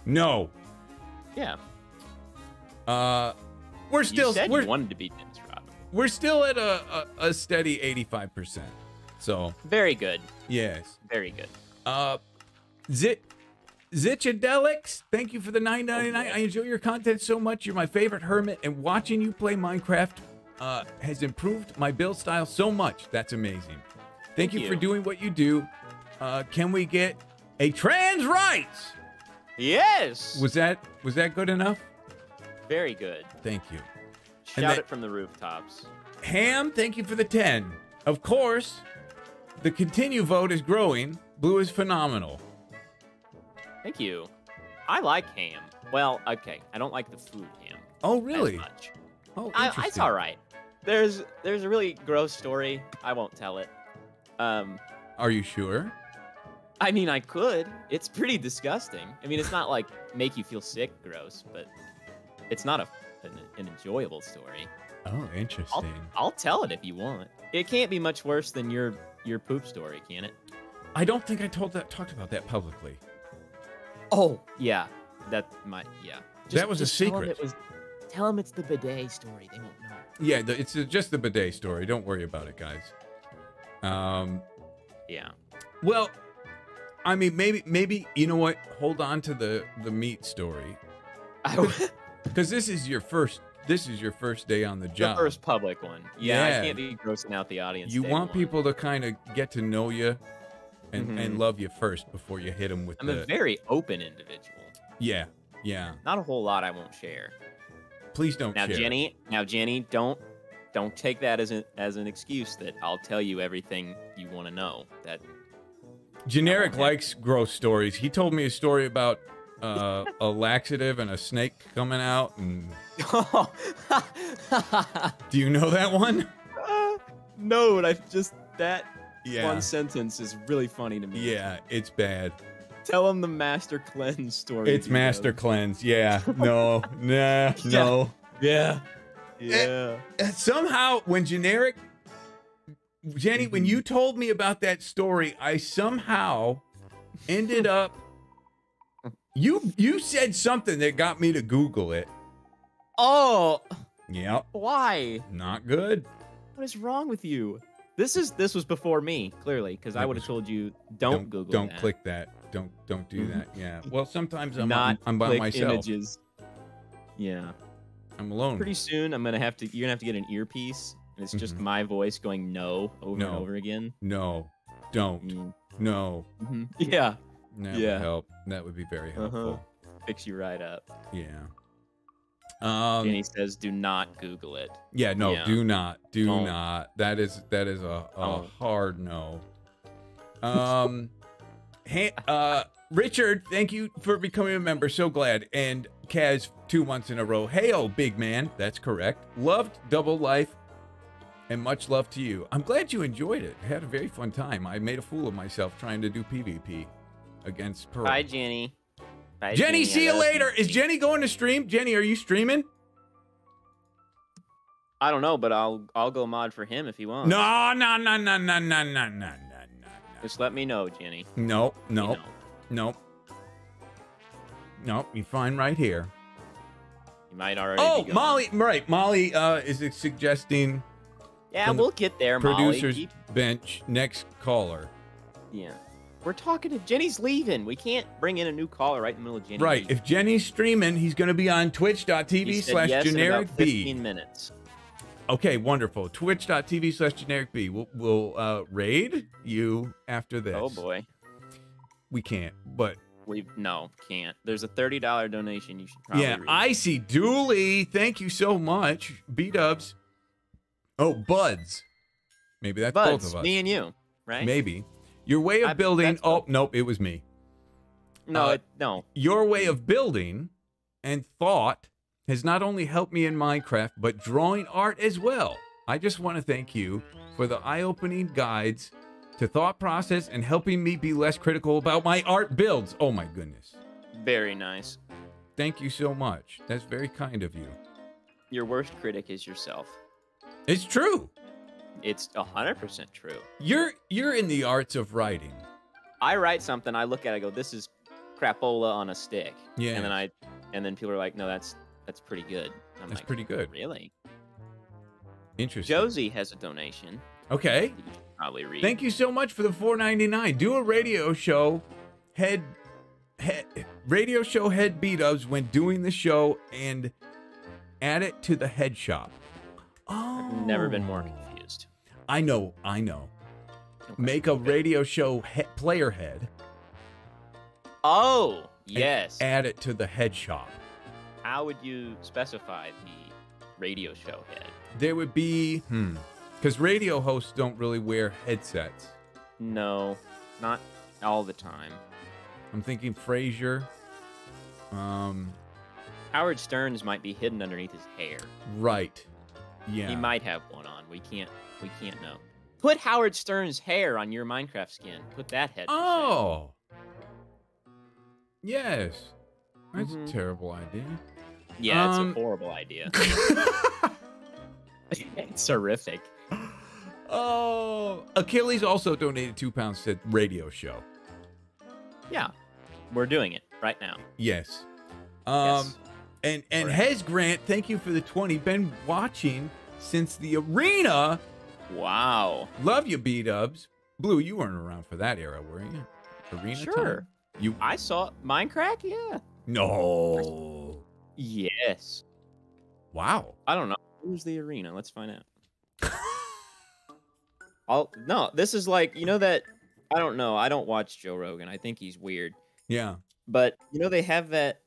No. Yeah. Uh, we're still you said we're you wanted to be Dennis Rodman. we're still at a, a, a steady 85 percent. So Very good. yes. Very good. Uh, Zit Zichadelix, thank you for the 9.99. I enjoy your content so much. You're my favorite hermit, and watching you play Minecraft uh, has improved my build style so much. That's amazing. Thank, Thank you, for doing what you do. Uh, can we get a trans rights? Yes. Was that was that good enough? Very good. Thank you. Shout that- it from the rooftops. Ham, thank you for the 10. Of course, the continue vote is growing. Blue is phenomenal. Thank you. I like ham. Well, okay. I don't like the food ham. Oh, really? much. Oh, I, it's all right. There's there's a really gross story. I won't tell it. Um, Are you sure? I mean, I could. It's pretty disgusting. I mean, it's not like make you feel sick, gross, but it's not a an, an enjoyable story. Oh, I'll, interesting. I'll tell it if you want. It can't be much worse than your your poop story, can it? I don't think I told that talked about that publicly. Oh, yeah. That might yeah. That was a tell 'em secret. It was, tell them it's the bidet story. They won't know. Yeah, the, it's just the bidet story. Don't worry about it, guys. Um, Yeah. well, I mean, maybe, maybe you know what? Hold on to the the meat story because (laughs) this is your first. This is your first day on the job. the job. first public one. Yeah, Yeah. I can't be grossing out the audience. you want one. people to kind of get to know you and and Mhm. love you first before you hit them with I'm the a very open individual. yeah yeah. Not a whole lot I won't share. Please don't Now, share. Jenny. Now, Jenny, don't don't take that as an as an excuse that I'll tell you everything you want to know. That Generic likes gross stories. He told me a story about uh, a laxative and a snake coming out. And (laughs) do you know that one? (laughs) no, but I just that Yeah. one sentence is really funny to me. Yeah, it's bad. Tell him the Master Cleanse story. It's Master know. Cleanse. Yeah. No. (laughs) Nah. No. Yeah. Yeah. Uh, Somehow, when generic, Jenny, when you told me about that story, I somehow ended up. You you said something that got me to Google it. Oh, Yep. why? Not good. What is wrong with you? This is this was before me, clearly, because I would have told you don't, Google Don't that. click that. Don't don't do Mhm. that. Yeah. Well, sometimes I'm Not I'm, by click myself. images. Yeah. I'm alone. Pretty soon, I'm gonna have to. You're gonna have to get an earpiece, and it's just Mhm. my voice going no over and over again. No. Don't. Mm, No. mhm. (laughs) Yeah. That Yeah. would help. That would be very Uh-huh. helpful. Fix you right up. Yeah. Um. he says, "Do not Google it." Yeah, no, Yeah. do not, do Don't. not. That is that is a, a Don't. hard no. Um, (laughs) hey, uh, Richard, thank you for becoming a member. So glad. And Kaz, two months in a row. Hey, oh, big man, that's correct. Loved Double Life. And much love to you. I'm glad you enjoyed it. I had a very fun time. I made a fool of myself trying to do PvP against Pearl. Bye, Jenny. Bye, Jenny, I see you later. Is Jenny going to stream? Jenny, are you streaming? I don't know, but I'll I'll go mod for him if he wants. No, no, no, no, no, no, no, no, no, Just let me know, Jenny. no. No, no, no. No, you're fine right here. You might already. Oh. Molly, right. Molly uh, is suggesting Yeah, we'll get there, Molly. producer's Keep- bench next caller. Yeah. We're talking to Jenny's leaving. We can't bring in a new caller right in the middle of Jenny. Right. If Jenny's streaming, he's going to be on twitch.tv slash yes in generic B. 15 minutes. Okay, wonderful. Twitch.tv slash generic B. We'll, we'll uh, raid you after this. Oh boy. We can't, but We no can't. There's a thirty dollar donation. You should probably. yeah, read. I see Dooley. Thank you so much. B dubs. Oh, Buds. Maybe that's Buds, both of us. me and you, right? Maybe. Your way of I- building. Oh, both. nope, it was me. No, uh, it, no. Your way of building and thought has not only helped me in Minecraft, but drawing art as well. I just want to thank you for the eye opening guides to thought process and helping me be less critical about my art builds. Oh my goodness. Very nice. Thank you so much. That's very kind of you. Your worst critic is yourself. It's true. It's hundred percent true. You're you're in the arts of writing. I write something, I look at it, I go, "This is crapola on a stick." Yeah. And then I, and then people are like, "No, that's that's pretty good." I'm That's like, pretty good. Really? Interesting. Josie has a donation. Okay. You probably read. Thank you so much for the 4.99. Do a radio show head head radio show head B-Dubs when doing the show and add it to the head shop. Oh. I've never been more confused. I know, I know. Make a radio show he- player head, Oh, yes. add it to the head shop. How would you specify the radio show head? There would be hmm cuz radio hosts don't really wear headsets. No, not all the time. I'm thinking Frasier. Um Howard Stern's might be hidden underneath his hair. right. Yeah. He might have one on. We can't. We can't know. Put Howard Stern's hair on your Minecraft skin. Put that head. Oh. Yes. That's Mhm. a terrible idea. Yeah, it's Um, a horrible idea. (laughs) it's horrific. oh. Achilles also donated two pounds to radio show. Yeah, we're doing it right now. Yes. Um Yes. and and Correct. Hez Grant, thank you for the 20. Been watching since the arena. Wow. Love you, B dubs. Blue, you weren't around for that era, were you? Arena Sure. time? You I saw Minecraft. Yeah. No. Yes. Wow. I don't know. Who's the arena? Let's find out. (laughs) I'll no. This is like you know that. I don't know. I don't watch Joe Rogan. I think he's weird. Yeah. But you know they have that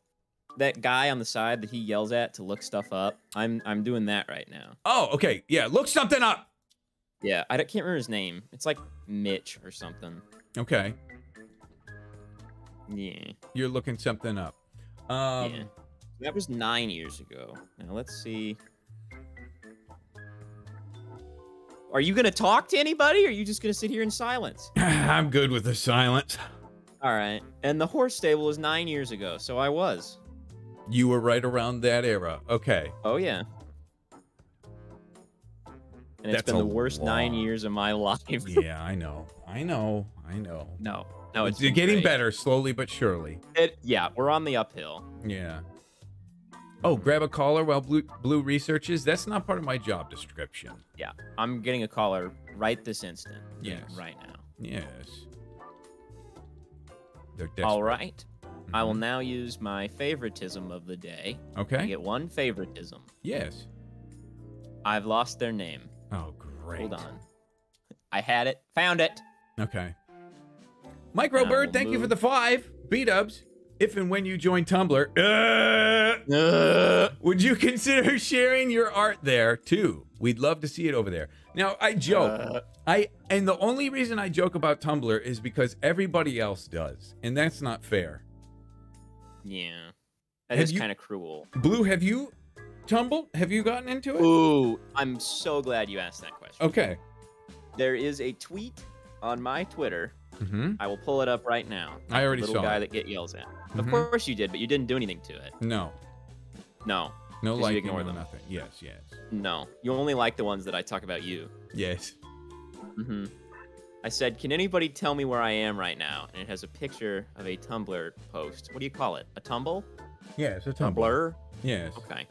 that guy on the side that he yells at to look stuff up. I'm I'm doing that right now. Oh, okay. Yeah, look something up. Yeah, I can't remember his name. It's like Mitch or something. Okay. Yeah, You're looking something up. Um yeah. That was nine years ago. Now let's see. Are you gonna talk to anybody, or are you just gonna sit here in silence? (laughs) I'm good with the silence. All right. And the horse stable was nine years ago, so I was. You were right around that era. Okay. Oh yeah. And it's That's been the worst nine years of my (laughs) life. Yeah, I know. I know. I know. no, no, it's getting great. better slowly but surely. It, yeah, we're on the uphill. Yeah. Oh, grab a caller while blue blue researches. That's not part of my job description. Yeah, I'm getting a caller right this instant. Yes. Right now. Yes. They're desperate. All right. I will Mhm. now use my favoritism of the day. Okay. I get one favoritism. Yes. I've lost their name. Oh, great. Hold on. I had it. Found it. Okay. Microbird, Now thank you for the five. B dubs. If and when you join Tumblr, uh, would you (laughs) consider sharing your art there too? We'd love to see it over there. Now, I joke. Uh. I and the only reason I joke about Tumblr is because everybody else does, and that's not fair. Yeah. That Have is kind of cruel. Blue, have you tumbled? Have you gotten into it? Ooh, I'm so glad you asked that question. Okay. There is a tweet on my Twitter. Mm-hmm. I will pull it up right now. I already Little saw guy it. that get yells at. Of Mhm. course you did, but you didn't do anything to it. No. No, No liking ignore them. nothing. Yes, yes. no. You only like the ones that I talk about you. Yes. hmm I said, can anybody tell me where I am right now? And it has a picture of a Tumblr post. What do you call it? A tumble? Yeah, it's a tumble. blur? Yes. Okay.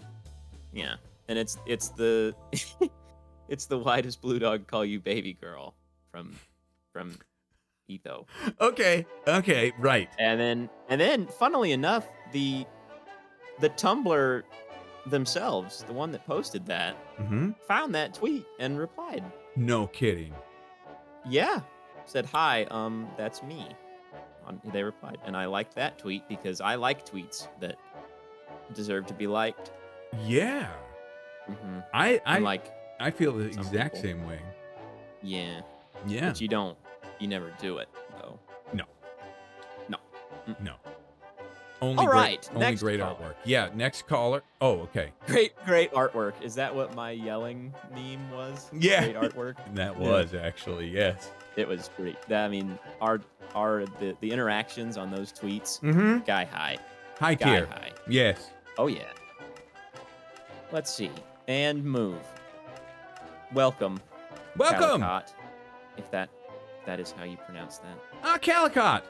Yeah. And it's it's the (laughs) it's the why does Blue Dog call you baby girl from from Etho. Okay. Okay. Right. And then and then funnily enough, the the Tumblr themselves, the one that posted that, Mm-hmm. found that tweet and replied. No kidding. Yeah. Said, "Hi, um that's me." They replied, and I liked that tweet because I like tweets that deserve to be liked. Yeah. Mm-hmm. I I like, I feel the exact people. same way. yeah, Yeah. but you don't, you never do it though. No. No. No. Only All great, Only great caller. artwork. Yeah. Next caller. Oh, okay. Great, great artwork. Is that what my yelling meme was? Yeah. Great artwork. (laughs) That Yeah. was actually yes. It was great. I mean, our our the, the interactions on those tweets, Mm-hmm. guy high, High guy tier. high. Yes. Oh yeah. Let's see. And move. Welcome. Welcome. Calicot, if that that is how you pronounce that. Ah, Calicot.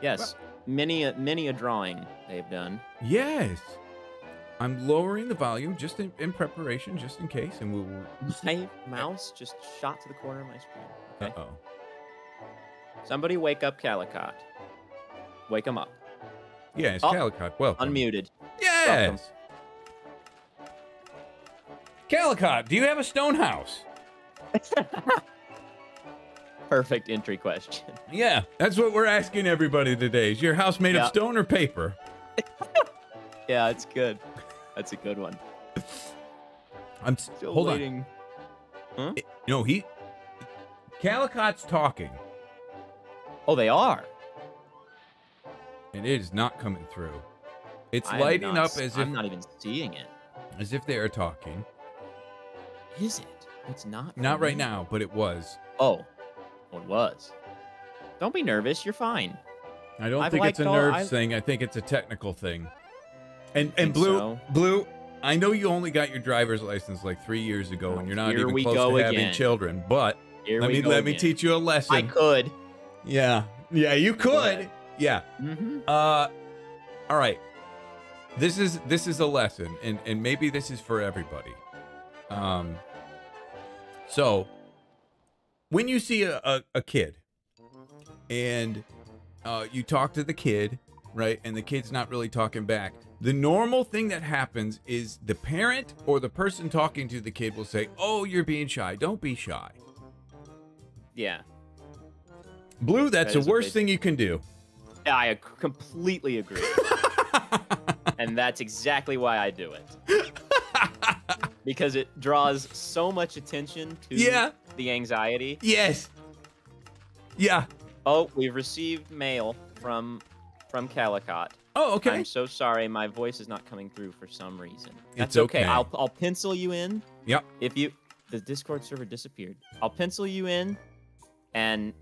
Yes. Many a many a drawing they've done. Yes. I'm lowering the volume just in, in preparation, just in case, and we'll. (laughs) My mouse just shot to the corner of my screen. Uh oh. Somebody wake up Calicot. Wake him up. Yes, Oh, Calicot. Welcome. Unmuted. Yes. Calicot, do you have a stone house? (laughs) Perfect entry question. (laughs) Yeah, that's what we're asking everybody today. Is your house made Yeah. of stone or paper? (laughs) Yeah, it's good. That's a good one. I'm Still hold waiting. on. Eh, no, he. Calicot's talking, Oh, they are. and it is not coming through. It's I lighting not up as if I'm not even seeing it. as if they are talking. Is it? It's not. Not right now, but it was. Oh, it was. Don't be nervous. You're fine. I don't I've think it's a all- nerves I've- thing. I think it's a technical thing. And and blue so. blue. I know you only got your driver's license like three years ago, and you're not even close to having children. But Here let me let me teach you a lesson. I could. Yeah, yeah, you could. ahead. Yeah. Mm-hmm. Uh, all right. This is this is a lesson, and and maybe this is for everybody. Um. So, when you see a a, a kid, and uh, you talk to the kid, right, and the kid's not really talking back. The normal thing that happens is the parent or the person talking to the kid will say, "Oh, you're being shy. Don't be shy." Yeah. Blue, that's That the worst thing you can do. I completely agree. (laughs) and that's exactly why I do it. (laughs) because it draws so much attention to Yeah. The anxiety. Yes. Yeah. Oh, we've received mail from from Calicot. Oh, okay. I'm so sorry, my voice is not coming through for some reason. It's That's okay. okay. I'll I'll pencil you in. Yep. If you the Discord server disappeared, I'll pencil you in, and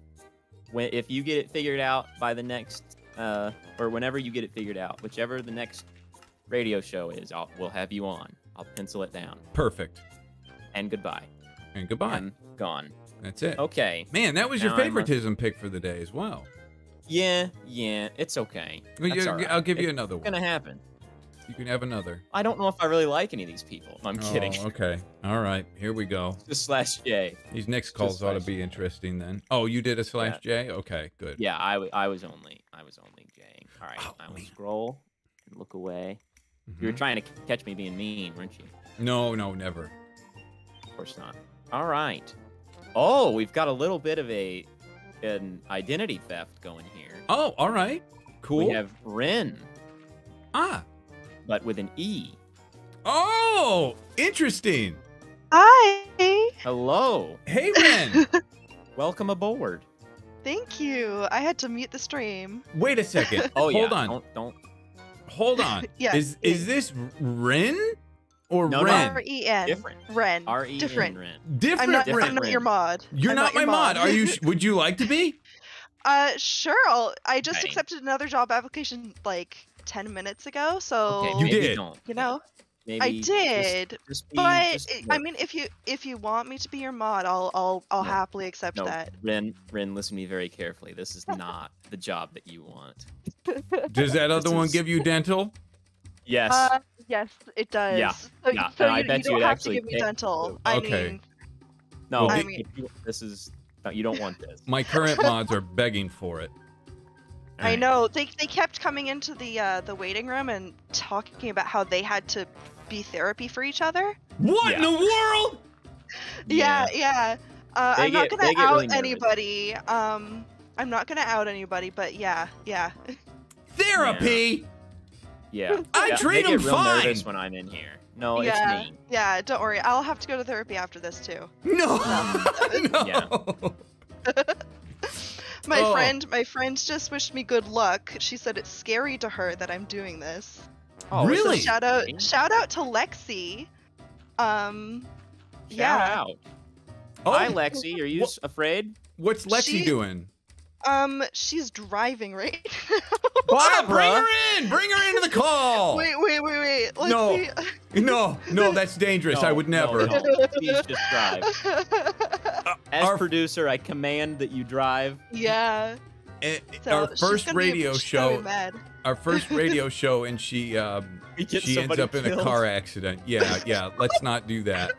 when if you get it figured out by the next uh or whenever you get it figured out, whichever the next radio show is, I'll we'll have you on. I'll pencil it down. Perfect. And goodbye. And goodbye. I'm gone. That's it. Okay. Man, that was your Now a- favoritism pick for the day as well. Yeah, yeah, it's okay. Well, you- right. I'll give you It's another one. gonna happen. You can have another. I don't know if I really like any of these people. I'm kidding. Oh, (laughs) okay. All right. Here we go. Just slash J. These next calls ought to be interesting then. Oh, you did a slash J? Okay, good. Yeah, I, w- I was only I was only Jing. All right, Oh, I will man. scroll and look away. You were Mhm. trying to catch me being mean, weren't you? No, no, never. Of course not. All right. Oh, we've got a little bit of a an identity theft going here. Oh, all right. Cool. We have Ren, ah. but with an E. Oh, interesting. Hi. Hello. Hey, Ren. (laughs) Welcome aboard. Thank you. I had to mute the stream. Wait a second. (laughs) Oh yeah. Hold on. Don't don't. Hold on. (laughs) Yeah, Is is this Ren? Or No, no. Ren? R E N. Different. Ren. R E N Different. Different I'm not. Ren. I'm not your mod. You're I'm not, my your mod. Are you? Would you like to be? (laughs) uh, sure. I'll, I just Okay. accepted another job application like ten minutes ago, so Okay, You did. You know Maybe I did. just be- But just it- I mean, if you if you want me to be your mod, I'll I'll I'll No. happily accept no, that. Ren, Ren, listen to me very carefully. This is not the job that you want. (laughs) Does that other This one is- give you dental? Yes. Uh, yes, it does. Yeah, So, yeah, so and I you, bet you you don't have to give me pays dental. you. I Okay. mean, no, well, I mean- you- this is no, you don't want this. My current mods are begging for it. I know they they kept coming into the uh, the waiting room and talking about how they had to be therapy for each other. What in the world? Yeah, yeah. Uh, I'm not gonna out really anybody. Um, I'm not gonna out anybody, but yeah, yeah. (laughs) Therapy? Yeah. (laughs) I yeah, treat they 'em get real fine. nervous when I'm in here. No, yeah, it's me. yeah. Don't worry, I'll have to go to therapy after this too. No. no. (laughs) (laughs) My Oh. friend, my friend just wished me good luck. She said it's scary to her that I'm doing this. Oh, Really? a Shout out, shout out to Lexi. Um, Shout yeah. out. Oh, Hi, Lexi. Are you Wha- s afraid? What's Lexi She- doing? Um, she's driving right (laughs) Ah, bring her in. Bring her into the call. (laughs) wait, wait, wait, wait. Let's No. see. (laughs) No, no, that's dangerous. I would never. no. Please just drive. As Our- producer, I command that you drive. yeah. Eh, So our first radio be show. Our first radio show, and she um, she ends somebody up in a car accident. Yeah, yeah. Let's not do that.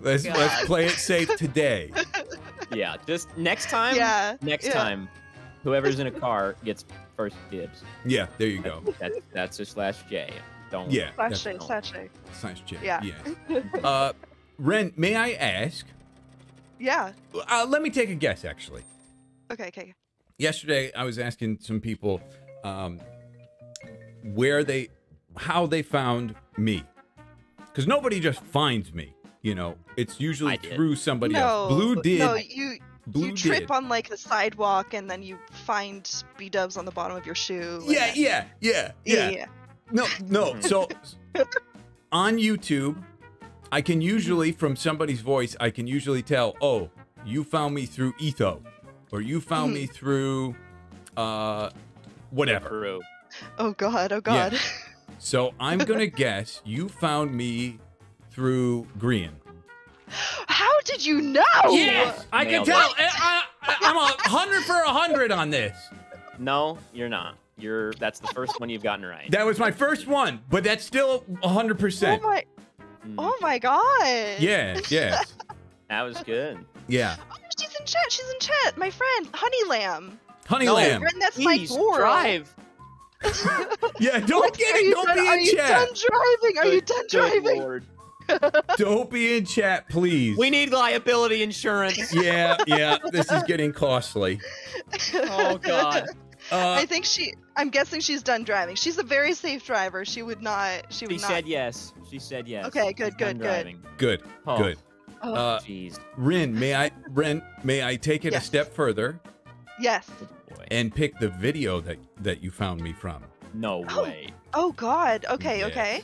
Let's let's play it safe today. Yeah, just next time. Yeah. Next yeah. time, whoever's in a (laughs) car gets first dibs. Yeah, there you go. That's that's a slash J. Don't. Yeah, Slash that's J, slash J. science J. Yeah. Yes. (laughs) Uh, Ren, may I ask? Yeah. Uh, let me take a guess. Actually, Okay, okay. yesterday I was asking some people um, where they, how they found me, because nobody just finds me. You know, it's usually through somebody no, else. Blue did. No, you Blue you trip did. on like the sidewalk and then you find B dubs on the bottom of your shoe. yeah, then- yeah, yeah, yeah, yeah, yeah. No, no. (laughs) So on YouTube, I can usually, from somebody's voice, I can usually tell, oh, you found me through Etho, or you found me through, uh, whatever. Peru. Oh god, oh God! Yeah. god. (laughs) So I'm gonna guess you found me through Green. How did you know? Yes, I can tell. it. I, I, I'm a hundred for a hundred on this. No, you're not. You're. That's the first one you've gotten right. That was my first one, but that's still a hundred percent. Oh my Oh my god. Yeah, (laughs) yeah, that was good. yeah. Oh, she's in chat. She's in chat. My friend, Honey Lamb. Honey No, lamb. Friend, that's my Please girl. drive. (laughs) Yeah, don't get it. Don't done, be are in you chat. done driving? Are you Good- done good driving? Lord. Don't be in chat, please. We need liability insurance. yeah, yeah. This is getting costly. oh God. Uh, I think she. I'm guessing she's done driving. She's a very safe driver. She would not. She would She not. said yes. She said yes. Okay, good, She's done good, good. driving. good, Oh. good. Oh, Uh, Jeez. Rin, may I, Rin, may I take it Yes. a step further yes. And pick the video that that you found me from? No Oh. way. Oh God. Okay. Yes. Okay.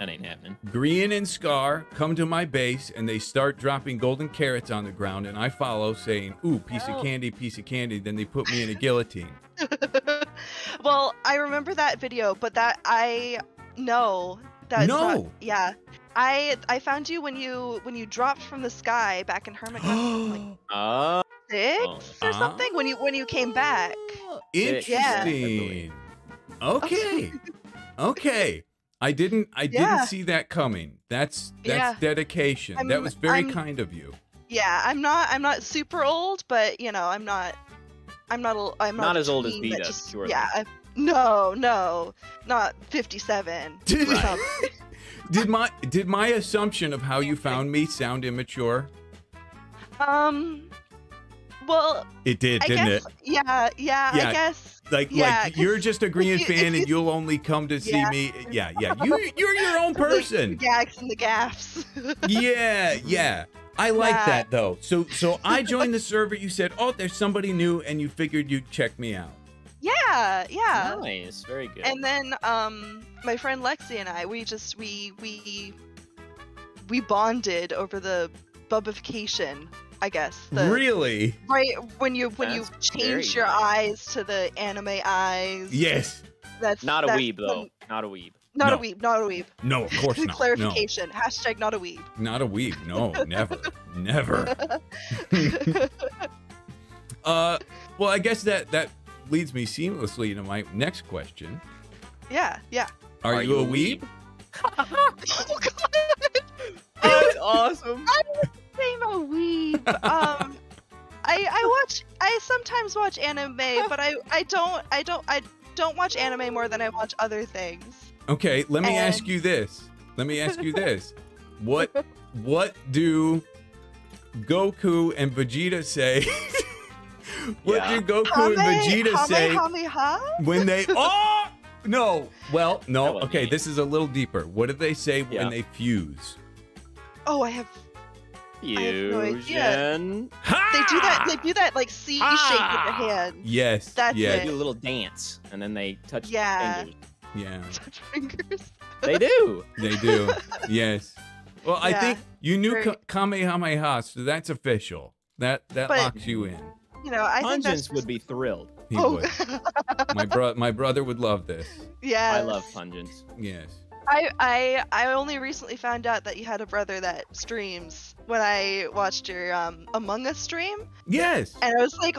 That ain't happening. Green and Scar come to my base and they start dropping golden carrots on the ground, and I follow, saying, "Ooh, piece of Oh. candy, piece of candy." Then they put me in a guillotine. (laughs) well, I remember that video, but that I no. That's not- No. yeah. I I found you when you when you dropped from the sky back in Hermit like Uh, (gasps) six Oh. or something when you when you came back. Interesting. Okay. Okay. I didn't I Yeah. didn't see that coming. That's that's Yeah. dedication. that I'm- was very I'm- kind of you. Yeah, I'm not I'm not super old, but you know I'm not I'm not a, I'm not, Not as old as teen Vita, that just- surely. Yeah. I, no, no, not 57. (laughs) Did, or something. (laughs) did my did my assumption of how you found me sound immature? um. Well, It did, I didn't guess. it? Yeah, yeah, Yeah. I guess. Like yeah, like you're just a green you- fan if and you- you'll only come to see Yeah. me. Yeah, yeah. You (laughs) you're your own person. The gags and the gaffs. (laughs) Yeah, yeah. I like Yeah. that though. So so I (laughs) joined the server. You said, "Oh, there's somebody new," and you figured you'd check me out. Yeah, yeah. Nice, very good. And then um my friend Lexi and I, we just we we we bonded over the bubbification, I guess. The, really? Right when you when you change very your nice. eyes to the anime eyes. Yes. That's not a that's weeb though. when- Not a weeb. Not No. a weeb, not a weeb. No, of course not. (laughs) No, Clarification. Hashtag not a weeb. not a weeb. No, never, (laughs) never. (laughs) Uh, well, I guess that that leads me seamlessly to my next question. Yeah, yeah. Are, Are you, you a a weeb? Oh god. That's awesome. I'm a weeb. Um, I I watch. I sometimes watch anime, but I I don't I don't I don't watch anime more than I watch other things. Okay, let me ask you this. Let me ask you this. What (laughs) what do Goku and Vegeta say? (laughs) what Yeah. do Goku and Vegeta say Kamehameha? when they Oh (laughs) no. Well, no. Okay, me. this is a little deeper. What do they say Yeah. when they fuse? Oh, I have. I have no idea. Fusion. Ha! They do that. They do that like C shape with the hand. Yes. That's yes. They do a little dance, and then they touch Yeah. fingers. Yeah. (laughs) Touch fingers. They do. They do. (laughs) yes. Well, I think you knew very- Ka- Kamehameha, so that's official. That that But- locks you in. You know, I think that's Pungence would be thrilled. He oh, would. My bro, my brother would love this. (laughs) yeah. I love Pungence. Yes. I, I I only recently found out that you had a brother that streams when I watched your um Among Us stream, Yes. and I was like,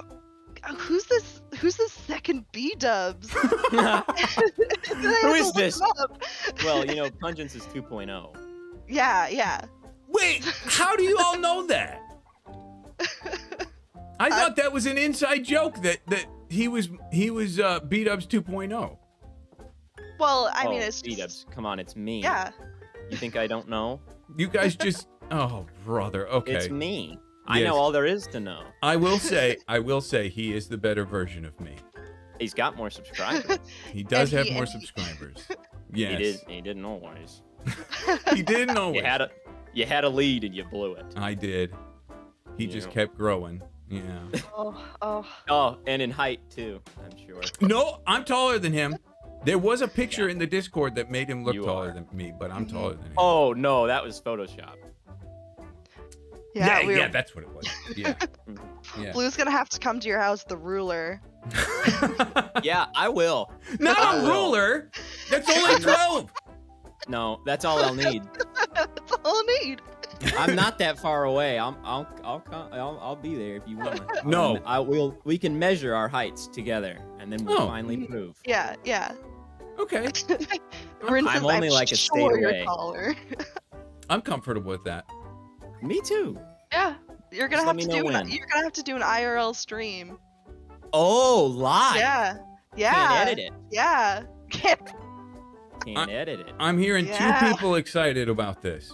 "Who's this? Who's this second B Dubs?" (laughs) (laughs) Who is this? (laughs) well, you know, Pungence is oh. 2.0. Yeah, yeah. Wait, how do you all know that? I thought that was an inside joke that that he was he was uh, B Dubs 2.0. Well, I mean, Oh, it's B-dubs. just, Come on, it's me. yeah. You think I don't know? You guys just oh brother. Okay. It's me. I Yes. know all there is to know. I will (laughs) say I will say he is the better version of me. He's got more subscribers. (laughs) He does And have he- more and he- subscribers. (laughs) Yes. He did. He didn't always. He didn't always. You had a, you had a lead and you blew it. I did. He just Yeah. kept growing. Yeah. Oh, oh. Oh, and in height too. I'm sure. No, I'm taller than him. There was a picture in the Discord that made him look You taller are. than me, but I'm mm-hmm. taller than him. Oh no, that was Photoshop. Yeah, yeah, we yeah, were- that's what it was. (laughs) Yeah. Mm-hmm. yeah. Blue's gonna have to come to your house, the ruler. (laughs) Yeah, I will. Not I a will. ruler. That's only 12. No, that's all I'll need. (laughs) That's all I need. I'm not that far away. I'm, I'll, I'll, co- I'll, I'll be there if you want. No. I will. We can measure our heights together, and then we'll Oh. finally prove. Yeah, yeah. Okay. (laughs) Rin I'm says, only like a state sure you're away." taller. (laughs) I'm comfortable with that. Me too. Yeah, you're gonna Just have to do an, when. you're gonna have to do an IRL stream. Oh, live. Yeah, yeah, Can't edit it. yeah. (laughs) Can't. Can't edit it. I'm hearing Yeah. two people excited about this.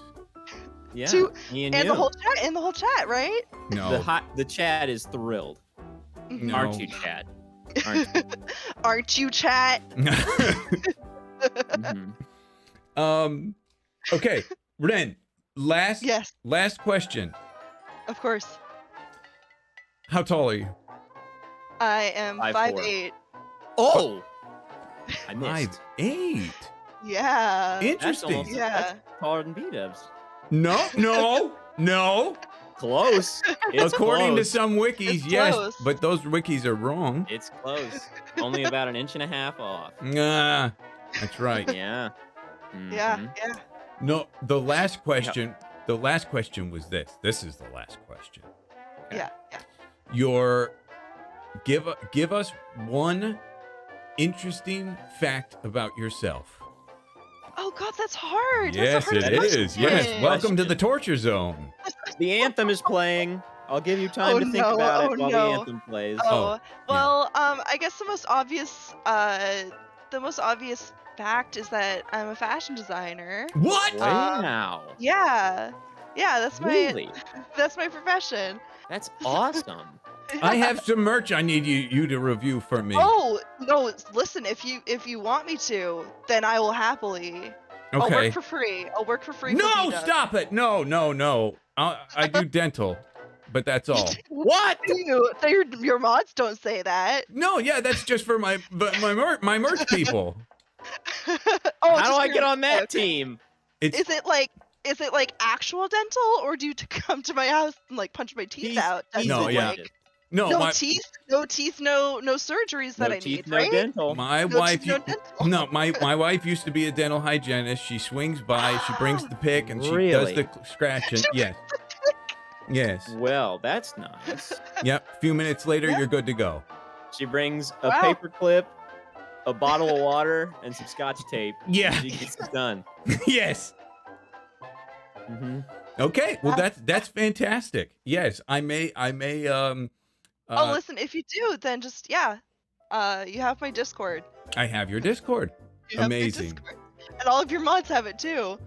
Yeah. Two- me and, And you. the whole chat, in the whole chat, right? No. The hot, the chat is thrilled. Mm-hmm. no. Aren't you, Chad? Aren't you? (laughs) Aren't you, chat? (laughs) Mhm. um. Okay, Ren. Last. Yes, Last question. of course. How tall are you? I am Five five four. eight. Oh, I missed. Five eight. Yeah. That's Interesting. almost Yeah. that's taller than B-dubs. No, no, no. Close. (laughs) It's According close. to some wikis, It's yes, close. but those wikis are wrong. It's close. (laughs) Only about an inch and a half off. Nah, that's right. (laughs) Yeah. Yeah, Mhm. yeah. No, the last question. The last question was this. This is the last question. Yeah, yeah. Your give give us one interesting fact about yourself. Oh God, that's hard. yes, that's a hard it question. is. Yes, welcome to the torture zone. The anthem is playing. I'll give you time Oh, to think no, about oh, it while no. the anthem plays. Oh, Oh, well, um, I guess the most obvious, uh, the most obvious fact is that I'm a fashion designer. What? uh, Wow. Yeah, yeah, that's my Really? (laughs) that's my profession. That's (laughs) awesome. I (laughs) have some merch I need you you to review for me. Oh no! Listen, if you if you want me to, then I will happily. Okay. I'll work for free. I'll work for free. No, B-Dubs. stop it. No, no, no. I, I do (laughs) dental. but that's all. (laughs) What? You, your, your mods don't say that. No, yeah, that's just for my but my mer- my merch people. oh, How do I get on that okay. team? It's Is it like is it like actual dental, or do you come to my house and like punch my teeth He's- out? he's No, yeah. like, no, no my teeth, no teeth, no no surgeries that no I teeth, need, no right? dental. my No wife. teeth, no dental. No, my (laughs) my wife used to be a dental hygienist. She swings by, she brings the pick, and she does the scratching. Yes, yes, Well, that's nice. yep. A few minutes later, you're good to go. She brings a Wow. paper clip, a bottle of water, and some scotch tape. Yeah. She gets it done. (laughs) yes. hmm Okay. Well, that's that's fantastic. Yes, I may I may um. Oh, Uh, listen, if you do, then just yeah, uh, you have my Discord. I have your Discord. You have Amazing. Discord. And all of your mods have it too.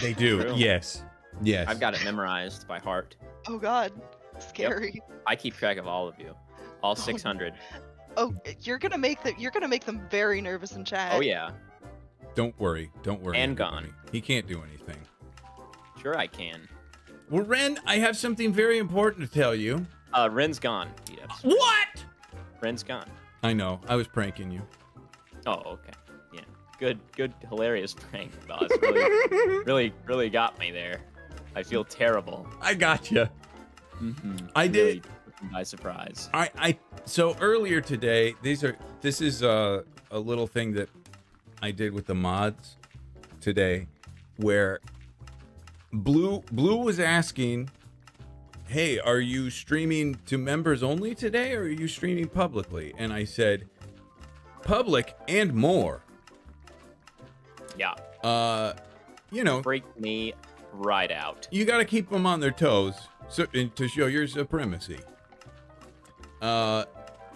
They do. True. Yes. Yes. I've got it memorized by heart. Oh God, scary. I keep track of all of you, all 600. Oh, you're gonna make them. You're gonna make them very nervous in chat. Oh yeah, Don't worry. Don't worry. And everybody. gone. He can't do anything. sure I can. Well, Ren, I have something very important to tell you. Uh, Ren's gone. B-dubs. What? Ren's gone. I know. I was pranking you. Oh, okay. Yeah. Good, good, hilarious prank, boss. Really, (laughs) really, really got me there. I feel terrible. I got you. Mm-hmm. I really did- by surprise. I, I. So earlier today, these are. This is uh, a little thing that I did with the mods today, where Blue Blue was asking, "Hey, are you streaming to members only today, or are you streaming publicly?" And I said, "Public and more." Yeah. Uh, you know, Freak me right out. you got to keep them on their toes so, to show your supremacy. Uh,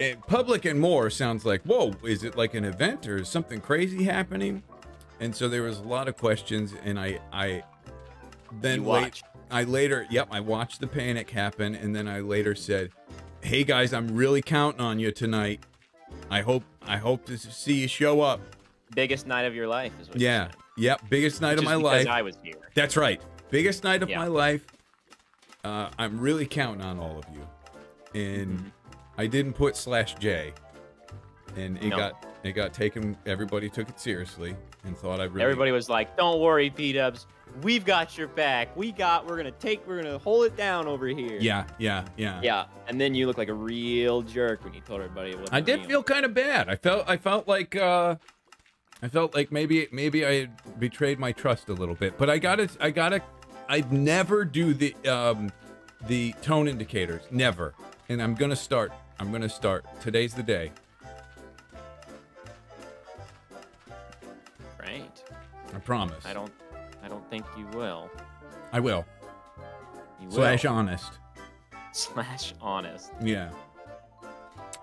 and public and more sounds like, whoa, is it like an event or is something crazy happening? And so there was a lot of questions, and I, I then late. I later, yep, I watched the panic happen, and then I later said, "Hey guys, I'm really counting on you tonight. I hope, I hope to see you show up." Biggest night of your life is what Yeah, yep, biggest night Which of my because life. I was here. That's right. Biggest night of Yeah. my life. Uh, I'm really counting on all of you. And Mhm. I didn't put slash J. And it No. got it got taken everybody took it seriously and thought I really Everybody was like, "Don't worry, B Dubs. We've got your back. We got. We're gonna take. We're gonna hold it down over here." Yeah, yeah, yeah. Yeah. And then you look like a real jerk when you told everybody it I did real. feel kind of bad. I felt I felt like uh I felt like maybe maybe I betrayed my trust a little bit. But I got to I got to I'd never do the um the tone indicators. Never. And I'm going to start. I'm going to start. Today's the day. I promise. I don't. I don't think you will. I will. You will. Slash honest. Slash honest. Yeah.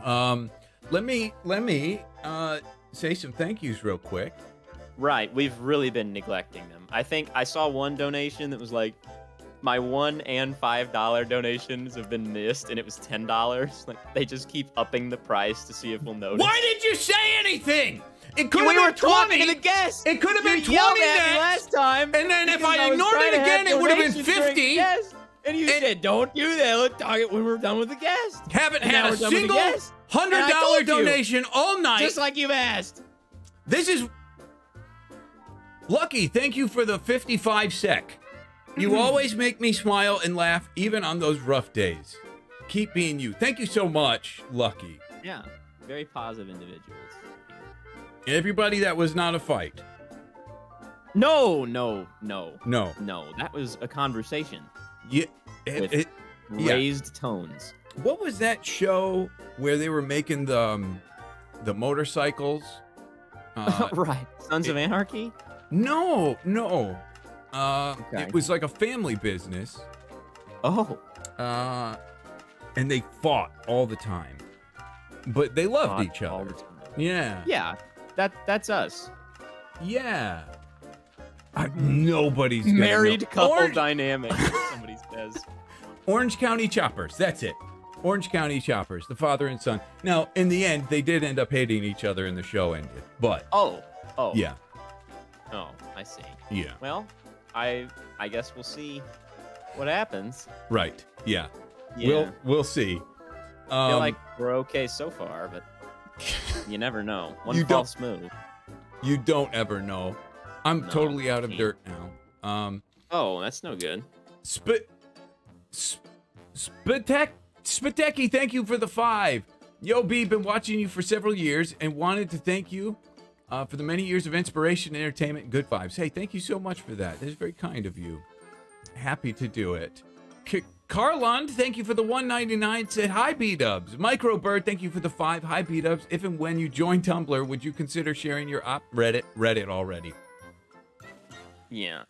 Um let me let me uh say some thank yous real quick. Right. We've really been neglecting them. I think I saw one donation that was like, my one and five dollar donations have been missed, and it was ten dollars. (laughs) Like they just keep upping the price to see if we'll notice. Why did you say anything? It could we have were been 20. talking to the guest. It could have been 20 yelled then. last time. And then if I was ignored it again, it would have been 50. Yes. And you And- said, "Don't do that. Let's talk it when we're done with the guest." Haven't And had a we're done with the single hundred And I dollar told you. donation all night. Just like you've asked. this is lucky. Thank you for the 55 sec. You mm-hmm. always make me smile and laugh, even on those rough days. Keep being you. Thank you so much, Lucky. Yeah. Very positive individuals. Everybody that was not a fight. No, no, no, No. no. That was a conversation. Yeah. It, With- it- Yeah. Raised tones. what was that show where they were making the um, the motorcycles? (laughs) Uh, right. Sons of Anarchy? no, no. Uh, Okay. It was like a family business. Oh. Uh, and they fought all the time, but they loved God, each other. Yeah, Yeah. That that's us. yeah. I, nobody's gonna Married know. couple Orange, dynamic, (laughs) somebody says. Orange County Choppers. That's it. Orange County Choppers, the father and son. Now, in the end, they did end up hating each other, and the show ended. But Oh. Oh. yeah, Oh, I see. yeah, Well, I I guess we'll see what happens. right, yeah. We'll we'll see. I feel Um, like we're okay so far, but (laughs) you never know. One You don't- false move. you don't ever know. I'm No, totally out of dirt now. Um, Oh, that's no good. Spit, sp- Spitek, Spiteki, thank you for the five. Yo, B, been watching you for several years and wanted to thank you uh, for the many years of inspiration, entertainment, and good vibes. Hey, thank you so much for that. That is very kind of you. Happy to do it. K- Carlund, thank you for the 199. Said hi, B Dubs. Micro Bird, thank you for the five. Hi, B Dubs. If and when you join Tumblr, would you consider sharing your op Reddit? Reddit already. Yeah.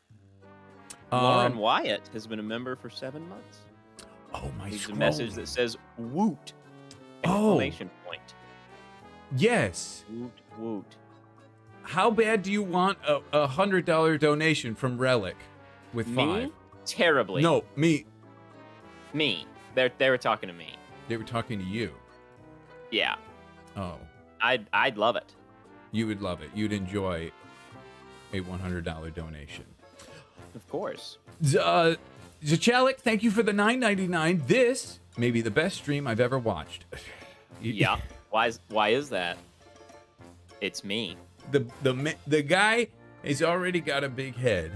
Um, Lauren Wyatt has been a member for seven months. Oh my Leaves a message that says "woot!" Oh. Exclamation point. Yes. Woot woot. How bad do you want a, a hundred dollar donation from Relic with Me? five? Terribly. No, me. Me. They they were talking to me. They were talking to you. Yeah. Oh, I'd I'd love it. you would love it. You'd enjoy a one hundred dollar donation. Of course. Uh, Zachalik, thank you for the nine ninety nine. This may be the best stream I've ever watched. (laughs) Yeah. why is why is that? It's me. the the the guy has already got a big head.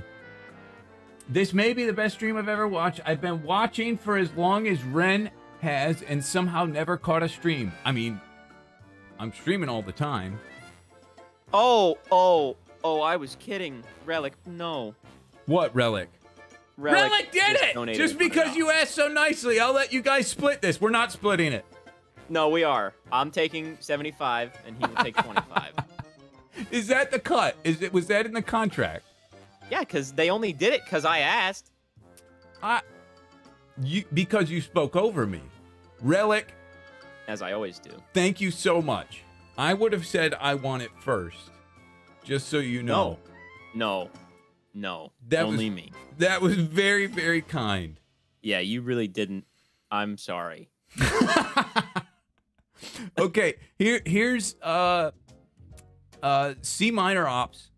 This may be the best stream I've ever watched. I've been watching for as long as Ren has and somehow never caught a stream. I mean, I'm streaming all the time. Oh, oh, oh, I was kidding. Relic, no. What relic? Relic, did just it! Just because you asked so nicely, I'll let you guys split this. We're not splitting it. No, we are. I'm taking 75 and he will take (laughs) 25. Is that the cut? Is it was that in the contract? Yeah, because they only did it because I asked. I you because you spoke over me. Relic, As I always do. Thank you so much. I would have said I want it first, just so you know. No. No. That only was- me. That was very, very kind. Yeah, you really didn't. I'm sorry. (laughs) Okay, here, here's uh, uh, C minor ops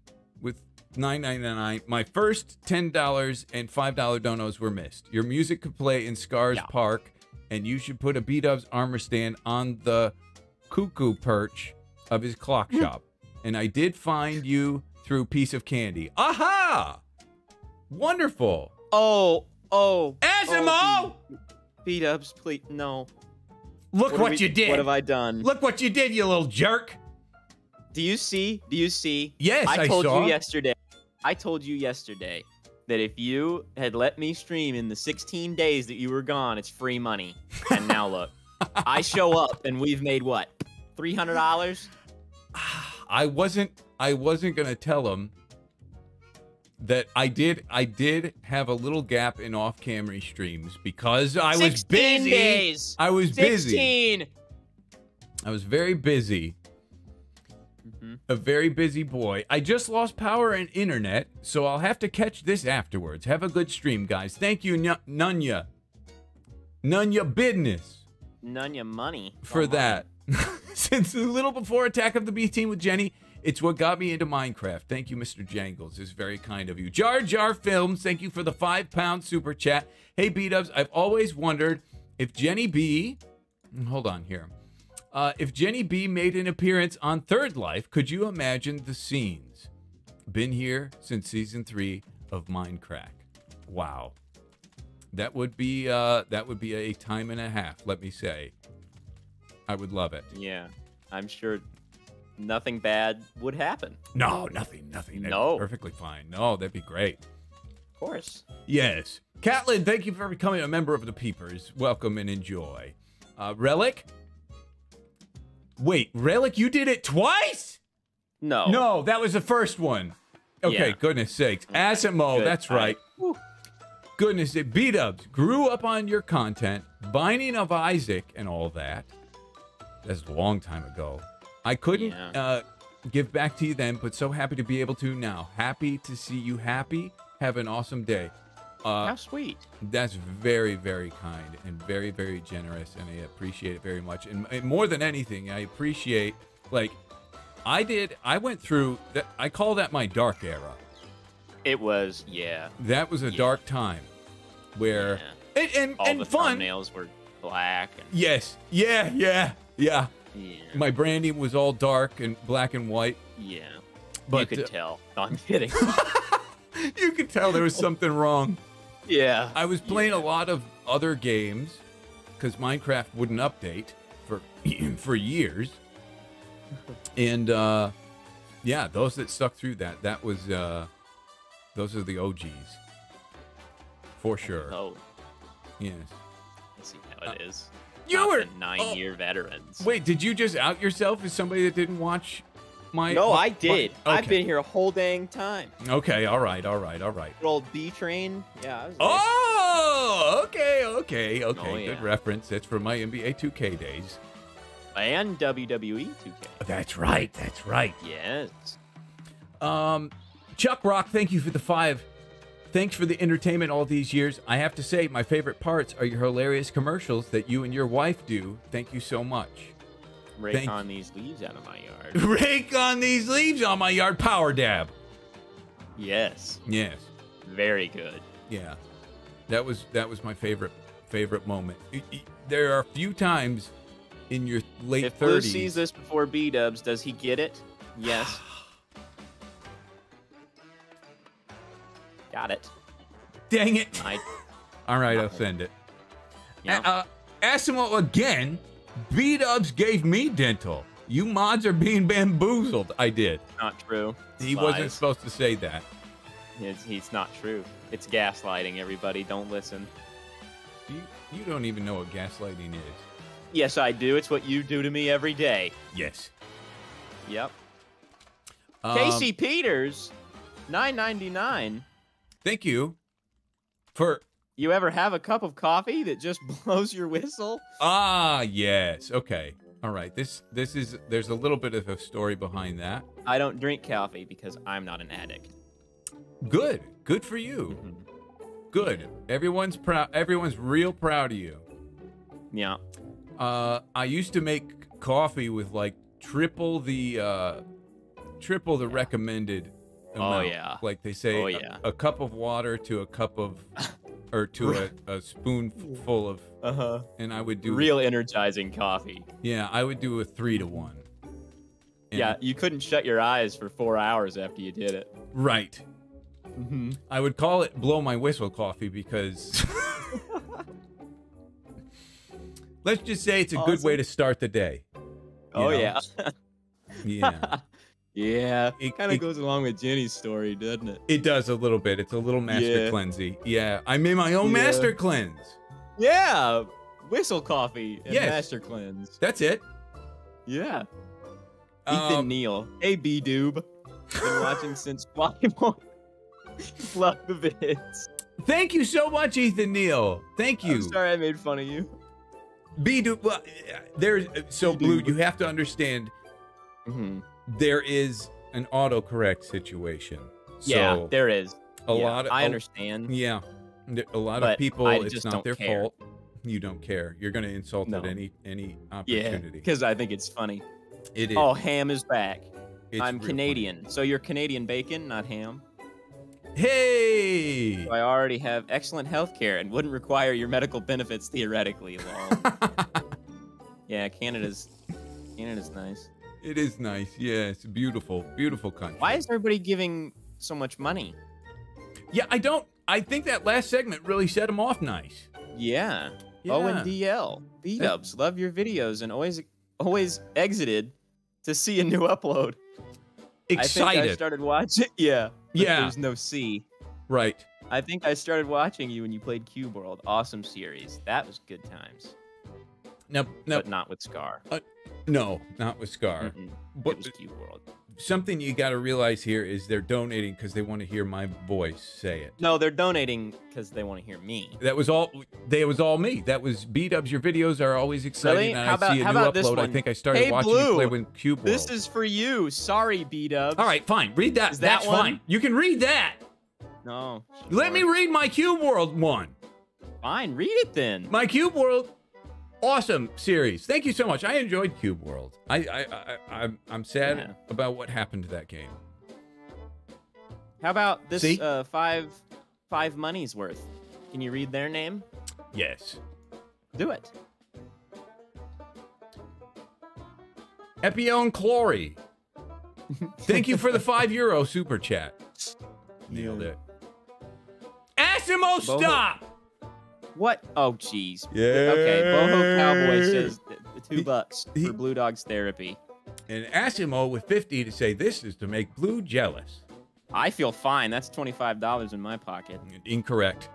with nine ninety nine. My first ten dollars and five dollar donos were missed. Your music could play in Scars Yeah. Park, and you should put a B Dubs armor stand on the cuckoo perch of his clock hmm. shop. And I did find you through piece of candy. Aha! Wonderful. Oh, oh. Asimo! Oh, Beat ups, please. No. Look What what, we- you did. What have I done? Look what you did, you little jerk. Do you see? Do you see? Yes, I told saw. you yesterday. I told you yesterday that if you had let me stream in the 16 days that you were gone, it's free money. And now look, I (laughs) show up and we've made what? $300? (sighs) I wasn't I wasn't gonna tell him that I did I did have a little gap in off camera streams because I was busy. days. I was busy. I was very busy. A very busy boy. I just lost power and internet, so I'll have to catch this afterwards. Have a good stream, guys. Thank you, N- Nunya. Nunya business. Your money. for oh, Don't that. (laughs) Since a little before Attack of the B Team with Jenny, it's what got me into Minecraft. Thank you, Mr. Jangles. It's very kind of you. Jar Jar Films, thank you for the five pound super chat. Hey, B Dubs, I've always wondered if Jenny B. Hold on here. Uh, if Jenny B made an appearance on Third Life, could you imagine the scenes? Been here since season three of Minecraft. Wow. That would be uh, that would be a time and a half. Let me say. I would love it. Yeah. I'm sure nothing bad would happen. No, nothing, nothing. That'd No. perfectly fine. No, that'd be great. Of course. Yes. Catlin, thank you for becoming a member of the Peepers. Welcome and enjoy. Uh, Relic. Wait, Relic, you did it twice? No. No, that was the first one. Okay, Yeah. goodness sakes. Asimo, Good. that's right. Goodness, it beat ups. Grew up on your content, Binding of Isaac, and all that. That's a long time ago. I couldn't Yeah. uh, give back to you then, but so happy to be able to now. Happy to see you happy. Have an awesome day. Uh, How sweet. that's very, very kind and very, very generous, and I appreciate it very much. And, and more than anything, I appreciate like I did. I went through that. I call that my dark era. It was, yeah. That was a Yeah. dark time where yeah. and and, All and the fun. thumbnails were black and Yes. Yeah, yeah, yeah. yeah, My branding was all dark and black and white. yeah. But you could uh, tell. No, I'm kidding. (laughs) you could tell there was (laughs) something wrong. Yeah. I was playing a lot of other games because Minecraft wouldn't update for (clears throat) for years, and uh, yeah, those that stuck through that, that was uh, those are the OGs for sure. Oh, Yes. I see how it is. Uh, you Not were- nine-year veterans. Wait, did you just out yourself as somebody that didn't watch my? No, my- I did. my- I've been here a whole dang time. Okay, all right, all right, all right. Good old B train. Yeah. Oh, okay, okay, okay. Oh, Good yeah. reference. That's from my NBA 2K days. And WWE 2K. That's right. That's right. Yes. Um, Chuck Rock, thank you for the five. Thanks for the entertainment all these years. I have to say, my favorite parts are your hilarious commercials that you and your wife do. Thank you so much. Rake Thank- on these leaves out of my yard. (laughs) Rake on these leaves on my yard. Power dab. yes. Yes. Very good. Yeah. That was that was my favorite favorite moment. There are a few times in your late If Blue 30s. sees this before B Dubs, does he get it? Yes. (sighs) Got it. Dang it. I (laughs) All right, I'll send it. yeah. Uh, Asimo again. B Dubs gave me dental. You mods are being bamboozled. I did. not true. He Lies. wasn't supposed to say that. It's, he's not true. It's gaslighting. Everybody, don't listen. You, you don't even know what gaslighting is. Yes, I do. It's what you do to me every day. Yes. Yep. Um, Casey Peters, nine ninety nine. Thank you for. You ever have a cup of coffee that just (laughs) blows your whistle? Ah, yes. Okay. All right. This this is there's a little bit of a story behind that. I don't drink coffee because I'm not an addict. Good. Good for you. Good. Everyone's proud. Everyone's real proud of you. Yeah. Uh, I used to make coffee with like triple the uh, triple the recommended. Oh, Amount. yeah. Like they say, Oh, a- yeah. a, cup of water to a cup of, (laughs) or to a, a spoonful of, Uh huh. and I would do Real energizing coffee. Yeah, I would do a three to one. And- Yeah, you couldn't shut your eyes for four hours after you did it. Right. Mm-hmm. I would call it blow my whistle coffee because. (laughs) Let's just say it's a good way to start the day. Oh know? yeah. Yeah. (laughs) yeah. It- kind of goes along with Jenny's story, doesn't it? It does a little bit. It's a little master Yeah. cleansey. Yeah, I made my own Yeah. master cleanse. Yeah. Whistle coffee and Yes. master cleanse. That's it. Yeah. Ethan Um, Neal. Hey B Doob. Been watching since (laughs) Flymore. Love the vids. thank you so much, Ethan Neal. Thank you. I'm sorry I made fun of you. B do well, there's so B-do. blue. You have to understand Mm-hmm. There is an autocorrect situation. Yeah, there is. a Yeah, lot. Of, I a- understand. Yeah, Th- a lot of people. I it's not their care. fault. You don't care. You're going to insult No. at any any Yeah, opportunity. because I think it's funny. it is. Oh, ham is back. It's I'm real funny. Canadian, so you're Canadian bacon, not ham. Hey. I already have excellent health care and wouldn't require your medical benefits theoretically. Lol. (laughs) yeah, Canada's Canada's nice. It is nice. Yeah, it's beautiful, beautiful country. Why is everybody giving so much money? Yeah, I don't. I think that last segment really set him off nice. Yeah. Yeah. Oh, and DL. B Dubs, love your videos and always always exited to see a new upload. Excited. I think I started watching. (laughs) Yeah. Yeah. There's no C. right. I think I started watching you when you played Cube World. Awesome series. That was good times. Now, But not with Scar. Uh, no, not with Scar. Mm-mm. But it was World. something you got to realize here is they're donating because they want to hear my voice say it. No, they're donating because they want to hear me. That was all. They was all me. That was B Dubs. Your videos are always exciting. Really? How I about- see a how new about this upload. I one? think I started Hey, watching you Blue, play with Cube World. This is for you. Sorry, B Dubs. all right. Fine. Read that. Is that That's one? fine. You can read that. No. Let me read my Cube World one. Fine, read it then. My Cube World, awesome series. Thank you so much. I enjoyed Cube World. I I, I am I'm sad yeah. about what happened to that game. How about this uh, five five money's worth? Can you read their name? Yes. Do it. Epione Clory. (laughs) Thank you for the five euro super chat. Nailed yeah. it. Asimo, stop! What? Oh, jeez. Yeah. Okay, Boho Cowboy says two He- bucks he- for Blue Dog's therapy. And Asimo with 50 to say this is to make Blue jealous. I feel fine. That's twenty-five dollars in my pocket. Incorrect.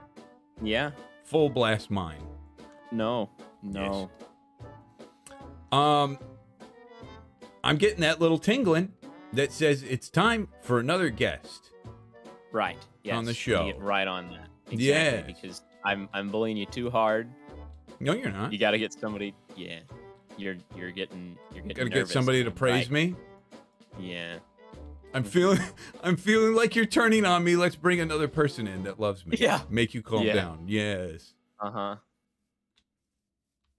Yeah. Full blast mine. No. No. Um, I'm getting that little tingling that says it's time for another guest. Right. Yes. On the show. Right on that. Exactly, Yes. Because I'm I'm bullying you too hard. No, you're not. You got to get somebody. Yeah. You're you're getting you're getting. Gotta get somebody to praise right? me. Yeah. I'm feeling, (laughs) I'm feeling like you're turning on me. Let's bring another person in that loves me. Yeah. Make you calm Yeah. down. Yes. Uh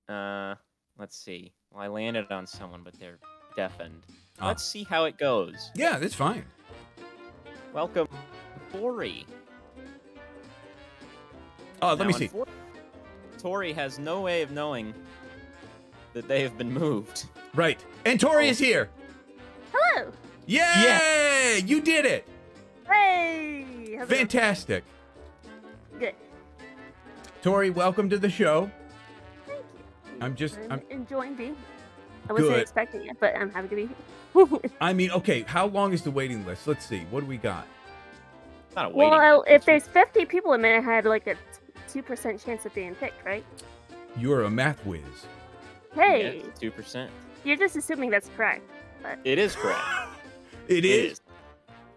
huh. Uh, let's see. Well, I landed on someone, but they're deafened. Ah. Let's see how it goes. Yeah, that's fine. Welcome, Tori. Oh, let Now, me see. Tori has no way of knowing that they have been moved. Right. And Tori is here. Hello. Yay! You did it. Hey. How's it? Fantastic. Good. Tori, welcome to the show. Thank you. I'm just, I'm, enjoying being. I wasn't Good. expecting it, but I'm happy to be here. (laughs) I mean, okay. How long is the waiting list? Let's see. What do we got? Not a waiting. well, list, if there's 50 people, it may I had like a two percent chance of being picked, right? You're a math whiz. Hey, two percent. you're just assuming that's correct. But It is correct. (laughs) It is.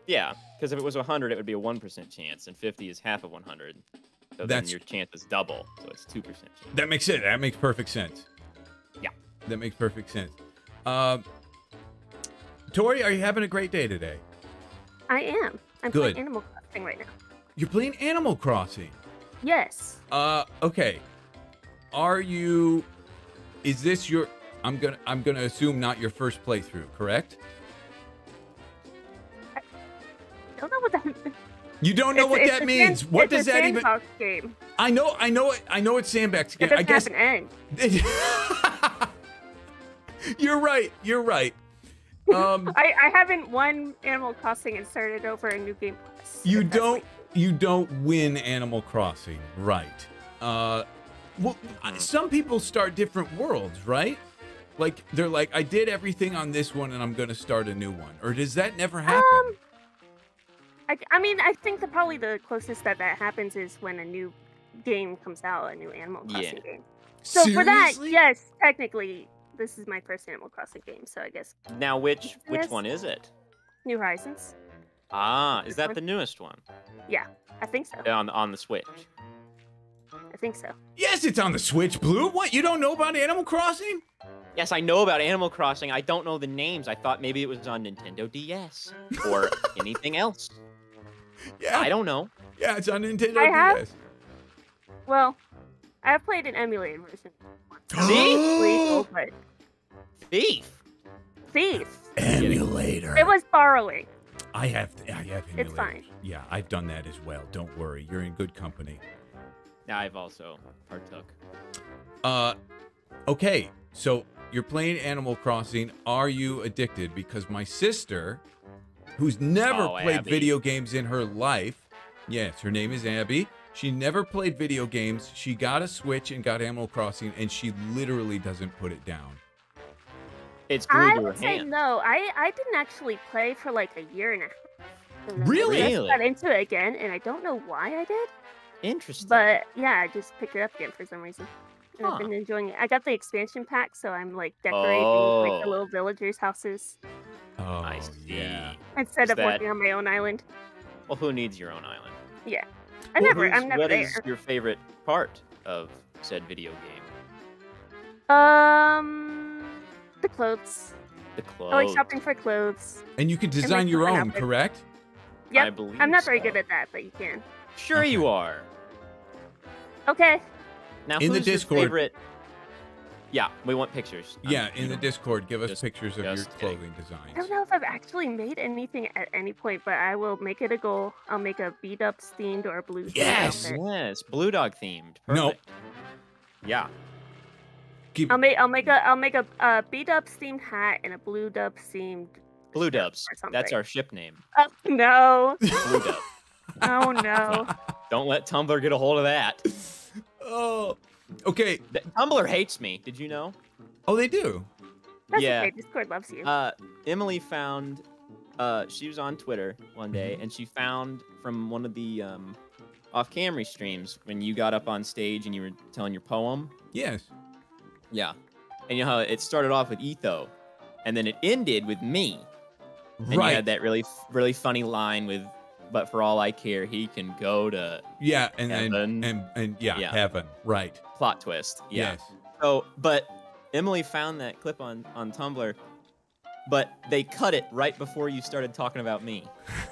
Yeah, because if it was 100, it would be a 1% chance, and 50 is half of 100. So then your chance is double, so it's 2% chance. That makes sense. That makes perfect sense. Yeah. That makes perfect sense. Um, Tori, are you having a great day today? I am. I'm Good. playing Animal Crossing right now. You're playing Animal Crossing. Yes. Uh, okay. Are you? Is this your? I'm gonna. I'm gonna assume not your first playthrough, correct? I Don't know what that. You don't know It's- what it's that means. sand- what does that even? game. I know. I know it. I know it's sandbox. It game. doesn't I guess. have an end. (laughs) You're right. You're right. (laughs) Um, I, I haven't won Animal Crossing and started over a new game plus. you don't. What- You don't win Animal Crossing, right? Uh, well, some people start different worlds, right? Like they're like, I did everything on this one, and I'm gonna start a new one. Or does that never happen? Um, I, I mean, I think that probably the closest that that happens is when a new game comes out, a new Animal Crossing Yeah. game. So for that, yes, technically, this is my first Animal Crossing game. So I guess Now, which which one is it? New Horizons. Ah, is that the newest one Yeah, I think so. on on the Switch? I think so. Yes, it's on the Switch, Blue. What? You don't know about Animal Crossing? Yes, I know about Animal Crossing. I don't know the names. I thought maybe it was on Nintendo DS or (laughs) anything else. Yeah. I don't know. Yeah, it's on Nintendo I have- DS. Well, I've played an emulated version. (gasps) See? Legal, Thief. thief. Emulator. It was borrowing. I have. I have. It's emulators. fine. Yeah, I've done that as well. Don't worry. You're in good company. I've also partook. Uh, okay. So you're playing Animal Crossing. Are you addicted? Because my sister, who's never Oh, played Abby. video games in her life, yes, her name is Abby. She never played video games. She got a Switch and got Animal Crossing, and she literally doesn't put it down. It's glued I to her would say hand. no. I I didn't actually play for like a year and a half. And then I Really? just Really? got into it again, and I don't know why I did. Interesting. But yeah, I just picked it up again for some reason. And Huh. I've been enjoying it. I got the expansion pack, so I'm like decorating like the Oh. little villagers' houses Oh, I see. yeah. instead Is of that- working on my own island. Well, who needs your own island? Yeah, I Who- never. I'm never What there. is your favorite part of said video game? Um, the clothes. The clothes. I like shopping for clothes. And you can like design your own, outfits. correct? Yep. I believe I'm not very so. good at that, but you can. Sure Okay. you are. Okay. Now, In the who's your Discord- favorite? Yeah, we want pictures. Um, Yeah, you in the know, Discord, give us just- pictures of your clothing kidding. clothing I don't know if I've actually made anything at any point, but I will make it a goal. I'll make a beat up themed or a blue themed Yes! outfit. Yes, blue dog themed. No. Perfect. Yeah. Keep. I'll make I'll make a I'll make a, a B Dubs themed hat and a Blue Dub themed. Blue Dubs. That's our ship name. Oh no! Blue Dub. (laughs) Oh no! Don't let Tumblr get a hold of that. Oh, okay. Th- Tumblr hates me. Did you know? Oh, they do. That's Yeah. okay. Discord loves you. Uh, Emily found. Uh, she was on Twitter one day, Mm-hmm. and she found from one of the um, off-camera streams when you got up on stage and you were telling your poem. Yes. Yeah. And you know how it started off with Etho, and then it ended with me. And Right. you had that really, really funny line with, "But for all I care, he can go to Yeah, and then Heaven. and and yeah, Yeah. heaven. Right. plot twist." Yeah. Yes. So, but Emily found that clip on on Tumblr, but they cut it right before you started talking about me. (laughs)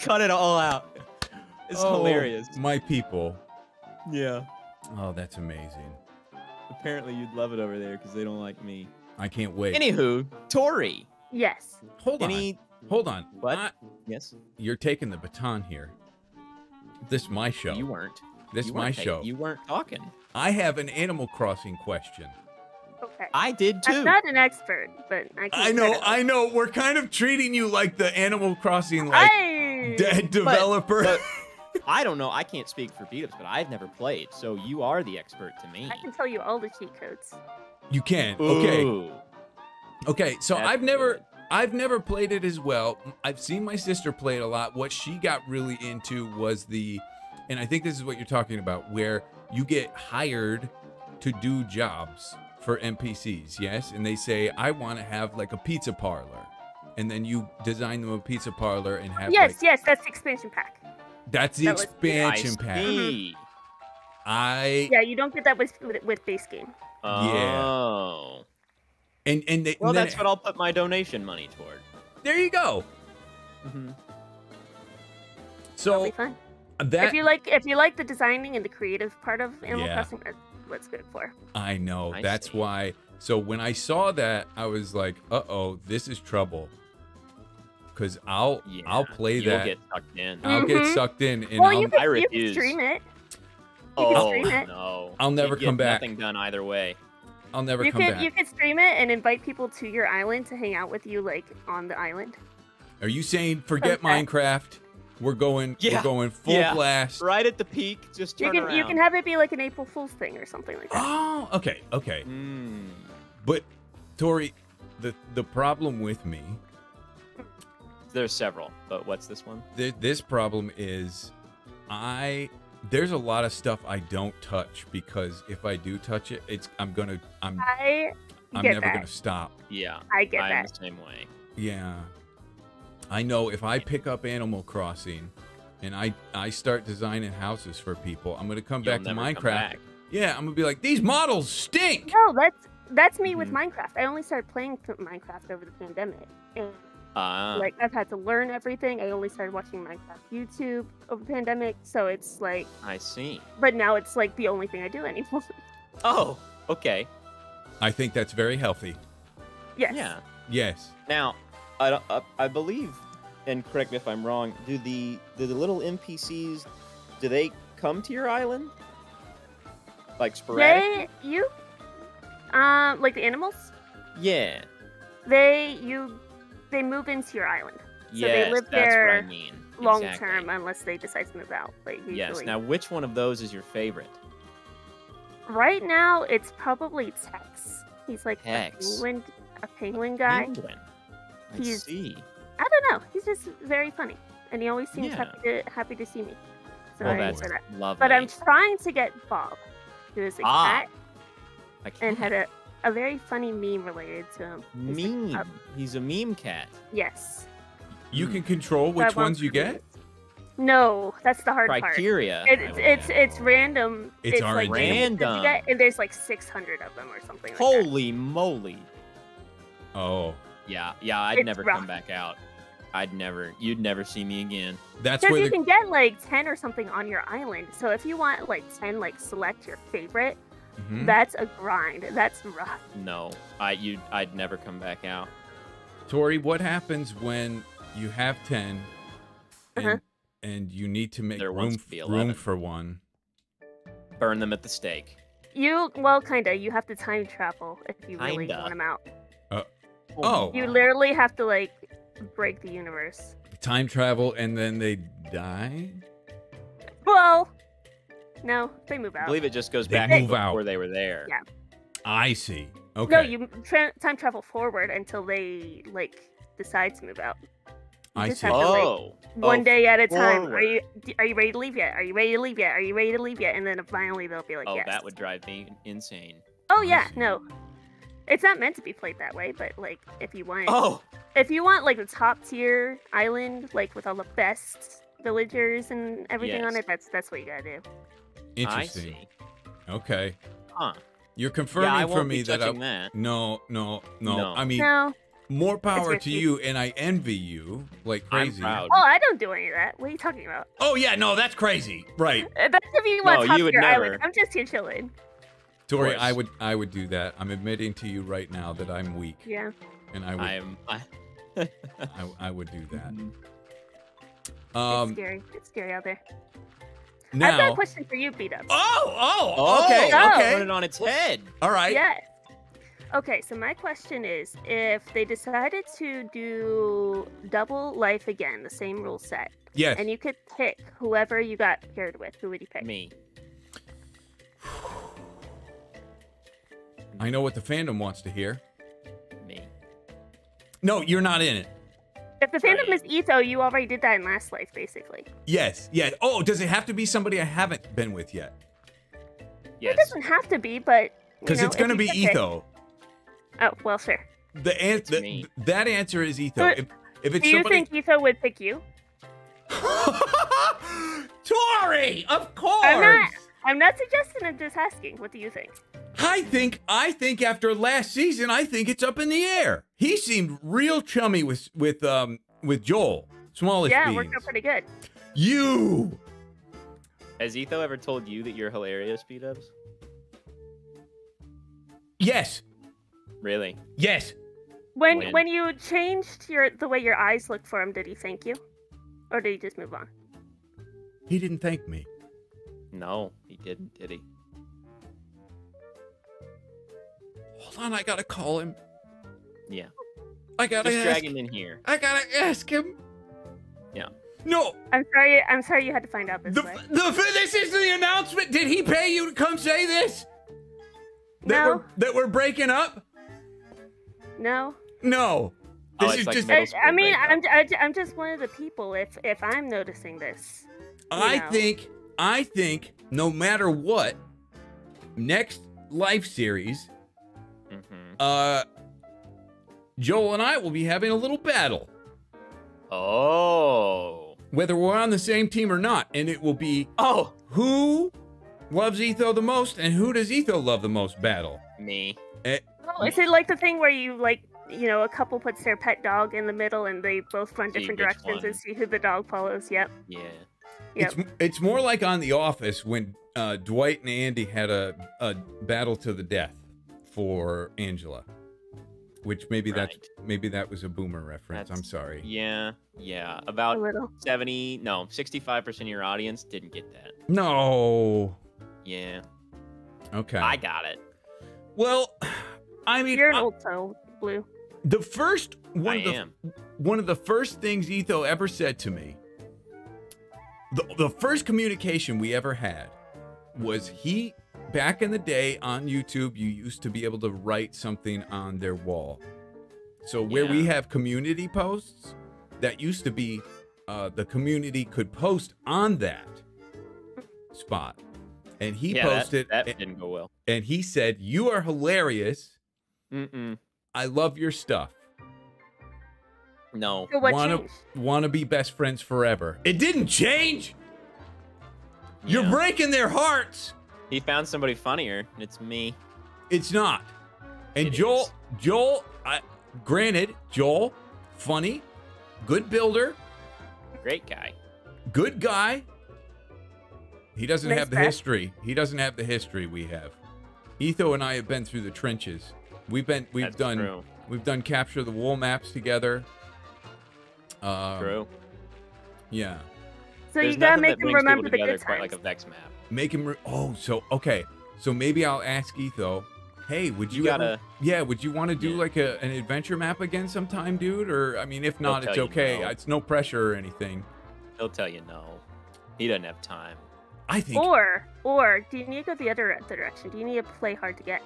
cut it all out. It's Oh, hilarious. My people. Yeah. Oh, that's amazing. Apparently, you'd love it over there because they don't like me. I can't wait. Anywho, Tori. yes. Hold Any? on. Hold on. What? I- Yes. you're taking the baton here. This my show. You weren't. This you my weren't, show. You weren't talking. I have an Animal Crossing question. Okay. I did too. I'm not an expert, but I can. I know, kinda- I know. We're kind of treating you like the Animal Crossing like I- dead developer. but- I don't know. I can't speak for B Dubs, but I've never played, so you are the expert to me. I can tell you all the cheat codes. you can. Okay. Ooh, Okay. So that's I've never good. I've never played it as well. I've seen my sister play it a lot. What she got really into was the and I think this is what you're talking about where you get hired to do jobs for NPCs, yes? And they say I want to have like a pizza parlor. And then you design them a pizza parlor and have Yes, like yes, that's the expansion pack. That's the that expansion I pack. see. I Yeah, you don't get that with with, with base game. Oh. and and, they, Well, and then that's what I'll put my donation money toward. there you go. Mm-hmm. It'll So be fun. that if you like, if you like the designing and the creative part of Animal Yeah. Crossing, that's what's good for. I know. I That's see. why. So when I saw that, I was like, "Uh oh, this is trouble." Cause I'll Yeah. I'll play You'll that. get sucked in. I'll get Mhm. sucked in, and well, I'll, you can, I you can refuse. stream it. You can oh stream it. no! I'll never You'd come back. Nothing done either way. I'll never You come can back. you could stream it and invite people to your island to hang out with you, like on the island. Are you saying forget Okay. Minecraft? We're going. Yeah. We're going full Yeah. blast. Right at the peak, just You turn can around. you can have it be like an April Fool's thing or something like that. Oh, okay, okay. Mm. But Tori, the the problem with me, There's several, but what's this one? th- this problem is, I there's a lot of stuff I don't touch because if I do touch it, it's I'm gonna I'm I I'm never that. gonna stop. Yeah, I get I'm that. the same way. Yeah. I know if I pick up Animal Crossing and I I start designing houses for people, I'm gonna come You'll back to Minecraft. come back. Yeah, I'm gonna be like, these models stink. No, that's that's me with Mhm. Minecraft. I only started playing Minecraft over the pandemic, and Ah, like I've had to learn everything. I only started watching Minecraft YouTube over the pandemic, so it's like, I see. but now it's like the only thing I do (laughs) anymore. Oh, okay. I think that's very healthy. yes. Yeah. Yes. Now, I, don't- I, I believe, and correct me if I'm wrong. Do the do the little NPCs do they come to your island? Like sporadic? They you, um, like the animals. Yeah. They you, they move into your island. So yes, they live that's there what I mean. long Exactly. term unless they decide to move out. Like usually. Yes. Now, which one of those is your favorite? Right now, it's probably Tex. He's like Tex. a penguin, a penguin guy. Penguin. I He's- see. I don't know. He's just very funny, and he always seems Yeah. happy to happy to see me. So Well, that's that. lovely. But I'm trying to get Bob, who is a Ah, cat I and can't. had a, a very funny meme related to him. He's like, meme. uh, He's a meme cat. yes. You can control which want ones you get. No, that's the hard part. Criteria. It, I would it's it's random. It's like RNG. you Random. get, and there's like 600 of them or something like that. Holy moly. Oh, Yeah, yeah, I'd It's never rough. come back out. I'd never, you'd never see me again. that's Because where you the can get like 10 or something on your island. So if you want like 10, like select your favorite, Mhm. that's a grind. That's rough. No, I, you, I'd never come back out. Tori. What happens when you have ten, and Uh-huh. and you need to make There room to room for one? Burn them at the stake. You well, kinda. You have to time travel if you really Kinda. want them out. Oh, You literally have to like break the universe. time travel and then they die. Well, no, they move out. I believe it just goes They back move before they were there. Yeah. I see. Okay. No, you tra- time travel forward until they like decide to move out. You I just see. have to, like, Oh. oh one Oh, day at a time. Are forward. you d- are you ready to leave yet? Are you ready to leave yet? Are you ready to leave yet? And then finally they'll be like, Oh, yes. that would drive me insane. Oh I yeah, see. no. It's not meant to be played that way, but like if you want Oh, if you want like the top tier island, like with all the best villagers and everything on Yes. it, that's that's what you gotta do. I Interesting. see. Okay. Huh. You're confirming Yeah, I for won't me be that I. touching that. No, no, no, No. I mean, No. more power to you, and I envy you like I'm crazy. proud. Oh, I don't do any of that. What are you talking about? Oh yeah, no, that's crazy. Right, Uh, That's if you want No, top you would tier island. I'm just here chilling. Tori. I would, I would do that. I'm admitting to you right now that I'm weak, Yeah. and I would, I'm. I, I, I would do that. (laughs) it's Um, scary. It's scary out there. I've got a question for you, B Dub. Oh, oh, oh, okay, Oh. okay, Put it on its head. all right. Yes. Okay, so my question is if they decided to do double life again, the same rule set, Yes. and you could pick whoever you got paired with, who would you pick? Me. I know what the fandom wants to hear. Me. No, you're not in it. If the fandom Right. is Etho, you already did that in last life, basically. Yes, yes. Oh, does it have to be somebody I haven't been with yet? It doesn't have to be, but. Because it's going to be Etho. Oh, well, sure. The answer. me. That answer is Etho. But If, if it's Do you somebody. think Etho would pick you? (laughs) Tori, of course. I'm not. I'm not suggesting. I'm just asking. What do you think? I think I think after last season, I think it's up in the air. He seemed real chummy with with um with Joel. Smallest yeah, it beans. worked out pretty good. You. Has Etho ever told you that you're hilarious, B Dubs? Yes. Really? Yes. When When? when you changed your the way your eyes looked for him, did he thank you, or did he just move on? He didn't thank me. No, he didn't, did he? Hold on, I gotta call him. Yeah. I gotta Just ask. drag him in here. I gotta ask him. Yeah. No. I'm sorry. I'm sorry you had to find out this The, way. the this is the announcement. Did he pay you to come say this? That No. we're that we're breaking up? No. No. Oh, This it's is like just. I, I mean, breakup. I'm I, I'm just one of the people. If if I'm noticing this, I know. think I think no matter what, next life series, Mhm. uh, Joel and I will be having a little battle, Oh. whether we're on the same team or not, and it will be Oh. who loves Etho the most and who does Etho love the most battle. Me. Eh, oh, is it like the thing where you like you know a couple puts their pet dog in the middle and they both run See different directions one. and see who the dog follows? Yep. Yeah. Yep. It's it's more like on The Office when uh, Dwight and Andy had a, a battle to the death for Angela, which maybe that's maybe that was a boomer reference. I'm sorry. Yeah. Yeah. About 70, no, 65% of your audience didn't get that. No. Yeah. Okay. I got it. well, I mean, You're an I- old soul, Blue. the first one I of the am. one of the first things Etho ever said to me, the, the first communication we ever had was he, back in the day on YouTube, you used to be able to write something on their wall. So where we have community posts, that used to be uh, the community could post on that spot. And he yeah, posted, That, and, didn't go well. and he said, You are hilarious. Mm-mm. I love your stuff. No. So wanna, wanna be best friends forever. It didn't change. You're breaking their hearts. He found somebody funnier, and it's me. It's not. And It Joel, is. Joel, I, granted, Joel, funny, good builder, Great guy. good guy. He doesn't Nice have the back. history. He doesn't have the history we have. Etho and I have been through the trenches. We've been, we've That's done, true. we've done capture the wool maps together. Um, True. Yeah. So There's you gotta make that them remember the together good quite like a Vex map. Make him. Re- oh, so okay. So maybe I'll ask Etho. Hey, would you, You gotta- yeah, would you want to do Yeah. like a, an adventure map again sometime, dude? Or I mean, if He'll not, it's okay. no. It's no pressure or anything. He'll tell you no. He doesn't have time. I think. Or, or do you need to go the other direction? Do you need to play hard to get?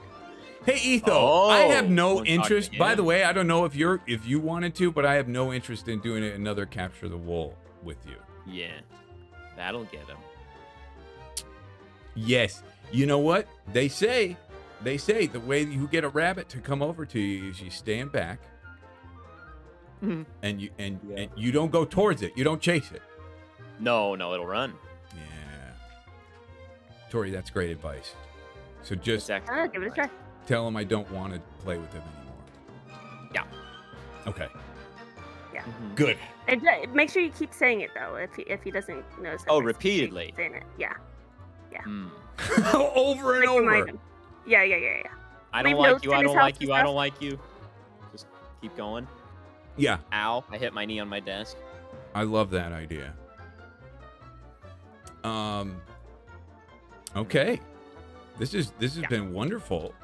Hey, Etho, I have Oh, no wanna talk to interest. By the way, I don't know if you're if you wanted to, but I have no interest in doing another capture the wool with you. Yeah, that'll get him. Yes. You know what? They say, they say the way you get a rabbit to come over to you is you stand back Mhm. and you and, Yeah. and you don't go towards it. You don't chase it. No, no, it'll run. Yeah. Tori, that's great advice. So just That's Uh, actually give it a try. tell him I don't want to play with him anymore. Yeah. Okay. Yeah. Good. And uh, make sure you keep saying it though, if he, if he doesn't notice. Oh, that there's repeatedly. things In it. Yeah. Hmm. (laughs) over and Like over. Yeah, yeah, yeah, yeah. I don't Leave like you. I don't like you. I don't like you. Just keep going. Yeah, Ow! I hit my knee on my desk. I love that idea. Um. Okay. This is this has Yeah. been wonderful.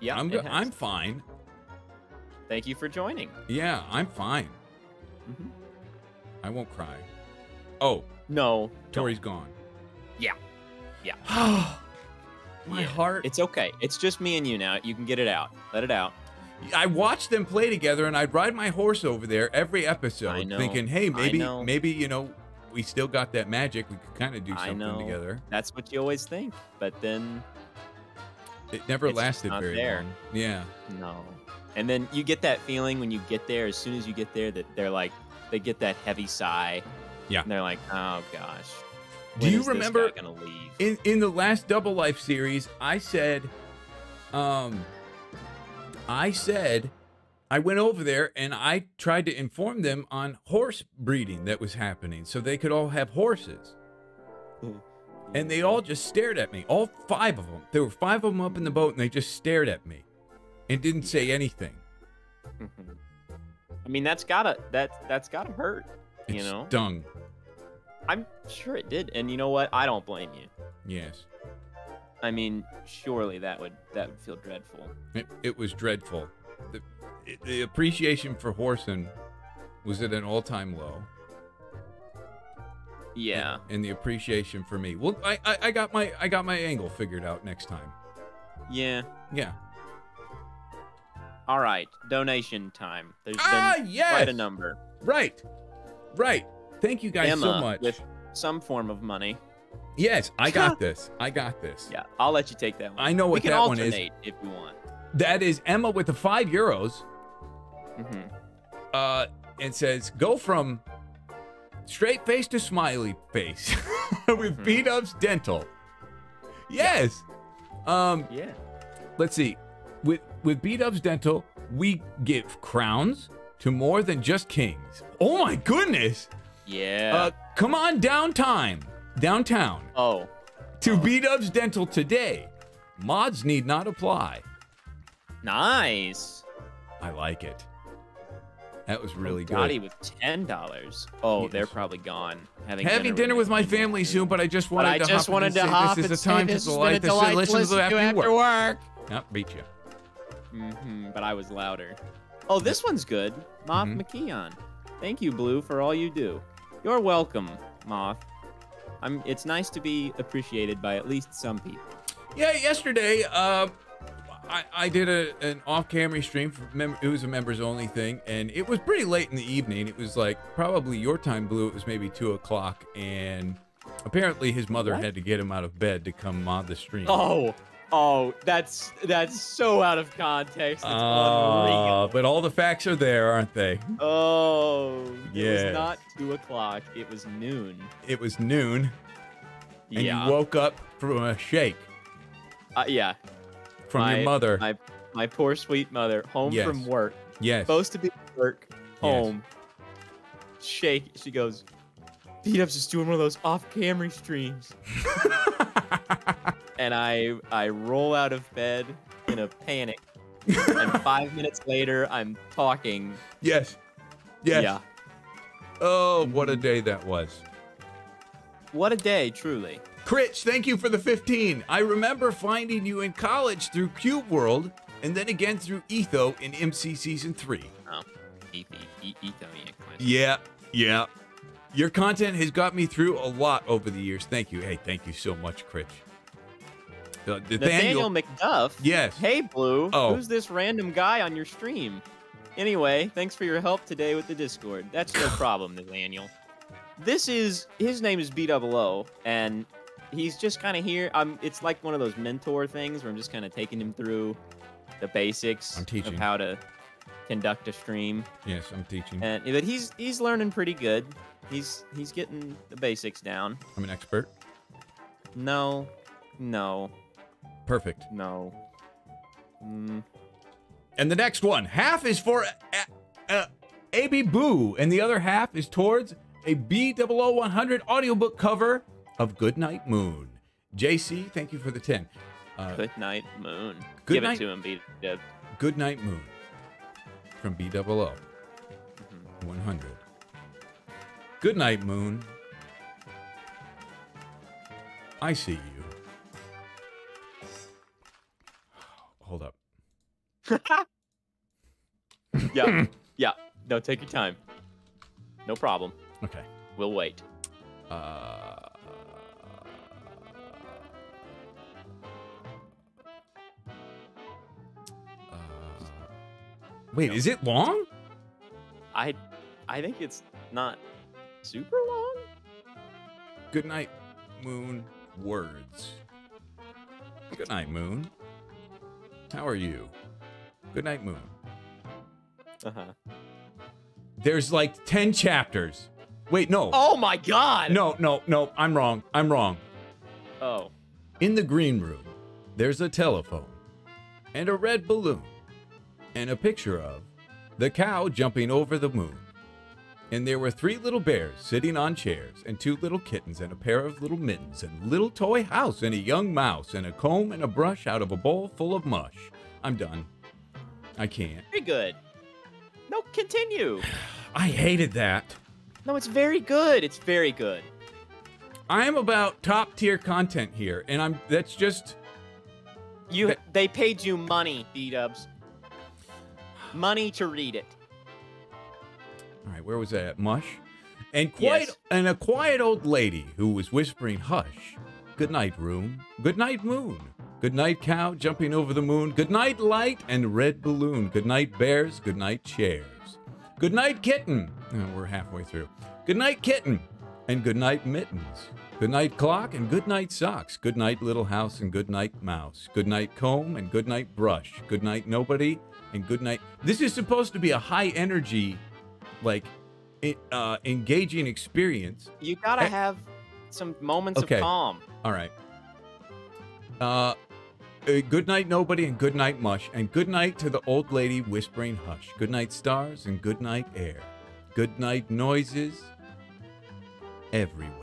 Yeah, I'm it has. I'm fine. Thank you for joining. Yeah, I'm fine. Mhm. I won't cry. Oh, No, Tori's gone. Yeah. Yeah. (sighs) My Yeah. heart. It's okay. It's just me and you now. You can get it out. Let it out. I watched them play together, and I'd ride my horse over there every episode, thinking, "Hey, maybe, maybe you know, we still got that magic. We could kind of do I something know. together." That's what you always think, but then It never It's lasted not very there. long. Yeah. no. And then you get that feeling when you get there. As soon as you get there, that they're like, they get that heavy sigh. Yeah. And they're like, oh gosh. Do you remember- guy gonna leave? in in the last double life series i said um i said i went over there and i tried to inform them on horse breeding that was happening so they could all have horses and they all just stared at me all five of them there were five of them up in the boat and they just stared at me and didn't say anything. (laughs) I mean, that's gotta that that's gotta hurt. it You know, stung I'm sure it did. And you know what? I don't blame you. yes I mean, surely that would that would feel dreadful. it, it was dreadful the, the appreciation for horsing was at an all-time low Yeah. and, and the appreciation for me. Well, I, I I got my I got my angle figured out next time. Yeah. Yeah. All right. Donation time. There's Ah, been yes. quite a number. Right. Right. Thank you guys Emma so much. with some form of money. yes, I got (laughs) this. I got this. Yeah, I'll let you take that one. I know what that one is. alternate if you want. That is Emma with the five euros. Mm-hmm. Uh, and says go from straight face to smiley face (laughs) with Mhm. B Dubs dental. Yes. Um, Yeah. let's see. With with B Dubs dental, we give crowns to more than just kings. Oh my goodness. Yeah. Uh, come on downtime, downtown oh. to B Dubs Dental today. Mods need not apply. Nice. I like it. That was really Gotti good. with ten dollars. Oh, Yes. they're probably gone. Having, Having dinner with my family soon, but I just But wanted I to just hop wanted to hop this is a time to has been a delight delight to listen to after after work. work. Yep, beat you. hmm but I was louder. Oh, this one's good. Moth Mhm. McKeon. Thank you, Blue, for all you do. You're welcome, Moth. I'm. It's nice to be appreciated by at least some people. Yeah, yesterday, uh, I, I did a, an off-camera stream. For mem- it was a members-only thing, and it was pretty late in the evening. It was like probably your time, Blue. It was maybe two o'clock, and apparently his mother What? had to get him out of bed to come on the stream. Oh, oh, that's that's so out of context. It's Uh, but all the facts are there, aren't they? Oh, it Yes. was not two o'clock. It was noon. It was noon, and yeah, you woke up from a shake uh, yeah. from my, your mother. My my poor sweet mother, home Yes. from work, yes. supposed to be work, home. Shake. She goes. B Dub's just doing one of those off-camera streams, (laughs) and I I roll out of bed in a panic, and (laughs) five minutes later I'm talking. yes. Yes. Yeah. Oh, what a day that was. What a day, truly. Critch, thank you for the 15. I remember finding you in college through Cube World and then again through Etho in MC Season 3. Oh, Etho, e- Etho, yeah. Yeah, yeah. Your content has got me through a lot over the years. Thank you. Hey, thank you so much, Critch. Uh, Nathaniel McDuff. Yes. Hey, Blue. Oh. Who's this random guy on your stream? Anyway, thanks for your help today with the Discord. That's no (sighs) problem, Nathaniel. This is his name is B Double O, and he's just kind of here. Um, it's like one of those mentor things where I'm just kind of taking him through the basics I'm teaching. of how to conduct a stream. Yes, I'm teaching. And but he's he's learning pretty good. He's he's getting the basics down. I'm an expert. No, no, Perfect. no. Mm, And the next one, half is for uh, uh, AB Boo, and the other half is towards a BdoubleO100 audiobook cover of Goodnight Moon. JC, thank you for the 10. Uh, good night, Moon. Good Give night- it to him, B Dub. Goodnight Moon from BdoubleO100. Mm-hmm. Good night, Moon. I see you. Hold up. (laughs) Yeah, (laughs) yeah. No, take your time. No problem. Okay. We'll wait. Uh, uh, wait, is it long? I, I think it's not super long. Good night, Moon. Words. Good night, Moon. How are you? Good night, Moon. Uh huh. There's like 10 chapters. Wait, no. Oh my God. No, no, no. I'm wrong. I'm wrong. Oh. In the green room, there's a telephone and a red balloon and a picture of the cow jumping over the moon. And there were three little bears sitting on chairs, and two little kittens, and a pair of little mittens, and a little toy house, and a young mouse, and a comb and a brush out of a bowl full of mush. I'm done. I can't. Very good. No, continue. (sighs) I hated that. No, it's very good. It's very good. I am about top tier content here, and I'm that's just You, Th- they paid you money, B Dubs. Money to read it. All right, where was that? Mush? And quite Yes. and a quiet old lady who was whispering, "Hush. Good night, room. Good night, moon. Good night, cow jumping over the moon. Good night, light and red balloon. Good night, bears. Good night, chairs. Good night, kitten. Oh, we're halfway through. Good night, kitten. And good night, mittens. Good night, clock and good night, socks. Good night, little house and good night, mouse. Good night, comb and good night, brush. Good night, nobody and good night. This is supposed to be a high energy, like, i- uh, engaging experience. You gotta Eh. have some moments Okay. of calm. All right. Uh, uh, good night, nobody, and good night, mush, and good night to the old lady whispering hush. Good night, stars, and good night, air. Good night, noises everywhere.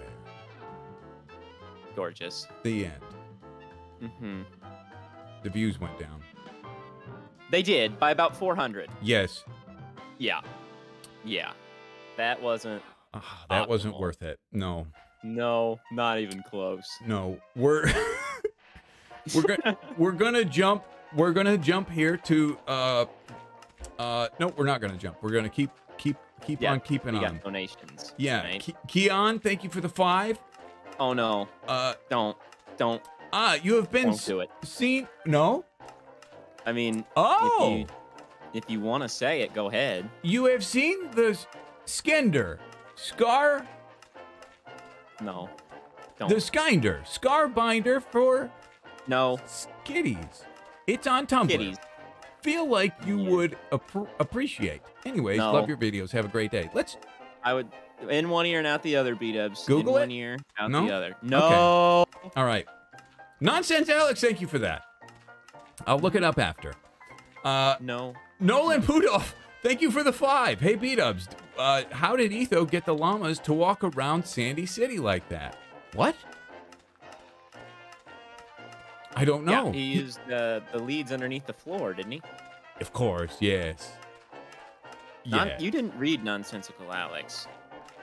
Gorgeous. The end. Mm-hmm. The views went down. They did by about 400. Yes, Yeah. Yeah. That wasn't. Ah, that wasn't worth it. No, No, not even close. no. We're (laughs) we're gonna (laughs) we're gonna jump. We're gonna jump here to uh uh. No, we're not gonna jump. We're gonna keep keep keep Yeah, on keeping on. donations. Yeah, right? Ke- Keon, thank you for the five. Oh no! Uh, Don't, don't, ah, you have been won't s- do it. seen. No. I mean, Oh, if you, want to say it, go ahead. you have seen the Skender, Scar, No, don't. the Skinder, Scar binder for no, kitties. It's on Tumblr. kitties. Feel like you Yeah. would appr- appreciate. Anyways, No. love your videos. Have a great day. Let's. I would in one ear and out the other. B Dubs. Google in it? one ear, out No? the other. No. All right. Nonsense, Alex. Thank you for that. I'll look it up after. Uh, No. Nolan Pudoff, thank you for the five. Hey, B Dubs, uh, how did Etho get the llamas to walk around Sandy City like that? What? I don't know. Yeah, he used the the leads underneath the floor, didn't he? of course, yes. Non- Yeah. you didn't read nonsensical Alex.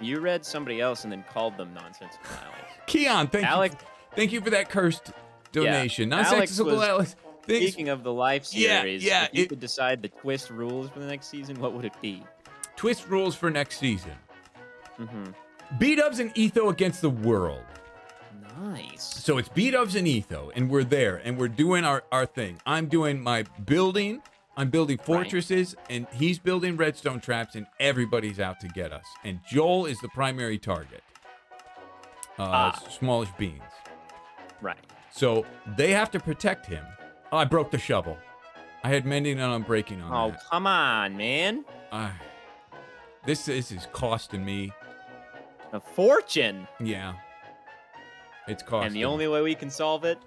You read somebody else and then called them nonsensical Alex. (laughs) Keon, thank Alex, you. Thank you for that cursed donation. Yeah, Nonsensical Alex was- Alex. Thanks. Speaking of the life series, yeah, if you it- could decide the twist rules for the next season, what would it be? Twist rules for next season. Mm-hmm. B Dubs and Etho against the world. Nice. So it's B Dubs and Etho, and we're there, and we're doing our, our thing. I'm doing my building. I'm building fortresses, and he's building redstone traps, and everybody's out to get us. And Joel is the primary target. Uh, Ah. Smallish beans. Right. So they have to protect him. Oh, I broke the shovel. I had mending and unbreaking on Oh, that. come on, man. Ah, this, this is costing me. A fortune. Yeah. It's costing. And the only way we can solve it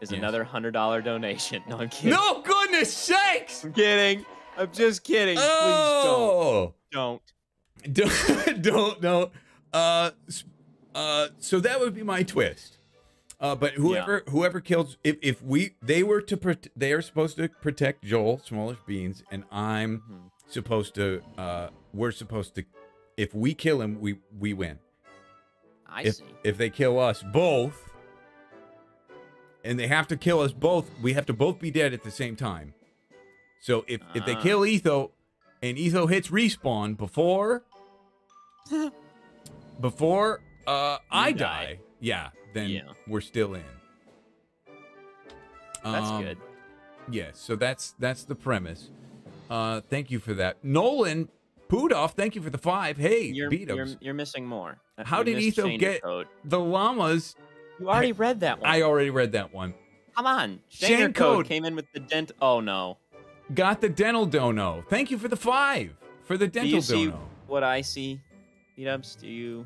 is Yes. another hundred dollar donation. (laughs) No, I'm kidding. No, goodness sakes! I'm kidding. I'm just kidding. Oh! Please don't. don't (laughs) don't don't uh uh so that would be my twist uh but whoever whoever kills if if we they were to prot- they are supposed to protect joel smallish beans and i'm Mm-hmm. supposed to uh we're supposed to if we kill him we we win I if see. if they kill us both and they have to kill us both we have to both be dead at the same time so if if they Ah. kill etho and etho hits respawn before (laughs) before uh i die. die. Yeah then Yeah. we're still in That's Um, good. yes so that's that's the premise uh thank you for that nolan Pudoff, thank you for the five. Hey, You're, beat you're, you're missing more. Uh, How you did Etho get Code. the llamas? You already read that one. I already read that one. Come on. Shane Code. code came in with the dent. Oh no. Got the dental dono. Thank you for the five for the Do dental you see dono. what I see? B Dubs. Do you?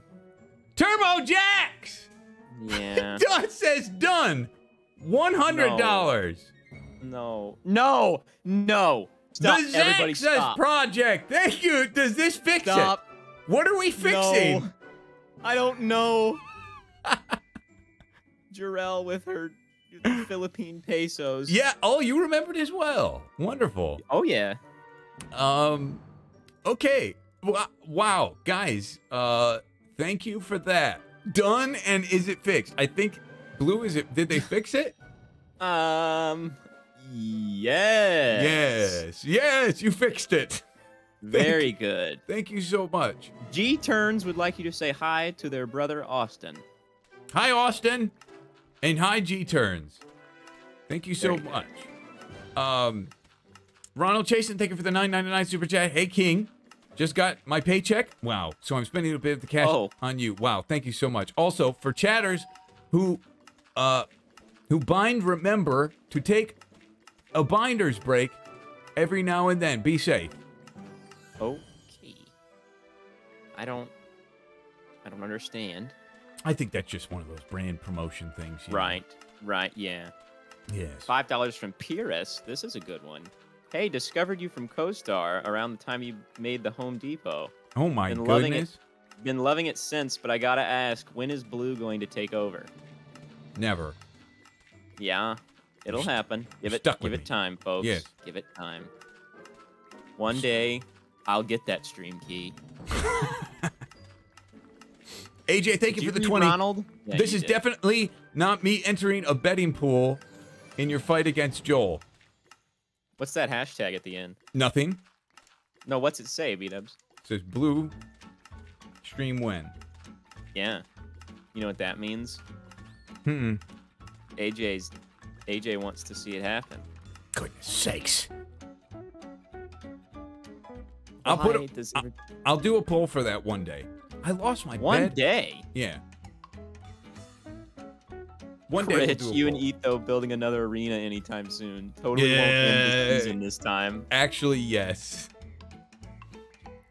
Turbo Jacks. Yeah. (laughs) Dot says done. One hundred dollars. no. No. No. Stop. The Everybody says stop. project. Thank you. Does this fix Stop. it? What are we fixing? No. I don't know. (laughs) Jarell with her Philippine pesos. Yeah. Oh, you remembered as well. Wonderful. Oh yeah. Um. Okay. Wow, guys. Uh, thank you for that. Done. And is it fixed? I think blue. Is it? Did they fix it? Um. Yes. Yes. Yes. You fixed it. (laughs) Very good. Thank you so much. G Turns would like you to say hi to their brother Austin. Hi, Austin. And hi, G Turns. Thank you so Very good. much. Um, Ronald Chasen, thank you for the 9.99 super chat. Hey, King. Just got my paycheck. Wow. So I'm spending a bit of the cash Oh. on you. Wow. Thank you so much. Also, for chatters who uh who bind remember to take a binder's break every now and then. Be safe. Okay. I don't. I don't understand. I think that's just one of those brand promotion things. you know. Right. Right. Yeah. Yes. Five dollars from Pyrrhus. This is a good one. Hey, discovered you from CoStar around the time you made the Home Depot. Oh my Been loving it. goodness. Been loving it since, but I gotta ask, when is Blue going to take over? Never. Yeah, it'll You're happen. Give it, give it me. time, folks. Yes. Give it time. One day, I'll get that stream key. (laughs) AJ, thank Did you for the 20. Ronald? Yeah, this is did. definitely not me entering a betting pool in your fight against Joel. What's that hashtag at the end? Nothing. No, what's it say, B-dubs? It says blue stream win. Yeah. You know what that means? Hmm. AJ's AJ wants to see it happen. Goodness sakes. I'll put a, does I- every- I'll do a poll for that one day. I lost my one bed. day. Yeah. One day. we'll you and. Etho building another arena anytime soon. Totally won't end this season this time. Actually, yes.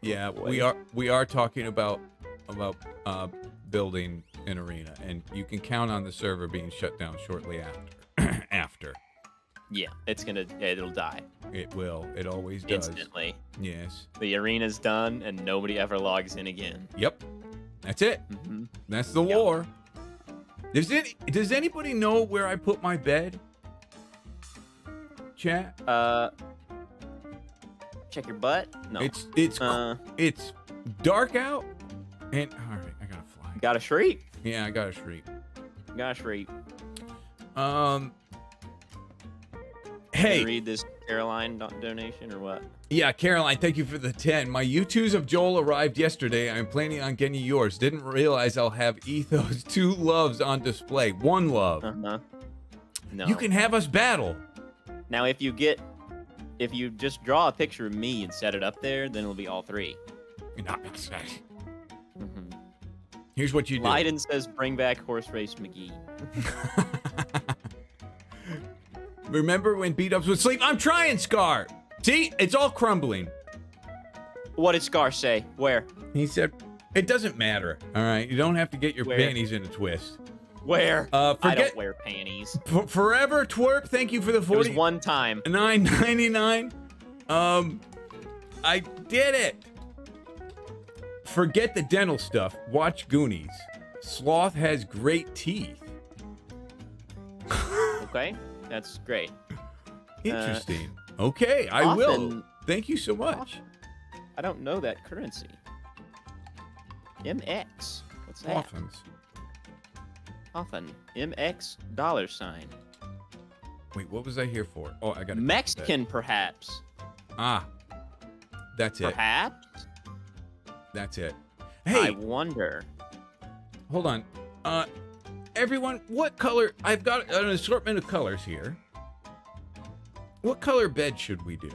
Yeah, we are we are talking about about uh, building an arena, and you can count on the server being shut down shortly after. (clears throat) after Yeah, it's gonna it'll die it will, it always does. instantly. Yes. The arena's done and nobody ever logs in again. Yep. That's it. hmm That's the Yep. lore. Does it? Does anybody know where I put my bed? Chat. Uh, check your butt. No, It's it's uh, it's dark out, and all right, I gotta fly. got a shriek. Yeah, I gotta shriek. Got a shriek. Um. Hey, you read this Caroline donation or what? yeah, Caroline, thank you for the 10. My Youtooz of Joel arrived yesterday. I'm planning on getting yours. Didn't realize I'll have (laughs) Etho's two loves on display. One love. Uh huh. No. You can have us battle. Now, if you get, if you just draw a picture of me and set it up there, then it'll be all three. No, it's- Mm-hmm. Here's what you do. Leiden says, "Bring back Horse Race McGee." (laughs) Remember when B Dubs would sleep? I'm trying, Scar. See, it's all crumbling. What did Scar say? Where? He said, "It doesn't matter. All right, you don't have to get your Where? panties in a twist." Where? Uh, I forget don't wear panties. Forever twerp. Thank you for the forty. It was one time. nine ninety nine. Um, I did it. Forget the dental stuff. Watch Goonies. Sloth has great teeth. (laughs) Okay, that's great. Interesting. okay, I will. Thank you so much. I don't know that currency. MX. What's that? Muffins. Often. MX dollar sign. Wait, what was I here for? Oh, I got Mexican, perhaps. Ah, that's it. Perhaps. That's it. Hey, I wonder. hold on. Uh, everyone, what color? I've got an assortment of colors here. What color bed should we do?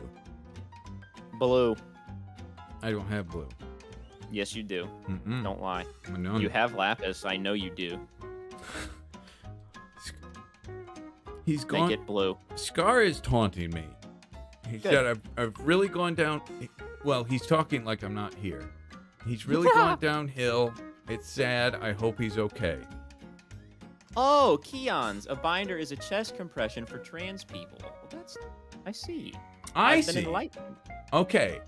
Blue. I don't have blue. Yes, you do. Mm-mm. Don't lie. No, You have lapis. I know you do. (laughs) He's gone. Make it blue. Scar is taunting me. He Good. said, I've, I've really gone down. Well, he's talking like I'm not here. He's really (laughs) gone downhill. It's sad. I hope he's okay. Oh, Keons. A binder is a chest compression for trans people. Well, that's. I see. I I've been see. Okay,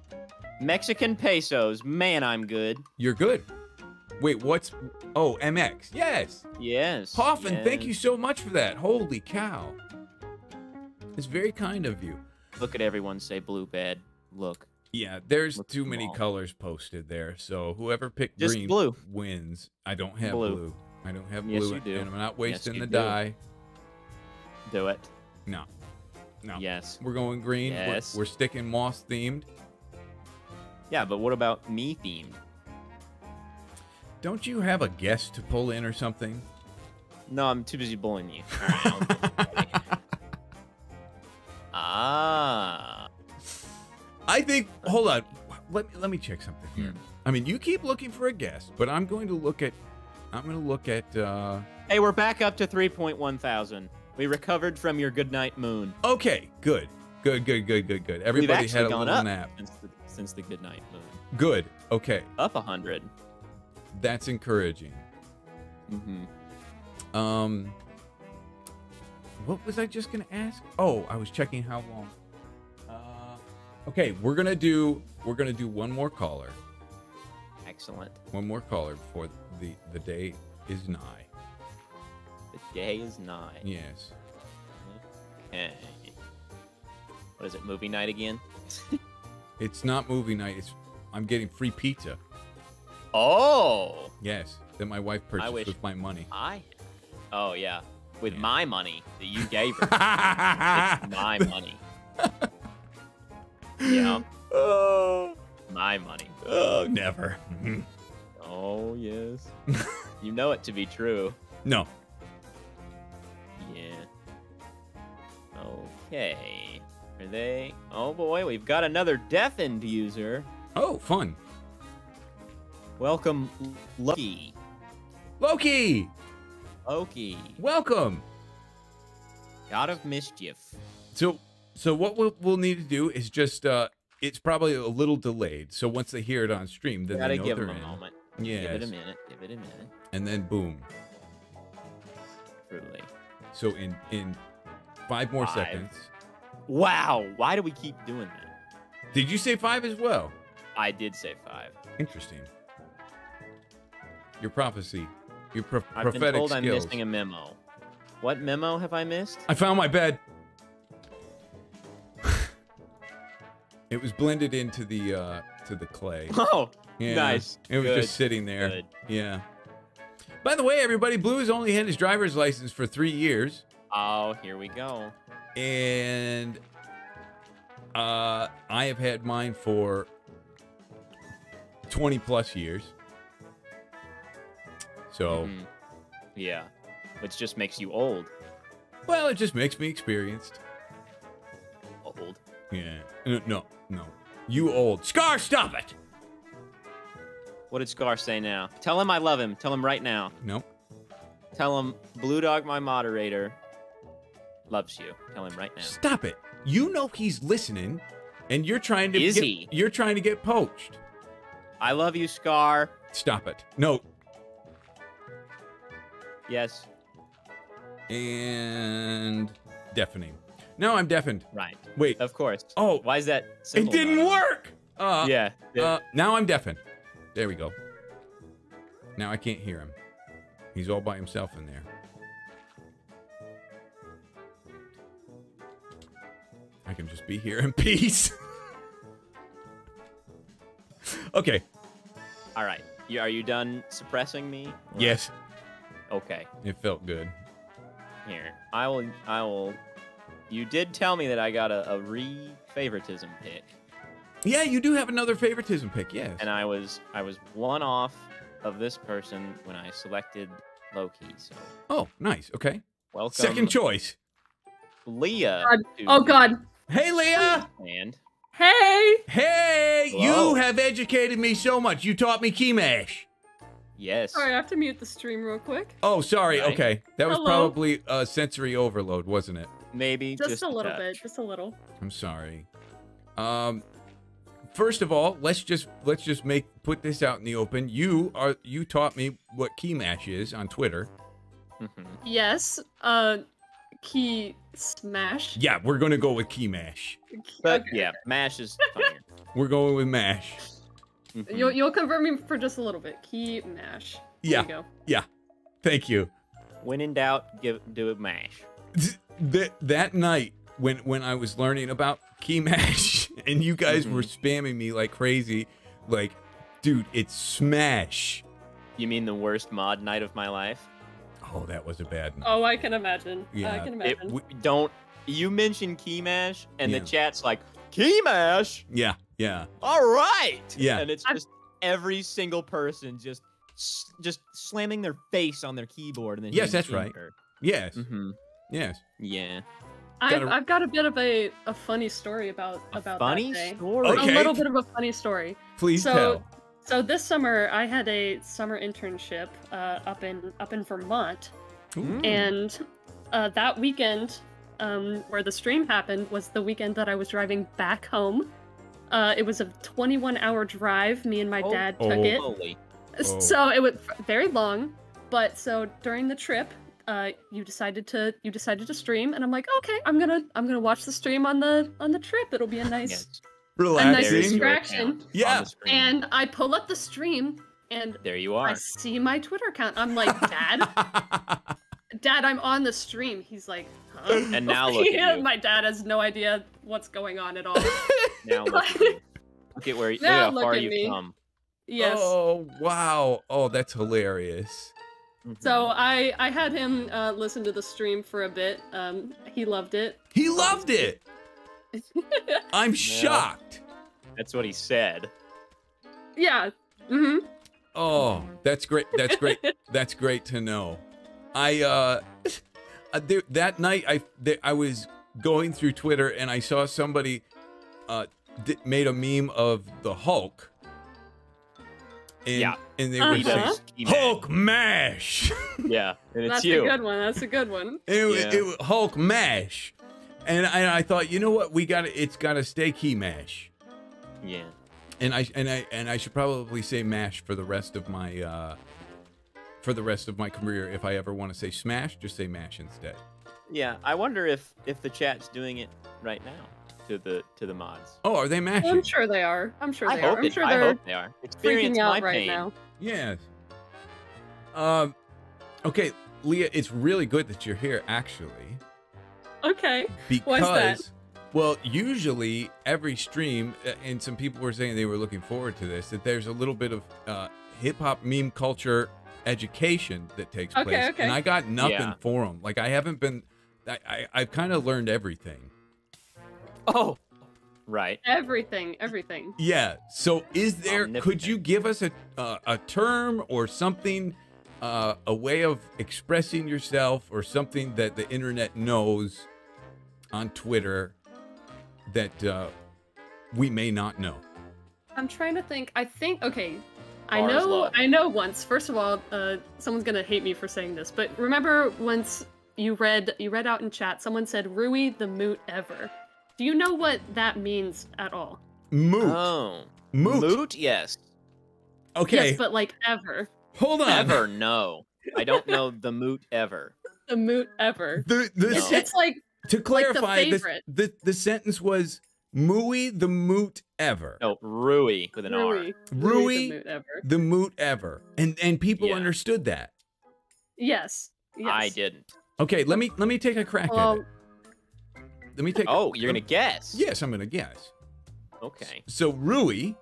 Mexican pesos. Man, I'm good. you're good. Wait, what's. Oh, MX. Yes. Yes. Hoffman, thank you so much for that. Holy cow. It's very kind of you. Look at everyone say blue bed. Look. Yeah, there's Look too many colors posted there, so whoever picked Just green blue. wins. I don't have Blue. blue. I don't have Yes, blue, you do. and I'm not Yes, wasting you the do. die. Do it. No, no. Yes. We're going green. We're- Yes. We're, sticking moss themed. Yeah, but what about me themed? Don't you have a guest to pull in or something? No, I'm too busy bullying you. (laughs) All right, I'll do it. (laughs) ah. I think. Hold on. Let me let me check something here. I mean, you keep looking for a guest, but I'm going to look at. I'm going to look at. uh Hey, we're back up to 3.1 thousand. We recovered from your goodnight moon. Okay, good, good, good, good, good, good. Everybody had a gone little up nap. since the, since the goodnight moon. Good. Okay, Up a hundred. that's encouraging. Mm-hmm. Um, what was I just gonna ask? Oh, I was checking how long. Uh, okay, we're gonna do we're gonna do one more caller, Excellent. one more caller before the the day is nigh. The day is nigh. Yes. Okay. What is it? Movie night again? (laughs) It's not movie night. It's I'm getting free pizza. Oh, Yes, that my wife purchased with my money. I. Oh yeah, with Yeah. my money that you gave her. (laughs) it's my money. (laughs) yeah, oh, my money. oh, never. Oh yes. (laughs) you know it to be true. no. Yeah. Okay. Are they? Oh boy, we've got another deafened user. Oh, fun. Welcome, Loki. Loki, Loki, welcome. God of Mischief. So, so what we'll, we'll need to do is just uh, it's probably a little delayed. So once they hear it on stream, then Gotta they know give they're him a in. moment. Yes. Give it a minute. Give it a minute. And then boom. Truly. So in in five more Five. seconds. Wow. Why do we keep doing that? Did you say five as well? I did say five. Interesting. Your prophecy, your pro- I've been prophetic told I'm missing a memo. What memo have I missed? I found my bed. It was blended into the uh to the clay. (laughs) Oh, Yeah, nice. It was Good. just sitting there. Good. Yeah. By the way, everybody, Blue has only had his driver's license for three years. Oh, here we go. and uh, I have had mine for 20 plus years. So, Mhm. Yeah. Which just makes you old. well, it just makes me experienced. Old. Yeah. No, no, no. You old. Scar, stop it! What did Scar say now? Tell him I love him. Tell him right now. Nope. Tell him Blue Dog, my moderator, loves you. Tell him right now. Stop it. You know he's listening, and you're trying to Is get, he? You're trying to get poached. I love you, Scar. Stop it. No. Yes. And deafening. No, I'm deafened. Right. Wait. Of course. Oh, Why is that? it didn't work. Uh, yeah. yeah. Uh, now I'm deafened. There we go. Now I can't hear him. He's all by himself in there. I can just be here in (laughs) peace. okay. All right. You, are you done suppressing me? Or- Yes, Okay. it felt good. Here. I will. I will. You did tell me that I got a, a re-favoritism pick, Yeah, you do have another favoritism pick. Yes. and I was I was one off of this person when I selected Loki. So oh, nice. Okay. welcome, Second choice. Leah. God. Oh God. Hey, Leah. And Hey. Hey, Hello. you have educated me so much. You taught me key mash. yes. Sorry, I have to mute the stream real quick. Oh, sorry. Right. Okay. That was Hello. probably a sensory overload, wasn't it? Maybe Just, just, a little touch. bit. Just a little. I'm sorry. Um first of all, let's just let's just make put this out in the open. You are you taught me what key mash is on Twitter. Mhm. Yes. Uh, key smash. Yeah, we're going to go with key mash. But Okay. yeah, Mash is funnier. (laughs) We're going with mash. Mhm. You'll you'll convert me for just a little bit. Key mash. There Yeah. you go. Yeah. Thank you. When in doubt, give do a Mash. (laughs) That that night when when I was learning about key mash (laughs) and you guys were spamming me like crazy like dude, it's smash. You mean the worst mod night of my life? Oh, that was a bad night. Oh, I can imagine. Yeah. I Yeah. can It, imagine. w- don't you mention Key Mash and Yeah. the chat's like Key Mash. Yeah. Yeah. All right. Yeah. And it's just every single person just just slamming their face on their keyboard and then Yes, that's right. Yes. Mm-hmm. Yes. Yeah. I've, gotta- I've got a bit of a, a funny story about A about funny that day. story. Okay. A little bit of a funny story. Please so, tell. so this summer I had a summer internship uh, up in up in Vermont, Ooh. and uh, that weekend um, where the stream happened was the weekend that I was driving back home. Uh, it was a 21 hour drive. Me and my Oh, dad oh. took it. Holy. Oh. So it was very long, but so during the trip, uh, you decided to you decided to stream, and I'm like, okay, I'm gonna I'm gonna watch the stream on the on the trip. It'll be a nice Yes. a nice There is Relaxing. distraction. Yeah. And I pull up the stream, and there you I are. see my Twitter account. I'm like, Dad, (laughs) Dad, I'm on the stream. He's like, huh? And now look at (laughs) Yeah, you. My dad has no idea what's going on at all. (laughs) Now look at you. Look at where look Now how look far at you've me. come. yes. Oh wow. Oh, that's hilarious. Mhm. So I I had him uh, listen to the stream for a bit. Um, he loved it. He loved it. (laughs) I'm shocked. that's what he said. Yeah. Mm hmm Oh, that's great. That's great. (laughs) That's great to know. I uh, (laughs) uh, there, that night I there, I was going through Twitter and I saw somebody uh di- made a meme of the Hulk. And, Yeah. and they Uh-huh. were saying does Key Mash. Hulk mash. (laughs) Yeah, and it's That's you. a good one. That's a good one. it, was, Yeah. it was Hulk mash. And I, I thought, you know what? We got to It's got to stay key mash. Yeah. And I and I and I should probably say mash for the rest of my uh for the rest of my career. If I ever want to say smash, just say mash instead. Yeah. I wonder if if the chat's doing it right now to the to the mods. Oh, are they mashing? I'm sure they are. I'm sure I they are. I'm it- sure I they're hope they are. Experience freaking my out right pain. now. Yes. Um. Okay, Leah, it's really good that you're here, actually, Okay. because Why's that? well, usually every stream, uh, and some people were saying they were looking forward to this, that there's a little bit of uh, hip hop meme culture education that takes Okay, place, okay. and I got nothing Yeah. for them. Like I haven't been I, I I've kind of learned everything. Oh, right. Everything, everything. Yeah. So is there? Could you give us a uh, a term or something, uh, a way of expressing yourself or something that the internet knows on Twitter that uh, we may not know? I'm trying to think. I think okay. I know. love. I know. Once, first of all, uh, someone's gonna hate me for saying this, but remember once you read you read out in chat, someone said "Rui the moot ever." Do you know what that means at all? Moot. Oh. Moot. Moot, yes. Okay. Yes, but like ever. Hold on. Ever, (laughs) no. I don't know the moot ever. The moot ever. The the No. sen- It's like to like the clarify, the, the the sentence was Mooey the moot ever. No, Rui with an R. Rui. Rui, the moot ever. the moot ever, and and people Yeah. understood that. Yes. yes. I didn't. Okay, let me let me take a crack at it. Let me take. Oh, you're gonna guess. Yes, I'm gonna guess. Okay. So Rui,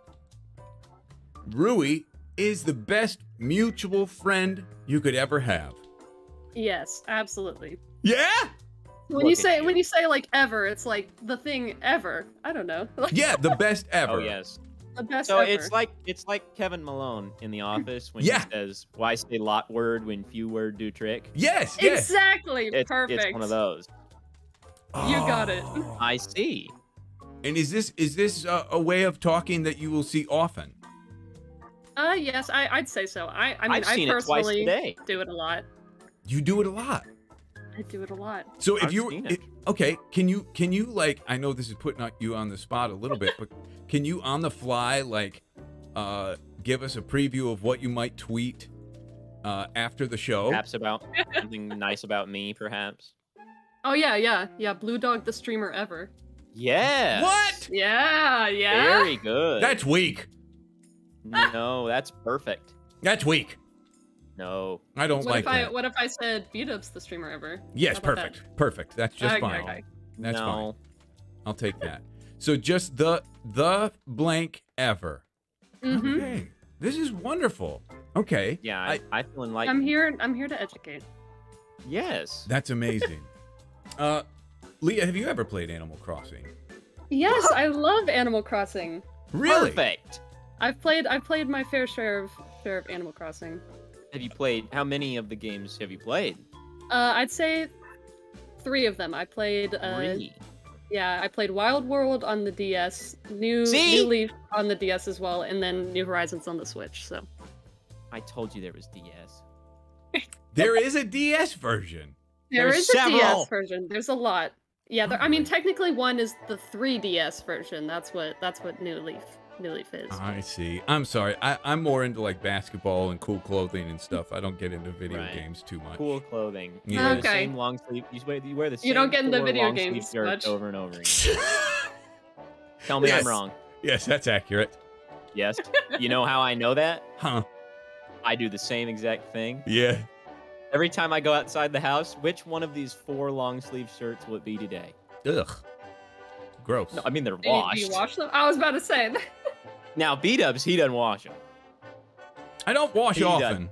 Rui is the best mutual friend you could ever have. yes, absolutely. Yeah. When Look you say you. when you say like ever, it's like the thing ever. I don't know. (laughs) Yeah, the best oh, ever. Oh yes. the best So ever. it's like it's like Kevin Malone in The Office when Yeah. he says, "Why say lot word when few word do trick?" Yes. Yes. exactly It's, perfect. it's one of those. You got it. Oh. I see. And is this is this uh, a way of talking that you will see often? Uh, yes, I, I'd say so. I, I mean, I've seen I it twice personally today. do it a lot. You do it a lot. I do it a lot. So if I've you seen i- it. okay, can you can you like I know this is putting you on the spot a little bit, but can you on the fly like uh give us a preview of what you might tweet uh after the show? Perhaps about something nice about me, perhaps. Oh yeah, yeah, yeah. Blue Dog, the streamer ever. Yeah. What? Yeah, yeah. Very good. That's weak. no, that's perfect. That's weak. No. I don't what like if I that. what if I said B Dub's the streamer ever? Yes, How about that? perfect. Perfect. That's just Okay, fine. okay. That's no. fine. I'll take that. So just the the blank ever. Mm-hmm. Okay. This is wonderful. Okay. Yeah, I, I, feel enlightened. I'm here. I'm here to educate. Yes. That's amazing. Uh Leah, have you ever played Animal Crossing? Yes, I love Animal Crossing. Really? Perfect. I've played. I've played my fair share of share of Animal Crossing. Have you played? How many of the games have you played? Uh, I'd say three of them. I played. Uh, Three. Yeah, I played Wild World on the DS, New See? New Leaf on the DS as well, and then New Horizons on the Switch. So I told you there was DS. There is a DS version. There There's is a several. DS version. There's a lot. Yeah, there, I mean, technically one is the 3DS version. That's what that's what New Leaf New Leaf is. I see. I'm sorry. I, I'm more into like basketball and cool clothing and stuff. I don't get into video Right. games too much. Cool clothing. Yeah. You wear the same long sleeve. You wear, you wear the same You don't get into video games shirts much. over and over again. (laughs) Tell me Yes. I'm wrong. Yes, that's accurate. Yes. You know how I know that? Huh. I do the same exact thing. Yeah. Every time I go outside the house, which one of these four long sleeve shirts will it be today? Ugh. Gross. No, I mean they're Do you, washed. do you wash them? I was about to say. Now B Dubs, he doesn't wash them. I don't wash He does. often.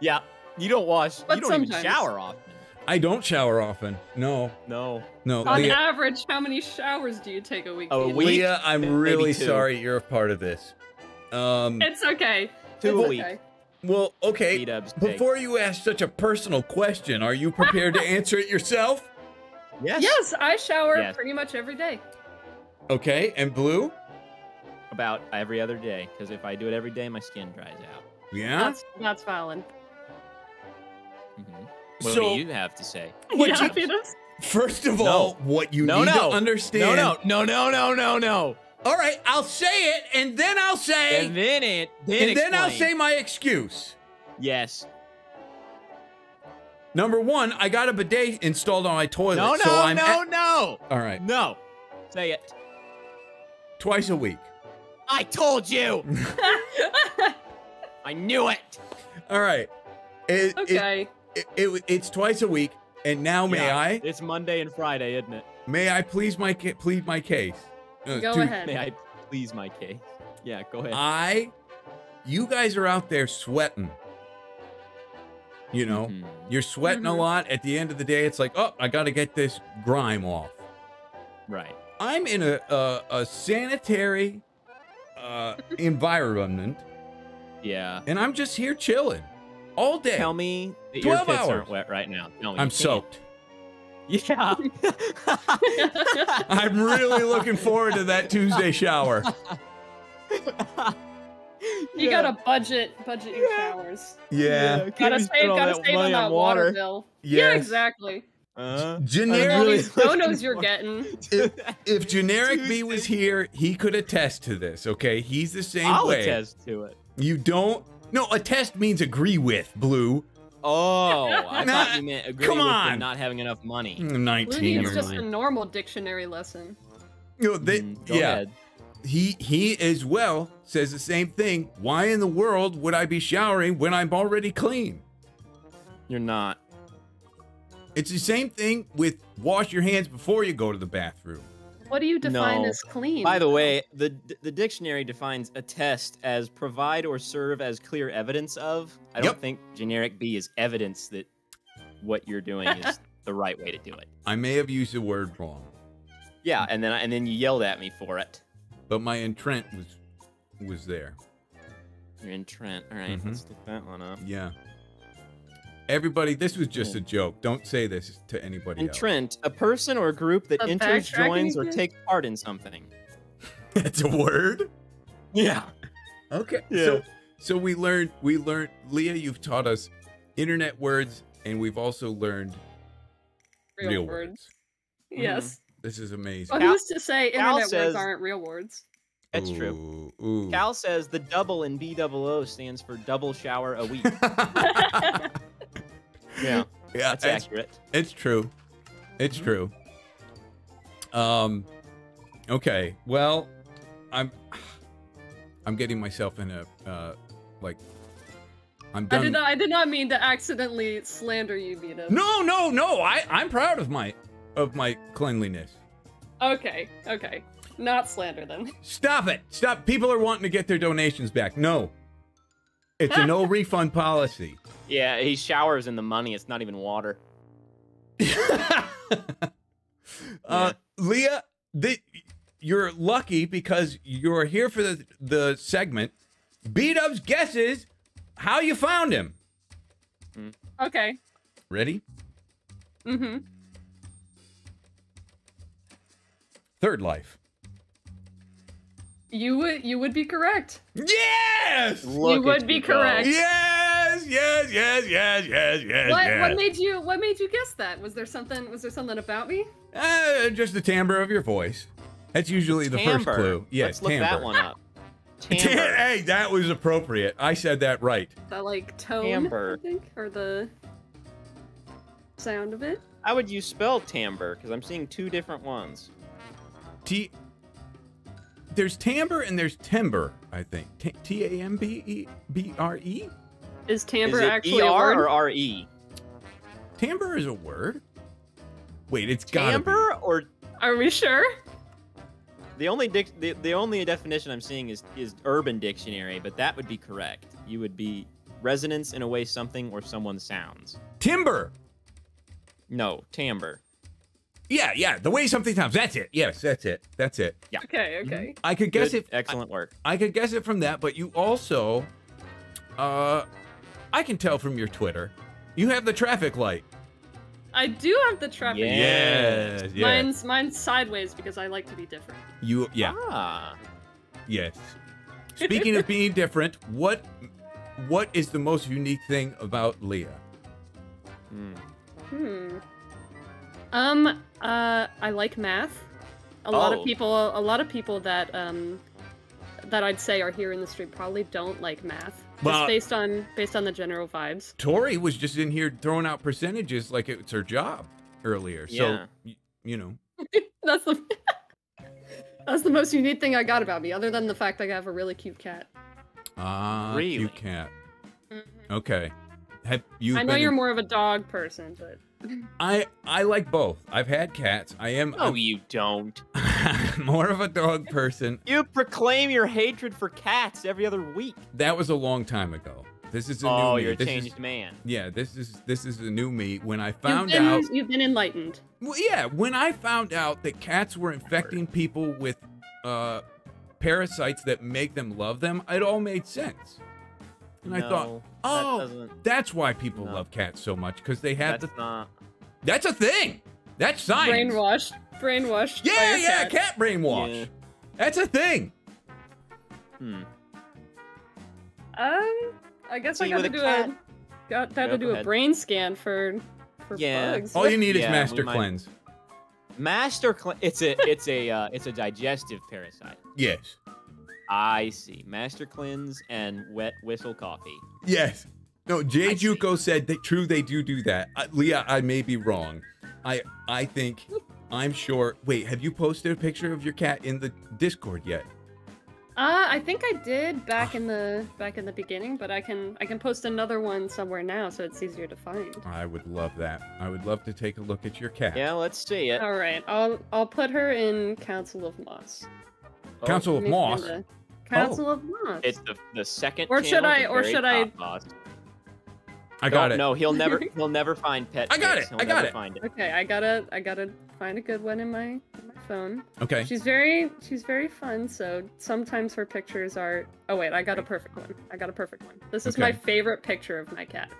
Yeah, you don't wash. But you don't even shower often. I don't shower often. No. No. No. On Leah, average, how many showers do you take a week? A Peter? week? Leah, I'm really sorry you're a part of this. Um. It's okay. Two it's a week. okay. Well, okay. B Dubs. take. Before you ask such a personal question, are you prepared to answer it yourself? Yes. Yes, I shower Yes. pretty much every day. Okay. And Blue? About every other day, because if I do it every day, my skin dries out. Yeah. That's that's valid. hmm What So- do you have to say? (laughs) What yeah, you- First of No. all, what you no, need no. to understand. No, no, no, no, no, no, no. All right, I'll say it, and then I'll say, And then it. Then and then I'll say my excuse. yes. Number one, I got a bidet installed on my toilet, No, no, so I'm no, at- no, all right no. Say it. twice a week. I told you. (laughs) I knew it. All right, it, it- okay. it, it- it's twice a week, and now may Yeah, I It's Monday and Friday, isn't it? may I please my ca- plead my case? Uh, Go to- ahead. May I please my case? Yeah, go ahead. I, you guys are out there sweating. You know, Mhm. you're sweating a lot. At the end of the day, it's like, oh, I got to get this grime off. Right. I'm in a a, a sanitary uh, environment, Yeah. and I'm just here chilling all day. Tell me that your 12 tits hours. aren't wet right now. No, you I'm can't. soaked. Yeah. I'm really looking forward to that Tuesday shower. You gotta budget budget your showers. Yeah. Gotta save gotta save on that water, bill. Yeah, exactly. Uh, Generic. All these donos you're getting. (laughs) if, if generic B was here, he could attest to this. Okay, he's the same I'll way. attest to it. You don't. No, attest means agree with. Blue. Oh, (laughs) I Nah, thought you meant agree come with on. not having enough money. Who Nineteen. needs Never just a normal dictionary lesson? No, they, Mm, go yeah. ahead. He he as well says the same thing. Why in the world would I be showering when I'm already clean? You're not. It's the same thing with wash your hands before you go to the bathroom. What do you define No. as clean? By the way, the the dictionary defines attest as provide or serve as clear evidence of. I don't think generic B is evidence that what you're doing is (laughs) the right way to do it. I may have used the word wrong, Yeah, and then I- and then you yelled at me for it. but my intent was was there. You're in Trent. All right, Mhm. let's look that one up. Yeah. Everybody, this was just a joke. Don't say this to anybody In else. Trent, a person or group that A enters, joins, or takes part in something. (laughs) That's a word. Yeah. Okay. Yeah. So so we learned we learned Leah, you've taught us internet words and we've also learned Real, real, words. words. Yes. Mm-hmm. This is amazing. Well, Cal- who's to say Cal internet says- words aren't real words? That's true. Ooh, ooh. Cal says the double in BOO stands for double shower a week. (laughs) (laughs) yeah, (laughs) yeah, that's it's, accurate. it's true. It's Mm-hmm. true. Um okay. Well, I'm I'm getting myself in a uh like I'm I done. did not. I did not mean to accidentally slander you, Vito. No, no, no. I I'm proud of my of my cleanliness. Okay. Okay. Not slander then. Stop it. Stop. People are wanting to get their donations back. No. It's a no refund policy. (laughs) Yeah, he showers in the money. It's not even water. (laughs) Uh, Leah, the, you're lucky because you're here for the, the segment. B Dubs guesses how you found him. Okay. Ready? Mm-hmm. Third life. You would. You would be correct. Yes! Look you would be you go. correct. Yes, yes, yes, yes, yes, yes. What? yes. What made you? What made you guess that? Was there something? Was there something about me? Uh, just the timbre of your voice. That's usually the first Timbre. clue. Yeah, Let's look timbre. that one up. (laughs) Tim- Timbre. hey, that was appropriate. I said that right. The like tone, Timbre. I think, or the sound of it. How would you spell timbre? Because I'm seeing two different ones. T. There's timbre and there's timber. I think T A M B E B R E. Is timbre Is actually ER a word? or RE? Timbre is a word. Wait, it's gotta. Timbre or Are we sure? the only dic- the, the only definition I'm seeing is is Urban Dictionary, but that would be correct. You would be resonance in a way something or someone sounds. Timber. No, timbre. Yeah, yeah. The way something sounds. That's it. Yes, that's it. That's it. Yeah. Okay. Okay. I could guess Good, it. Excellent work. I could guess it from that, but you also, uh, I can tell from your Twitter, you have the traffic light. I do have the traffic. Yeah. Yes, yes. Mine's mine's sideways because I like to be different. You, yeah, Ah. yes. Speaking of being different, what, what is the most unique thing about Leah? Hmm. Hmm. Um. Uh. I like math. A lot Oh. of people. A lot of people that um. That I'd say are here in the street probably don't like math. Just Well- based on based on the general vibes. Tori was just in here throwing out percentages like it's her job earlier. So, Yeah. y- you know, (laughs) That's the. (laughs) That's the most unique thing I got about me, other than the fact that I have a really cute cat. ah, Really? cute cat. Mhm. Okay. Have you? I know you're more of a dog person, but I I like both. I've had cats. I am. No, you don't. (laughs) More of a dog person. You proclaim your hatred for cats every other week. That was a long time ago. This is a Oh, new me. you're a This changed is, man. Yeah, this is this is a new me. When I You've found been, out, you've been enlightened. well, yeah, when I found out that cats were infecting people with uh, parasites that make them love them, it all made sense. And I thought, No, that oh, that's why people No. love cats so much because they have That's the. not. That's a thing. That's science. Brainwashed. Brainwashed. Yeah, your yeah, cat. cat brainwash. Yeah. That's a thing. Hmm. Um, I guess I gotta do cat- a got, got Go to do a brain scan for for Yeah. bugs. All you need is Yeah, we master might- cleanse. Master cleanse. It's a it's a uh, it's a digestive parasite. Yes. I see. Master cleanse and wet whistle coffee. Yes. No, Jay I see. Said that true they do do that. Uh, Leah, I may be wrong. I I think I'm sure. Wait, have you posted a picture of your cat in the Discord yet? Uh, I think I did back in the back in the beginning, but I can I can post another one somewhere now, so it's easier to find. I would love that. I would love to take a look at your cat. Yeah, let's see it. All right, I'll I'll put her in Council of Moss. Council of Let me find Moss. the- Oh, Council of Moss. It's the the second. Or should I- or should I- boss. I got Don't- it. No, he'll never (laughs) he'll never find pet. I got it, He'll I got never it. Find it. Okay, I gotta I gotta find a good one in my in my phone. Okay. She's very she's very fun, so sometimes her pictures are Oh wait, I got a perfect one. I got a perfect one. This is my favorite picture of my cat.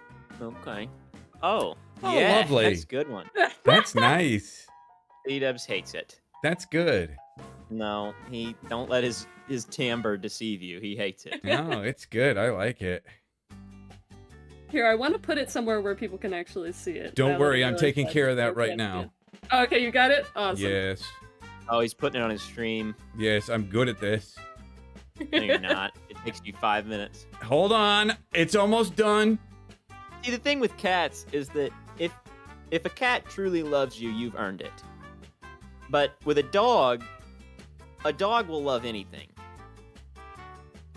Okay. Oh. Oh, yeah, lovely. That's a good one. That's nice. (laughs) B Dubs hates it. That's good. No, he don't let his his timbre deceive you. He hates it. No, it's good. I like it. Here, I want to put it somewhere where people can actually see it. Don't that worry, I I'm realize taking I care of that right now. it. Okay, you got it? Awesome. Yes. Oh, he's putting it on his stream. Yes, I'm good at this. No, you're not. It takes you five minutes. Hold on. It's almost done. See, the thing with cats is that if if a cat truly loves you, you've earned it. But with a dog, a dog will love anything.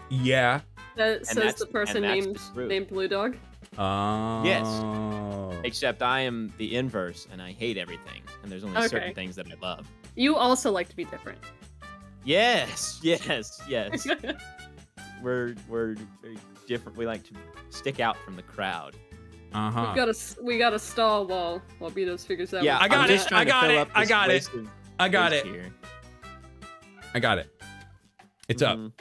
Yeah. That says the person that's the named named Blue Dog. Oh. Except I am the inverse, and I hate everything. And there's only Okay. certain things that I love. You also like to be different. Yes, (laughs) yes, yes. (laughs) we're we're very different. We like to stick out from the crowd. Uh huh. We got a we got a stall wall while B Dubs figures out. Yeah, I got I'm it, I got it, I got it, wasted I got it. Here. I got it. It's up. Mhm.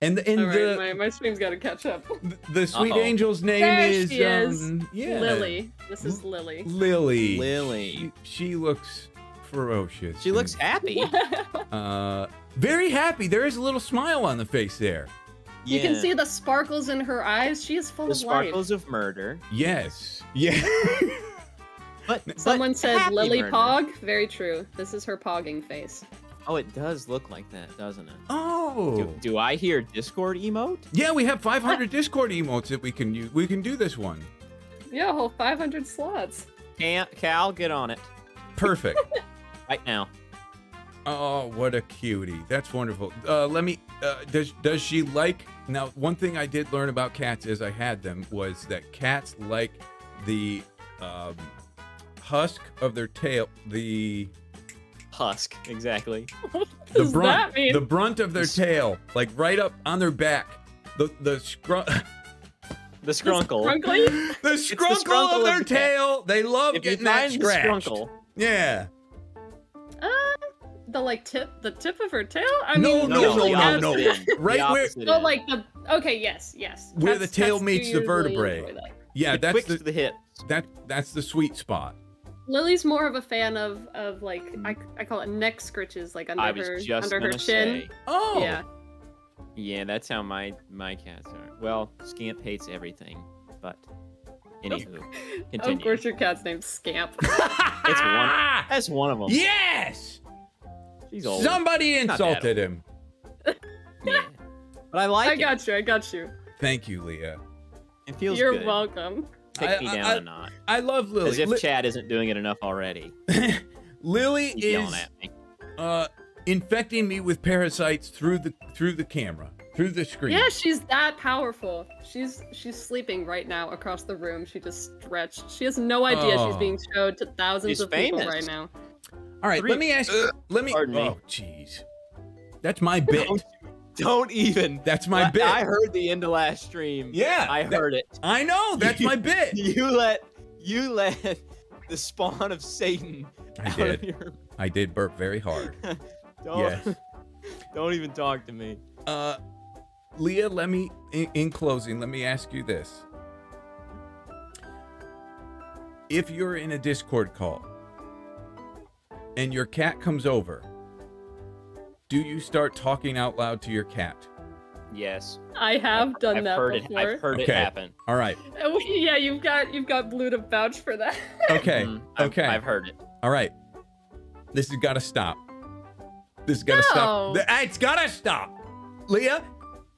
And the, and All right, the my, my stream's got to catch up. (laughs) the sweet Uh-oh. angel's name There is she is. um yeah Lily. This is Lily. Lily. Lily. She, she looks ferocious. She looks happy. (laughs) uh very happy. There is a little smile on the face there. You can see the sparkles in her eyes. She is full the of sparkles of murder. Yes. Yeah. But (laughs) life. Someone but said Lily murder. Pog. Very true. This is her pogging face. Oh, it does look like that, doesn't it? oh. Do, do I hear Discord emote? Yeah, we have 500 Discord emotes that we can use. We can do this one. Yeah, whole 500 slots. Can't Cal get on it Perfect. (laughs) right now? Oh, what a cutie. That's wonderful. Uh, let me. Uh, does does she like? Now, one thing I did learn about cats as I had them was that cats like the um, husk of their tail. The Husk, exactly. (laughs) What the does brunt. that mean? The brunt of their The tail, like right up on their back. The the scrun. The scrunkle. Scrunkly? (laughs) The the scrunkle scrunkle of of their the cat. tail. They love If you getting that find the scratched. scrunkle, Yeah. Uh, the like tip, the tip of her tail. I No, mean, no, yes, no, no, no. Right where- opposite end. like the. Okay, yes, yes. Where the tail meets the vertebrae. enjoy that. Yeah, that's the the hips. that that's the sweet spot. Lily's more of a fan of of like I, I call it neck scritches, like under I was her just under her gonna chin. say. Oh. Yeah. Yeah, that's how my my cats are. Well, Scamp hates everything, but anywho, (laughs) continue. Of course, your cat's named Scamp. (laughs) It's one. (laughs) That's one of them. Yes. She's old. Somebody insulted him. Yeah. But I like I it. got you. I got you. Thank you, Leah. It feels You're good. welcome. Take I- me down I- a notch. I love Lily. As if Li- Chad isn't doing it enough already. (laughs) Lily He's is yelling at me. uh infecting me with parasites through the through the camera, through the screen. Yeah, she's that powerful. She's she's sleeping right now across the room. She just stretched. She has no idea Oh. she's being showed to thousands She's of people right now. All right, Three- let me ask you. Let me. Pardon me. Oh, jeez. That's my bit. Don't even. That's my I- bit. I heard the end of last stream. Yeah, I that- heard it. I know. That's my (laughs) bit. You let you let (laughs) the spawn of Satan I out of did. your. I did burp very hard. (laughs) Don't, Yes. don't even talk to me. Uh, Leah, let me, in, in closing, let me ask you this. If you're in a Discord call and your cat comes over, do you start talking out loud to your cat? Yes. I have done I've that heard it. I've heard it happen. All right. Oh, yeah, you've got you've got blue to vouch for that. (laughs) Okay. Mhm. I've- okay. I've heard it. All right. This has got to stop. This has got to No. stop. It's got to stop. Leah?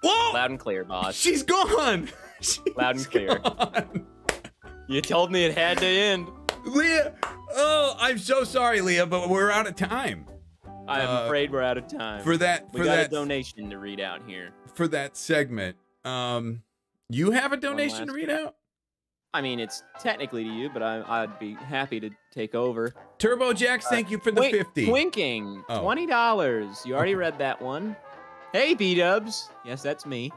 Whoa! Loud and clear, boss. (laughs) She's gone. (laughs) She's Loud and clear. gone. You told me it had to end. Leah, oh, I'm so sorry, Leah, but we're out of time I'm Uh, afraid we're out of time. for that we for got that a donation to read out here. for that segment. Um, you have a donation to read out. I mean, it's technically to you, but I, I'd be happy to take over. Turbo Jacks, thank you for the fifty. Twinking, Oh. twenty dollars. You already read that one. Hey, B Dubs. Yes, that's me.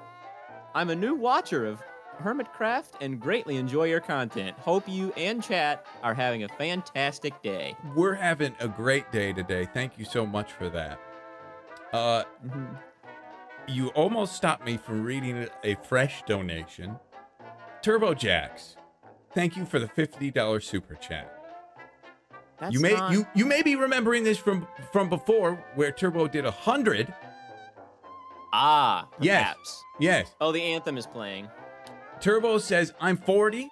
I'm a new watcher of Hermitcraft and greatly enjoy your content. Hope you and chat are having a fantastic day. We're having a great day today. Thank you so much for that. Uh, Mm-hmm. you almost stopped me from reading a fresh donation. Turbo Jacks, thank you for the fifty dollars super chat. That's you may not- you you may be remembering this from from before where Turbo did a hundred. Ah, Yes. Yes. Oh, the anthem is playing. Turbo says, I'm 40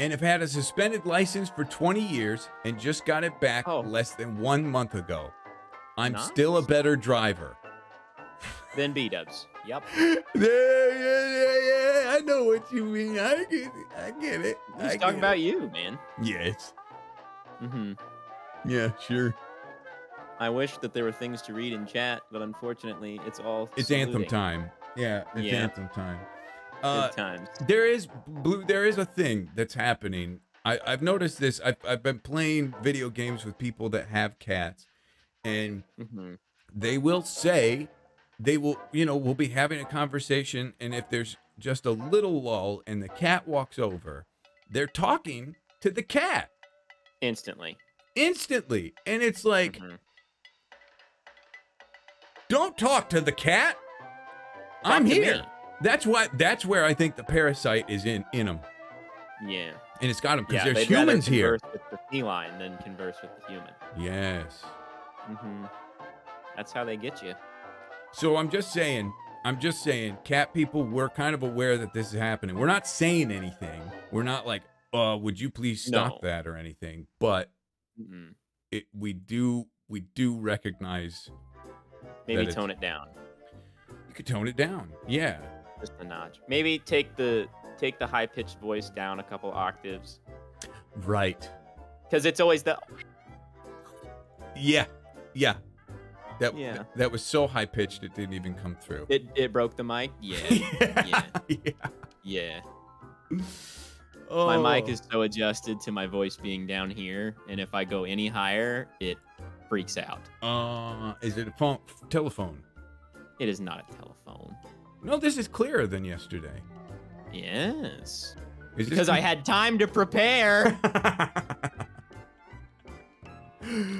and have had a suspended license for 20 years and just got it back Oh. less than one month ago. I'm Nice. still a better driver. Than B Dubs. Yep. (laughs) yeah, yeah, yeah, yeah. I know what you mean. I get it. I get it. He's get talking about you, man. Yes. Mm-hmm. Yeah, sure. I wish that there were things to read in chat, but unfortunately, it's all. It's anthem time. Yeah, it's Yeah. anthem time. Uh, times. there is blue. There is a thing that's happening. I, I've noticed this. I've, I've been playing video games with people that have cats, and Mm-hmm. they will say they will you know we'll be having a conversation and if there's just a little lull and the cat walks over they're talking to the cat Instantly. instantly and it's like Mhm. don't talk to the cat i'm here me. That's why that's where i think the parasite is in in them Yeah. and it's got him because yeah, there's humans here converse with the feline than converse with the human. yes Mm-hmm. That's how they get you. So I'm just saying, I'm just saying, cat people, we're kind of aware that this is happening. We're not saying anything. We're not like, uh, would you please stop No. that or anything? But Mm-mm. it, we do, we do recognize Maybe tone it down you could tone it down. Yeah. Just a notch. Maybe take the take the high pitched voice down a couple octaves Right. because it's always the Yeah. Yeah. That Yeah. that was so high pitched it didn't even come through. it it broke the mic. (laughs) Yeah, (laughs) yeah, yeah. My mic Oh. is so adjusted to my voice being down here, and if I go any higher, it freaks out. Uh, is it a phone? Telephone? It is not a telephone. No, this is clearer than yesterday. Yes. Is Because I had time to prepare. (laughs)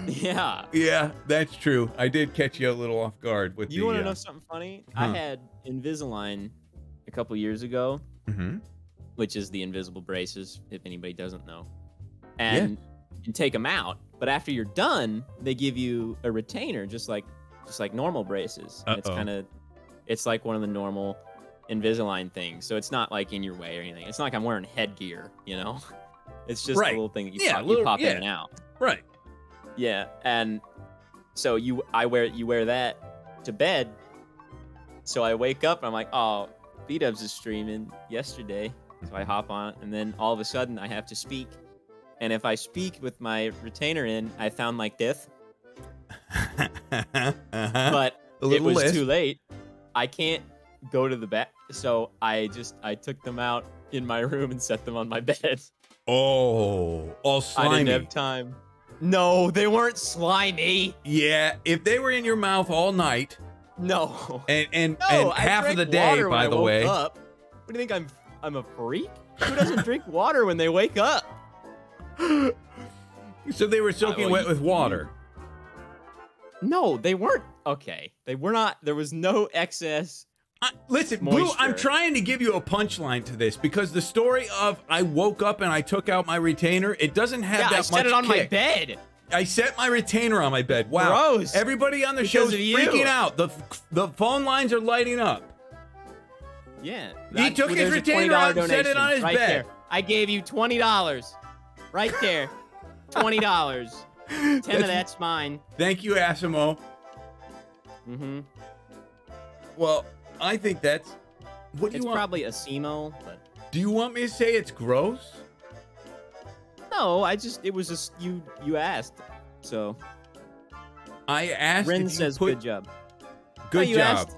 yeah. Yeah, that's true. I did catch you a little off guard with You the. want to uh, know something funny? I had Invisalign a couple years ago, mhm. which is the invisible braces, if anybody doesn't know. And you take them out, but after you're done, they give you a retainer, just like just like normal braces. It's kind of, it's like one of the normal Invisalign things. So it's not like in your way or anything. It's not like I'm wearing headgear, you know. (laughs) It's just Right. a little thing that you Yeah, pop, little- you pop yeah. in and out. Right. Yeah, and so you I wear you wear that to bed. So I wake up and I'm like, oh, B Dubs is streaming yesterday. So I hop on and then all of a sudden I have to speak. And if I speak with my retainer in, I sound like this. (laughs) uh-huh. But A it was too late. I can't go to the bed. So I just I took them out in my (laughs) room and set them on my bed. Oh, all I slimy. didn't have time. No, they weren't slimy. Yeah, if they were in your mouth all night, No. And and, No, and half of the day, by I the way. Up. What do you think? I'm I'm a freak? Who doesn't drink (laughs) water when they wake up? So they were soaking well, wet you- with water. No, they weren't. Okay, they were not. There was no excess. I, listen, Blue, I'm trying to give you a punchline to this because the story of I woke up and I took out my retainer, it doesn't have Yeah, that I much set it on my bed. I set my retainer on my bed. Wow. Gross. Everybody on the show's of freaking out. The the phone lines are lighting up. Yeah. He took his retainer $20 out and set it on his right bed. There. I gave you twenty dollars, right there. (laughs) Twenty dollars. (laughs) Ten That's- of that's mine. Thank you, Asimo. Mm-hmm. Well, I think that's what do It's you want? probably a SEMO, but do you want me to say it's gross? no. I just it was just you you asked, so I asked Ren says put- good job. Good you job. Asked,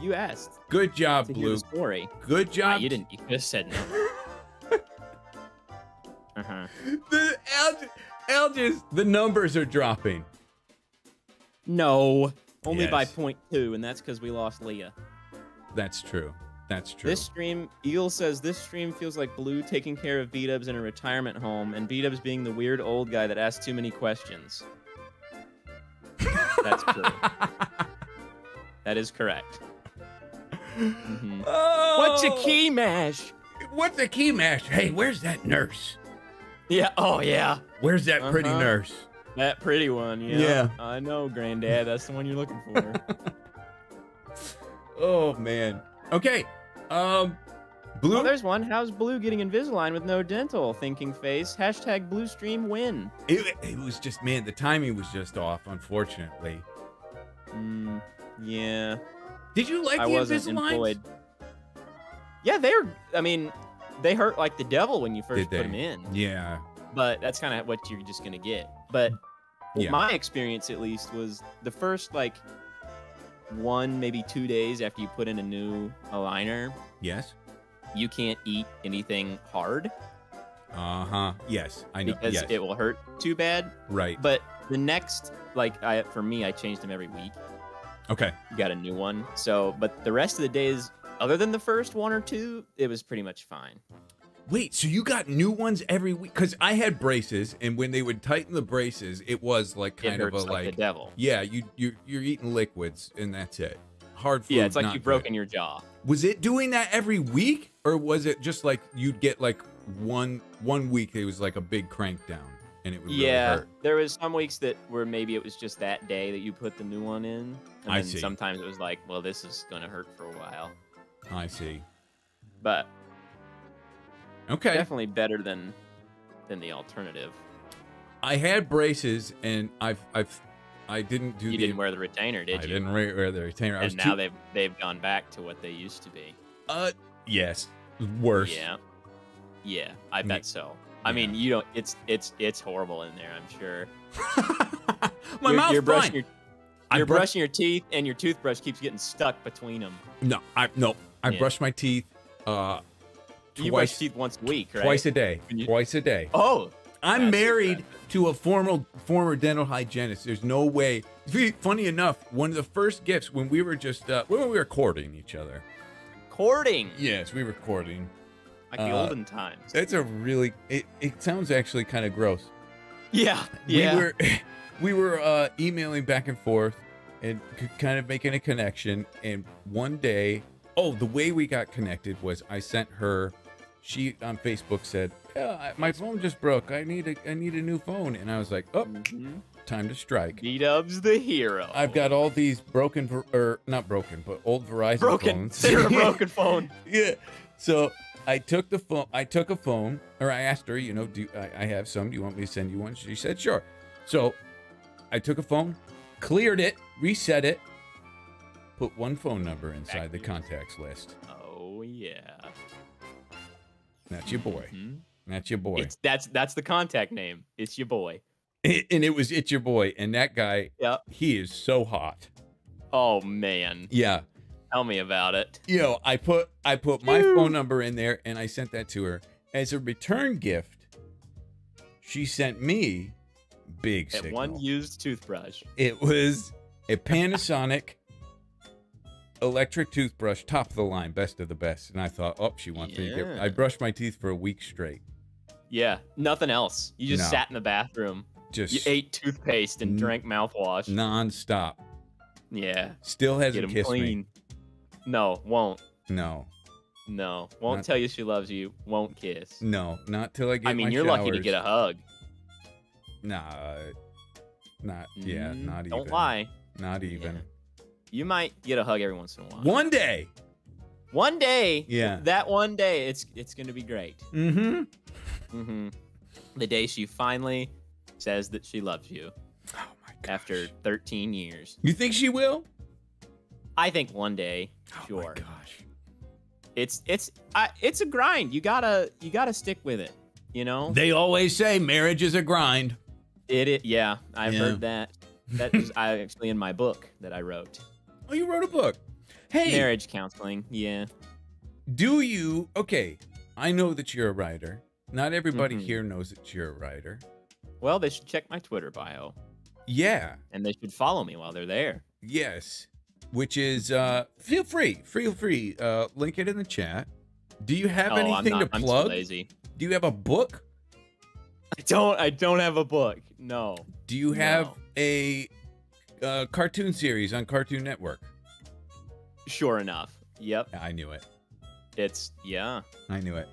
you asked Good job, Blue. story. Good Ah, job. you didn't. You just said no. (laughs) uh-huh. The Algis, the numbers are dropping. No, only by Yes. point two, and that's because we lost Leah. That's true. That's true. This stream, Eel says this stream feels like Blue taking care of B Dubs in a retirement home, and B Dubs being the weird old guy that asks too many questions. That's true. (laughs) that is correct. Mhm. What's a Oh, key mash? What's a key master? Hey, where's that nurse? Yeah. Oh yeah. Where's that pretty Uh-huh. nurse? That pretty one. Yeah. Yeah. I know, Granddad. That's the one you're looking for. (laughs) (laughs) Oh man. Okay. Um, Blue. oh, there's one. How's Blue getting Invisalign with no dental? Thinking face. Hashtag Blue Stream win. it, it was just man, the timing was just off. Unfortunately. Mm, yeah. Did you like I the wasn't employed. Yeah, they're. I mean, they hurt like the devil when you first put them in. Yeah. But that's kind of what you're just gonna get. But Yeah. my experience, at least, was the first like one, maybe two days after you put in a new aligner, Yes. you can't eat anything hard Uh huh. Yes. I know. because yes. it will hurt too bad. right. But the next, like, I for me, I changed them every week. Okay. You got a new one. So, but the rest of the days, other than the first one or two, it was pretty much fine. Wait, so you got new ones every week? Because I had braces, and when they would tighten the braces, it was like kind of a like like, the devil. yeah, you you you're eating liquids, and that's it. Hard food. Yeah, it's like you've broken your jaw. Was it doing that every week, or was it just like you'd get like one one week? It was like a big crank down, and it would really yeah, hurt. there was some weeks that where maybe it was just that day that you put the new one in, and I then see. sometimes it was like, well, this is gonna hurt for a while. I see. But Okay. definitely better than than the alternative. I had braces, and I've I've I didn't do You the didn't wear the retainer, did I you? didn't wear wear the retainer. I was and now too, they've they've gone back to what they used to be. uh yes worse. Yeah, yeah, I bet so. I mean, you don't. It's it's it's horrible in there. I'm sure. (laughs) My you're, mouth's you're brushing your you're brush- brushing your teeth, and your toothbrush keeps getting stuck between them. No, I no. I Yeah. brush my teeth uh You brush twice teeth once a week, right? twice a day. You- Twice a day. Oh, I'm married to a former former dental hygienist. There's no way. Funny enough, one of the first gifts when we were just uh, when we were courting each other. courting Yes, we were courting. like the Uh, olden times. It's a really. It, it sounds actually kind of gross. Yeah, yeah. We were (laughs) we were uh, emailing back and forth and kind of making a connection. And one day, oh, the way we got connected was I sent her. She on Facebook said, yeah, "My phone just broke. I need a I need a new phone." And I was like, "Oh, Mhm. time to strike." B Dub's the hero. I've got all these broken, or not broken, but old Verizon broken. phones. a (laughs) broken phone. yeah. So I took the phone. I took a phone, or I asked her, you know, do I, I have some? Do you want me to send you one? She said, sure. So I took a phone, cleared it, reset it, put one phone number inside the contacts list. Oh yeah. That's your boy. Mhm. That's your boy. It's that's that's the contact name. It's your boy. (laughs) and it was it's your boy. And that guy, Yep. he is so hot. Oh man. Yeah. Tell me about it. you know, I put I put my phone number in there and I sent that to her as a return gift. She sent me big At one used toothbrush. It was a Panasonic electric toothbrush, top of the line, best of the best. And I thought, oh, she wants me to get. Yeah. I brushed my teeth for a week straight. Yeah, nothing else. You just No. sat in the bathroom. Just You ate toothpaste and drank mouthwash. non-stop. Yeah. Still hasn't kissed clean. No, won't. No, No, won't Not- tell you she loves you. Won't kiss. no, not till I get. I mean, you're lucky to get a hug. Nah, not yeah, Mm, not even. Don't lie. Not even. You might get a hug every once in a while. One day. One day. Yeah. That one day, it's it's gonna be great. Mm-hmm. Mm-hmm. The day she finally says that she loves you. Oh my god. After 13 years. You think she will? I think one day. Oh my Sure. gosh. It's it's I, it's a grind. You gotta you gotta stick with it. You know. They always say marriage is a grind. It, it yeah. I've Yeah. heard that. That is I actually in my book that I wrote. Oh, you wrote a book. Hey, Marriage counseling. Yeah. do you? Okay, I know that you're a writer. Not everybody Mhm. here knows that you're a writer. Well, they should check my Twitter bio Yeah. and they should follow me while they're there. Yes. Which is uh feel free, feel free. Uh link it in the chat. Do you have oh, I'm anything not, to plug? lazy. Do you have a book? I don't I don't have a book. No. Do you have No. a uh, cartoon series on Cartoon Network? Sure enough. Yep. I knew it. It's yeah. I knew it.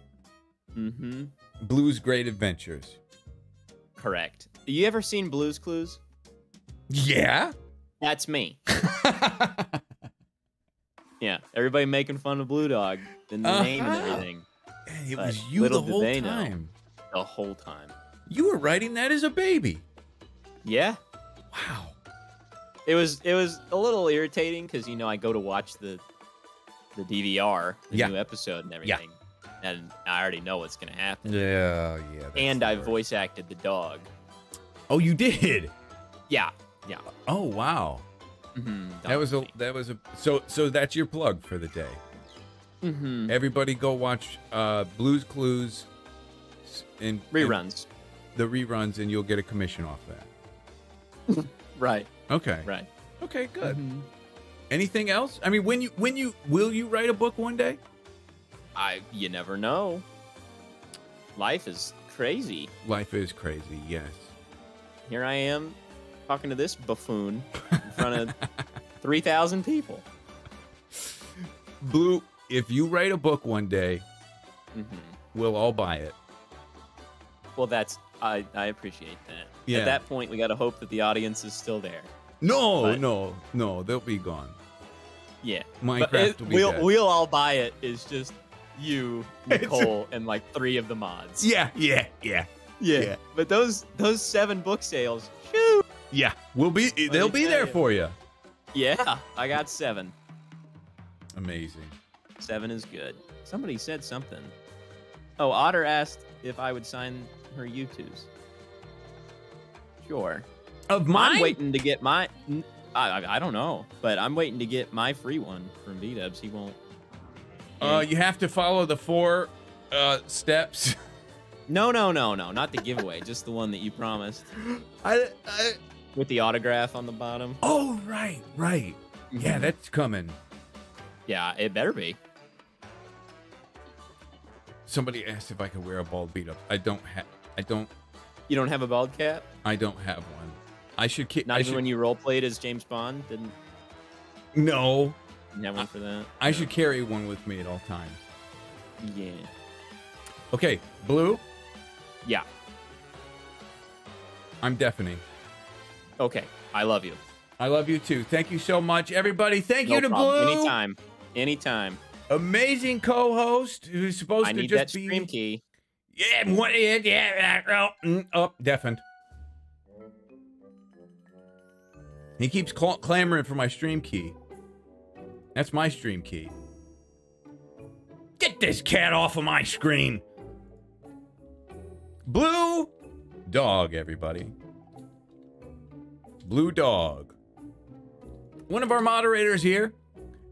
Mm-hmm. Blue's Great Adventures. Correct. You ever seen Blue's Clues? Yeah. That's me. (laughs) Yeah. Everybody making fun of Blue Dog and the name and Uh-huh. everything. Man, it But was you the whole they know. time. The whole time. You were writing that as a baby. Yeah. Wow. It was it was a little irritating because you know I go to watch the the DVR, the Yeah. new episode and Yeah. everything, and I already know what's gonna happen. Yeah, yeah. and I voice acted the dog. Oh, you did. Yeah, yeah. Oh, wow. Mm-hmm. That was a that was a so so that's your plug for the day. mm-hmm. Everybody go watch uh Blues Clues and and reruns. the reruns and you'll get a commission off that. (laughs) Right, Okay. right. Okay, good. Mhm. Anything else? I mean, when you when you will you write a book one day? I you never know. Life is crazy. Life is crazy. Yes. Here I am talking to this buffoon in (laughs) front of three thousand people. Blue, if you write a book one day, Mm-hmm. we'll all buy it. Well, that's I I appreciate that. Yeah. At that point, we got to hope that the audience is still there. No, But- no, no, they'll be gone. Yeah. Minecraft it- will be we'll dead. we'll all buy it. It's just you, (laughs) Nicole, and like three of the mods. Yeah, yeah, yeah, yeah. yeah. But those those seven book sales, shoot. yeah. We'll be. They'll be there you. for you. Yeah, I got seven. Amazing. Seven is good. Somebody said something. Oh, Otter asked if I would sign her Youtooz. Sure. Of mine. I'm waiting to get my. I I don't know, but I'm waiting to get my free one from B Dubs. He won't. Uh, you have to follow the four uh steps. (laughs) No, no, no, no, not the giveaway. just the one that you promised (gasps) I, I. with the autograph on the bottom. Oh, right, right. Yeah, Mhm. that's coming. Yeah, it better be. Somebody asked if I could wear a bald beat up. I don't have. I don't. You don't have a bald cap? I don't have one. I should. Ki- Not I even should, when you role played as James Bond? Didn't, No, didn't have one for that? I should carry one with me at all times. Yeah. Okay, blue. Yeah. I'm deafening. Okay. I love you. I love you too. Thank you so much, everybody. Thank No you to problem. Blue. Anytime. Anytime. Amazing co-host who's supposed I to just be. I need that stream key. Yeah, what? Yeah, yeah. Oh, mm, oh, deafened. He keeps cl- clamoring for my stream key. That's my stream key. Get this cat off of my screen. Blue dog, everybody. Blue dog. One of our moderators here.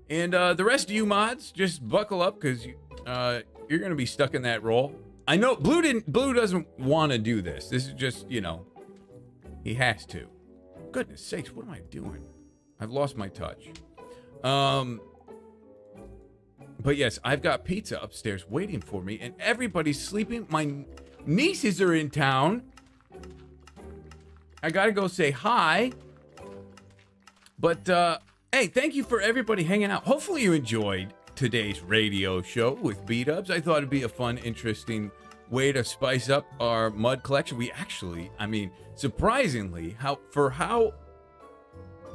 And uh, the rest of you mods, just buckle up because uh, you're going to be stuck in that role. I know Blue didn't. Blue doesn't want to do this. This is just, you know, he has to. Goodness sakes, what am I doing? I've lost my touch. Um, but yes, I've got pizza upstairs waiting for me, and everybody's sleeping. My nieces are in town. I gotta go say hi. But uh, hey, thank you for everybody hanging out. Hopefully you enjoyed today's radio show with B Dubs. I thought it'd be a fun, interesting way to spice up our mud collection. We actually, I mean, surprisingly, how for how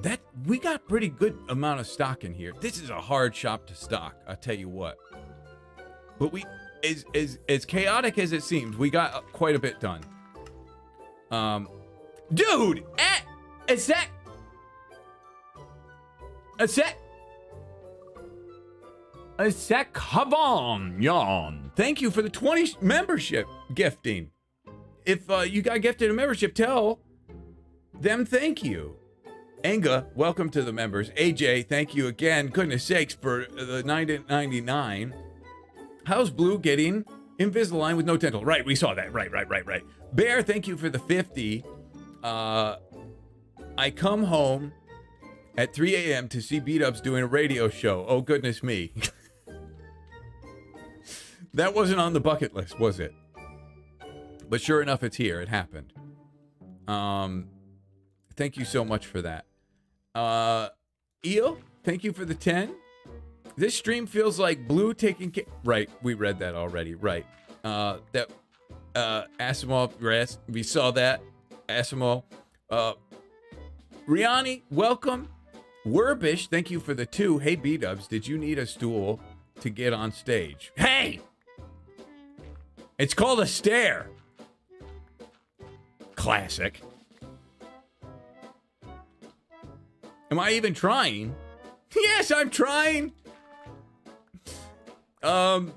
that we got pretty good amount of stock in here. This is a hard shop to stock, I'll tell you what. But we as as as chaotic as it seems, we got uh, quite a bit done. Um dude, eh, is that a sec. A sec. Havan Yon. Thank you for the 20 membership gifting. If uh, you got gifted a membership, tell them thank you. Enga, welcome to the members. AJ, thank you again. Goodness sakes for the 999. How's Blue getting Invisalign with no tentacle? Right, we saw that. Right, right, right, right. Bear, thank you for the 50. Uh, I come home at 3 a.m. to see B Dubs doing a radio show. Oh, goodness me. (laughs) that wasn't on the bucket list, was it? But sure enough, it's here. It happened. Um, thank you so much for that. Uh, Eel, thank you for the 10. This stream feels like Blue taking care. Right, we read that already. Right. Uh, that uh, Asimov, we saw that. Asimov. Uh, Riani, welcome. Werbish, thank you for the two. Hey, B Dubs, did you need a stool to get on stage? Hey! It's called a stair. Classic. Am I even trying? (laughs) Yes, I'm trying. Um,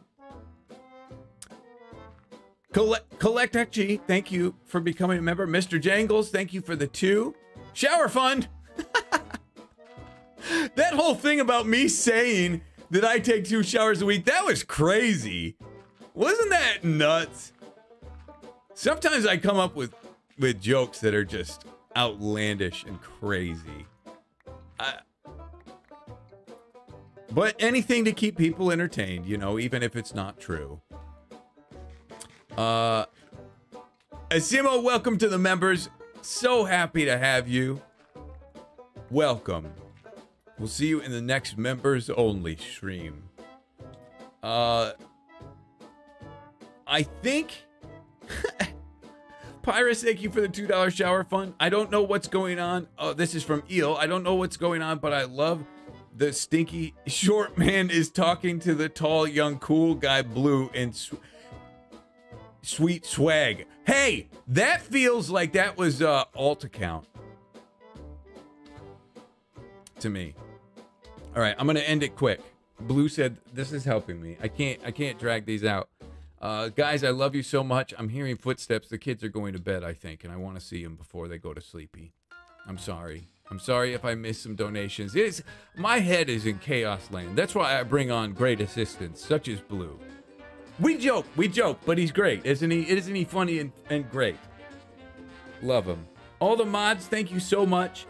Collect, Collect XG, thank you for becoming a member. Mr. Jangles, thank you for the two. Shower Fund, (laughs) that whole thing about me saying that I take two showers a week, that was crazy. Wasn't that nuts? Sometimes I come up with with jokes that are just outlandish and crazy. I, but anything to keep people entertained, you know, even if it's not true. Uh Asimo, welcome to the members. So happy to have you. Welcome. We'll see you in the next members only stream. Uh, I think. (laughs) Pyrus, thank you for the $2 shower fund. I don't know what's going on. Oh, this is from Eel. I don't know what's going on, but I love the stinky (laughs) short man is talking to the tall, young, cool guy, Blue, and sw sweet swag. Hey, that feels like that was uh, alt account to me. All right, I'm gonna end it quick. Blue said this is helping me. I can't I can't drag these out. Uh, guys, I love you so much. I'm hearing footsteps. The kids are going to bed, I think, and I want to see them before they go to sleepy. I'm sorry. I'm sorry if I missed some donations. It's my head is in chaos land. That's why I bring on great assistants such as Blue. We joke, we joke, but he's great, isn't he? Isn't he funny and, and great? Love him. All the mods, thank you so much.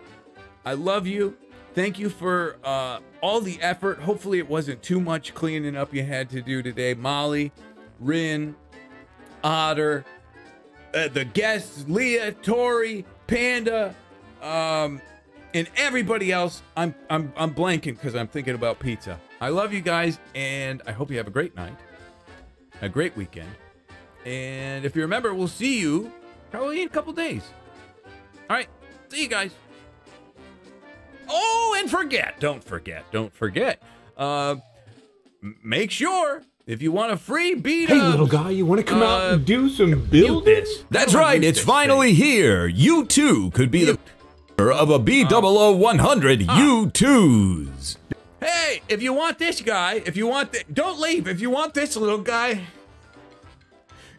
I love you. Thank you for uh, all the effort. Hopefully, it wasn't too much cleaning up you had to do today. Molly, Rin, Otter, uh, the guests, Leah, Tori, Panda, um, and everybody else. I'm I'm I'm blanking because I'm thinking about pizza. I love you guys, and I hope you have a great night, a great weekend, and if you remember, we'll see you probably in a couple days. All right, see you guys. Oh, and forget, don't forget, don't forget. Uh, make sure if you want a free beat Hey, little guy, you want to come out and uh, do some building? That's right, it's finally here. You too could be the winner of a B00 ah. Youtooz. Hey, if you want this guy, if you want th- don't leave. If you want this little guy,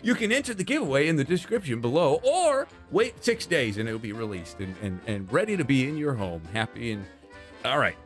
you can enter the giveaway in the description below or wait six days and it'll be released and, and, and ready to be in your home. Happy and all right.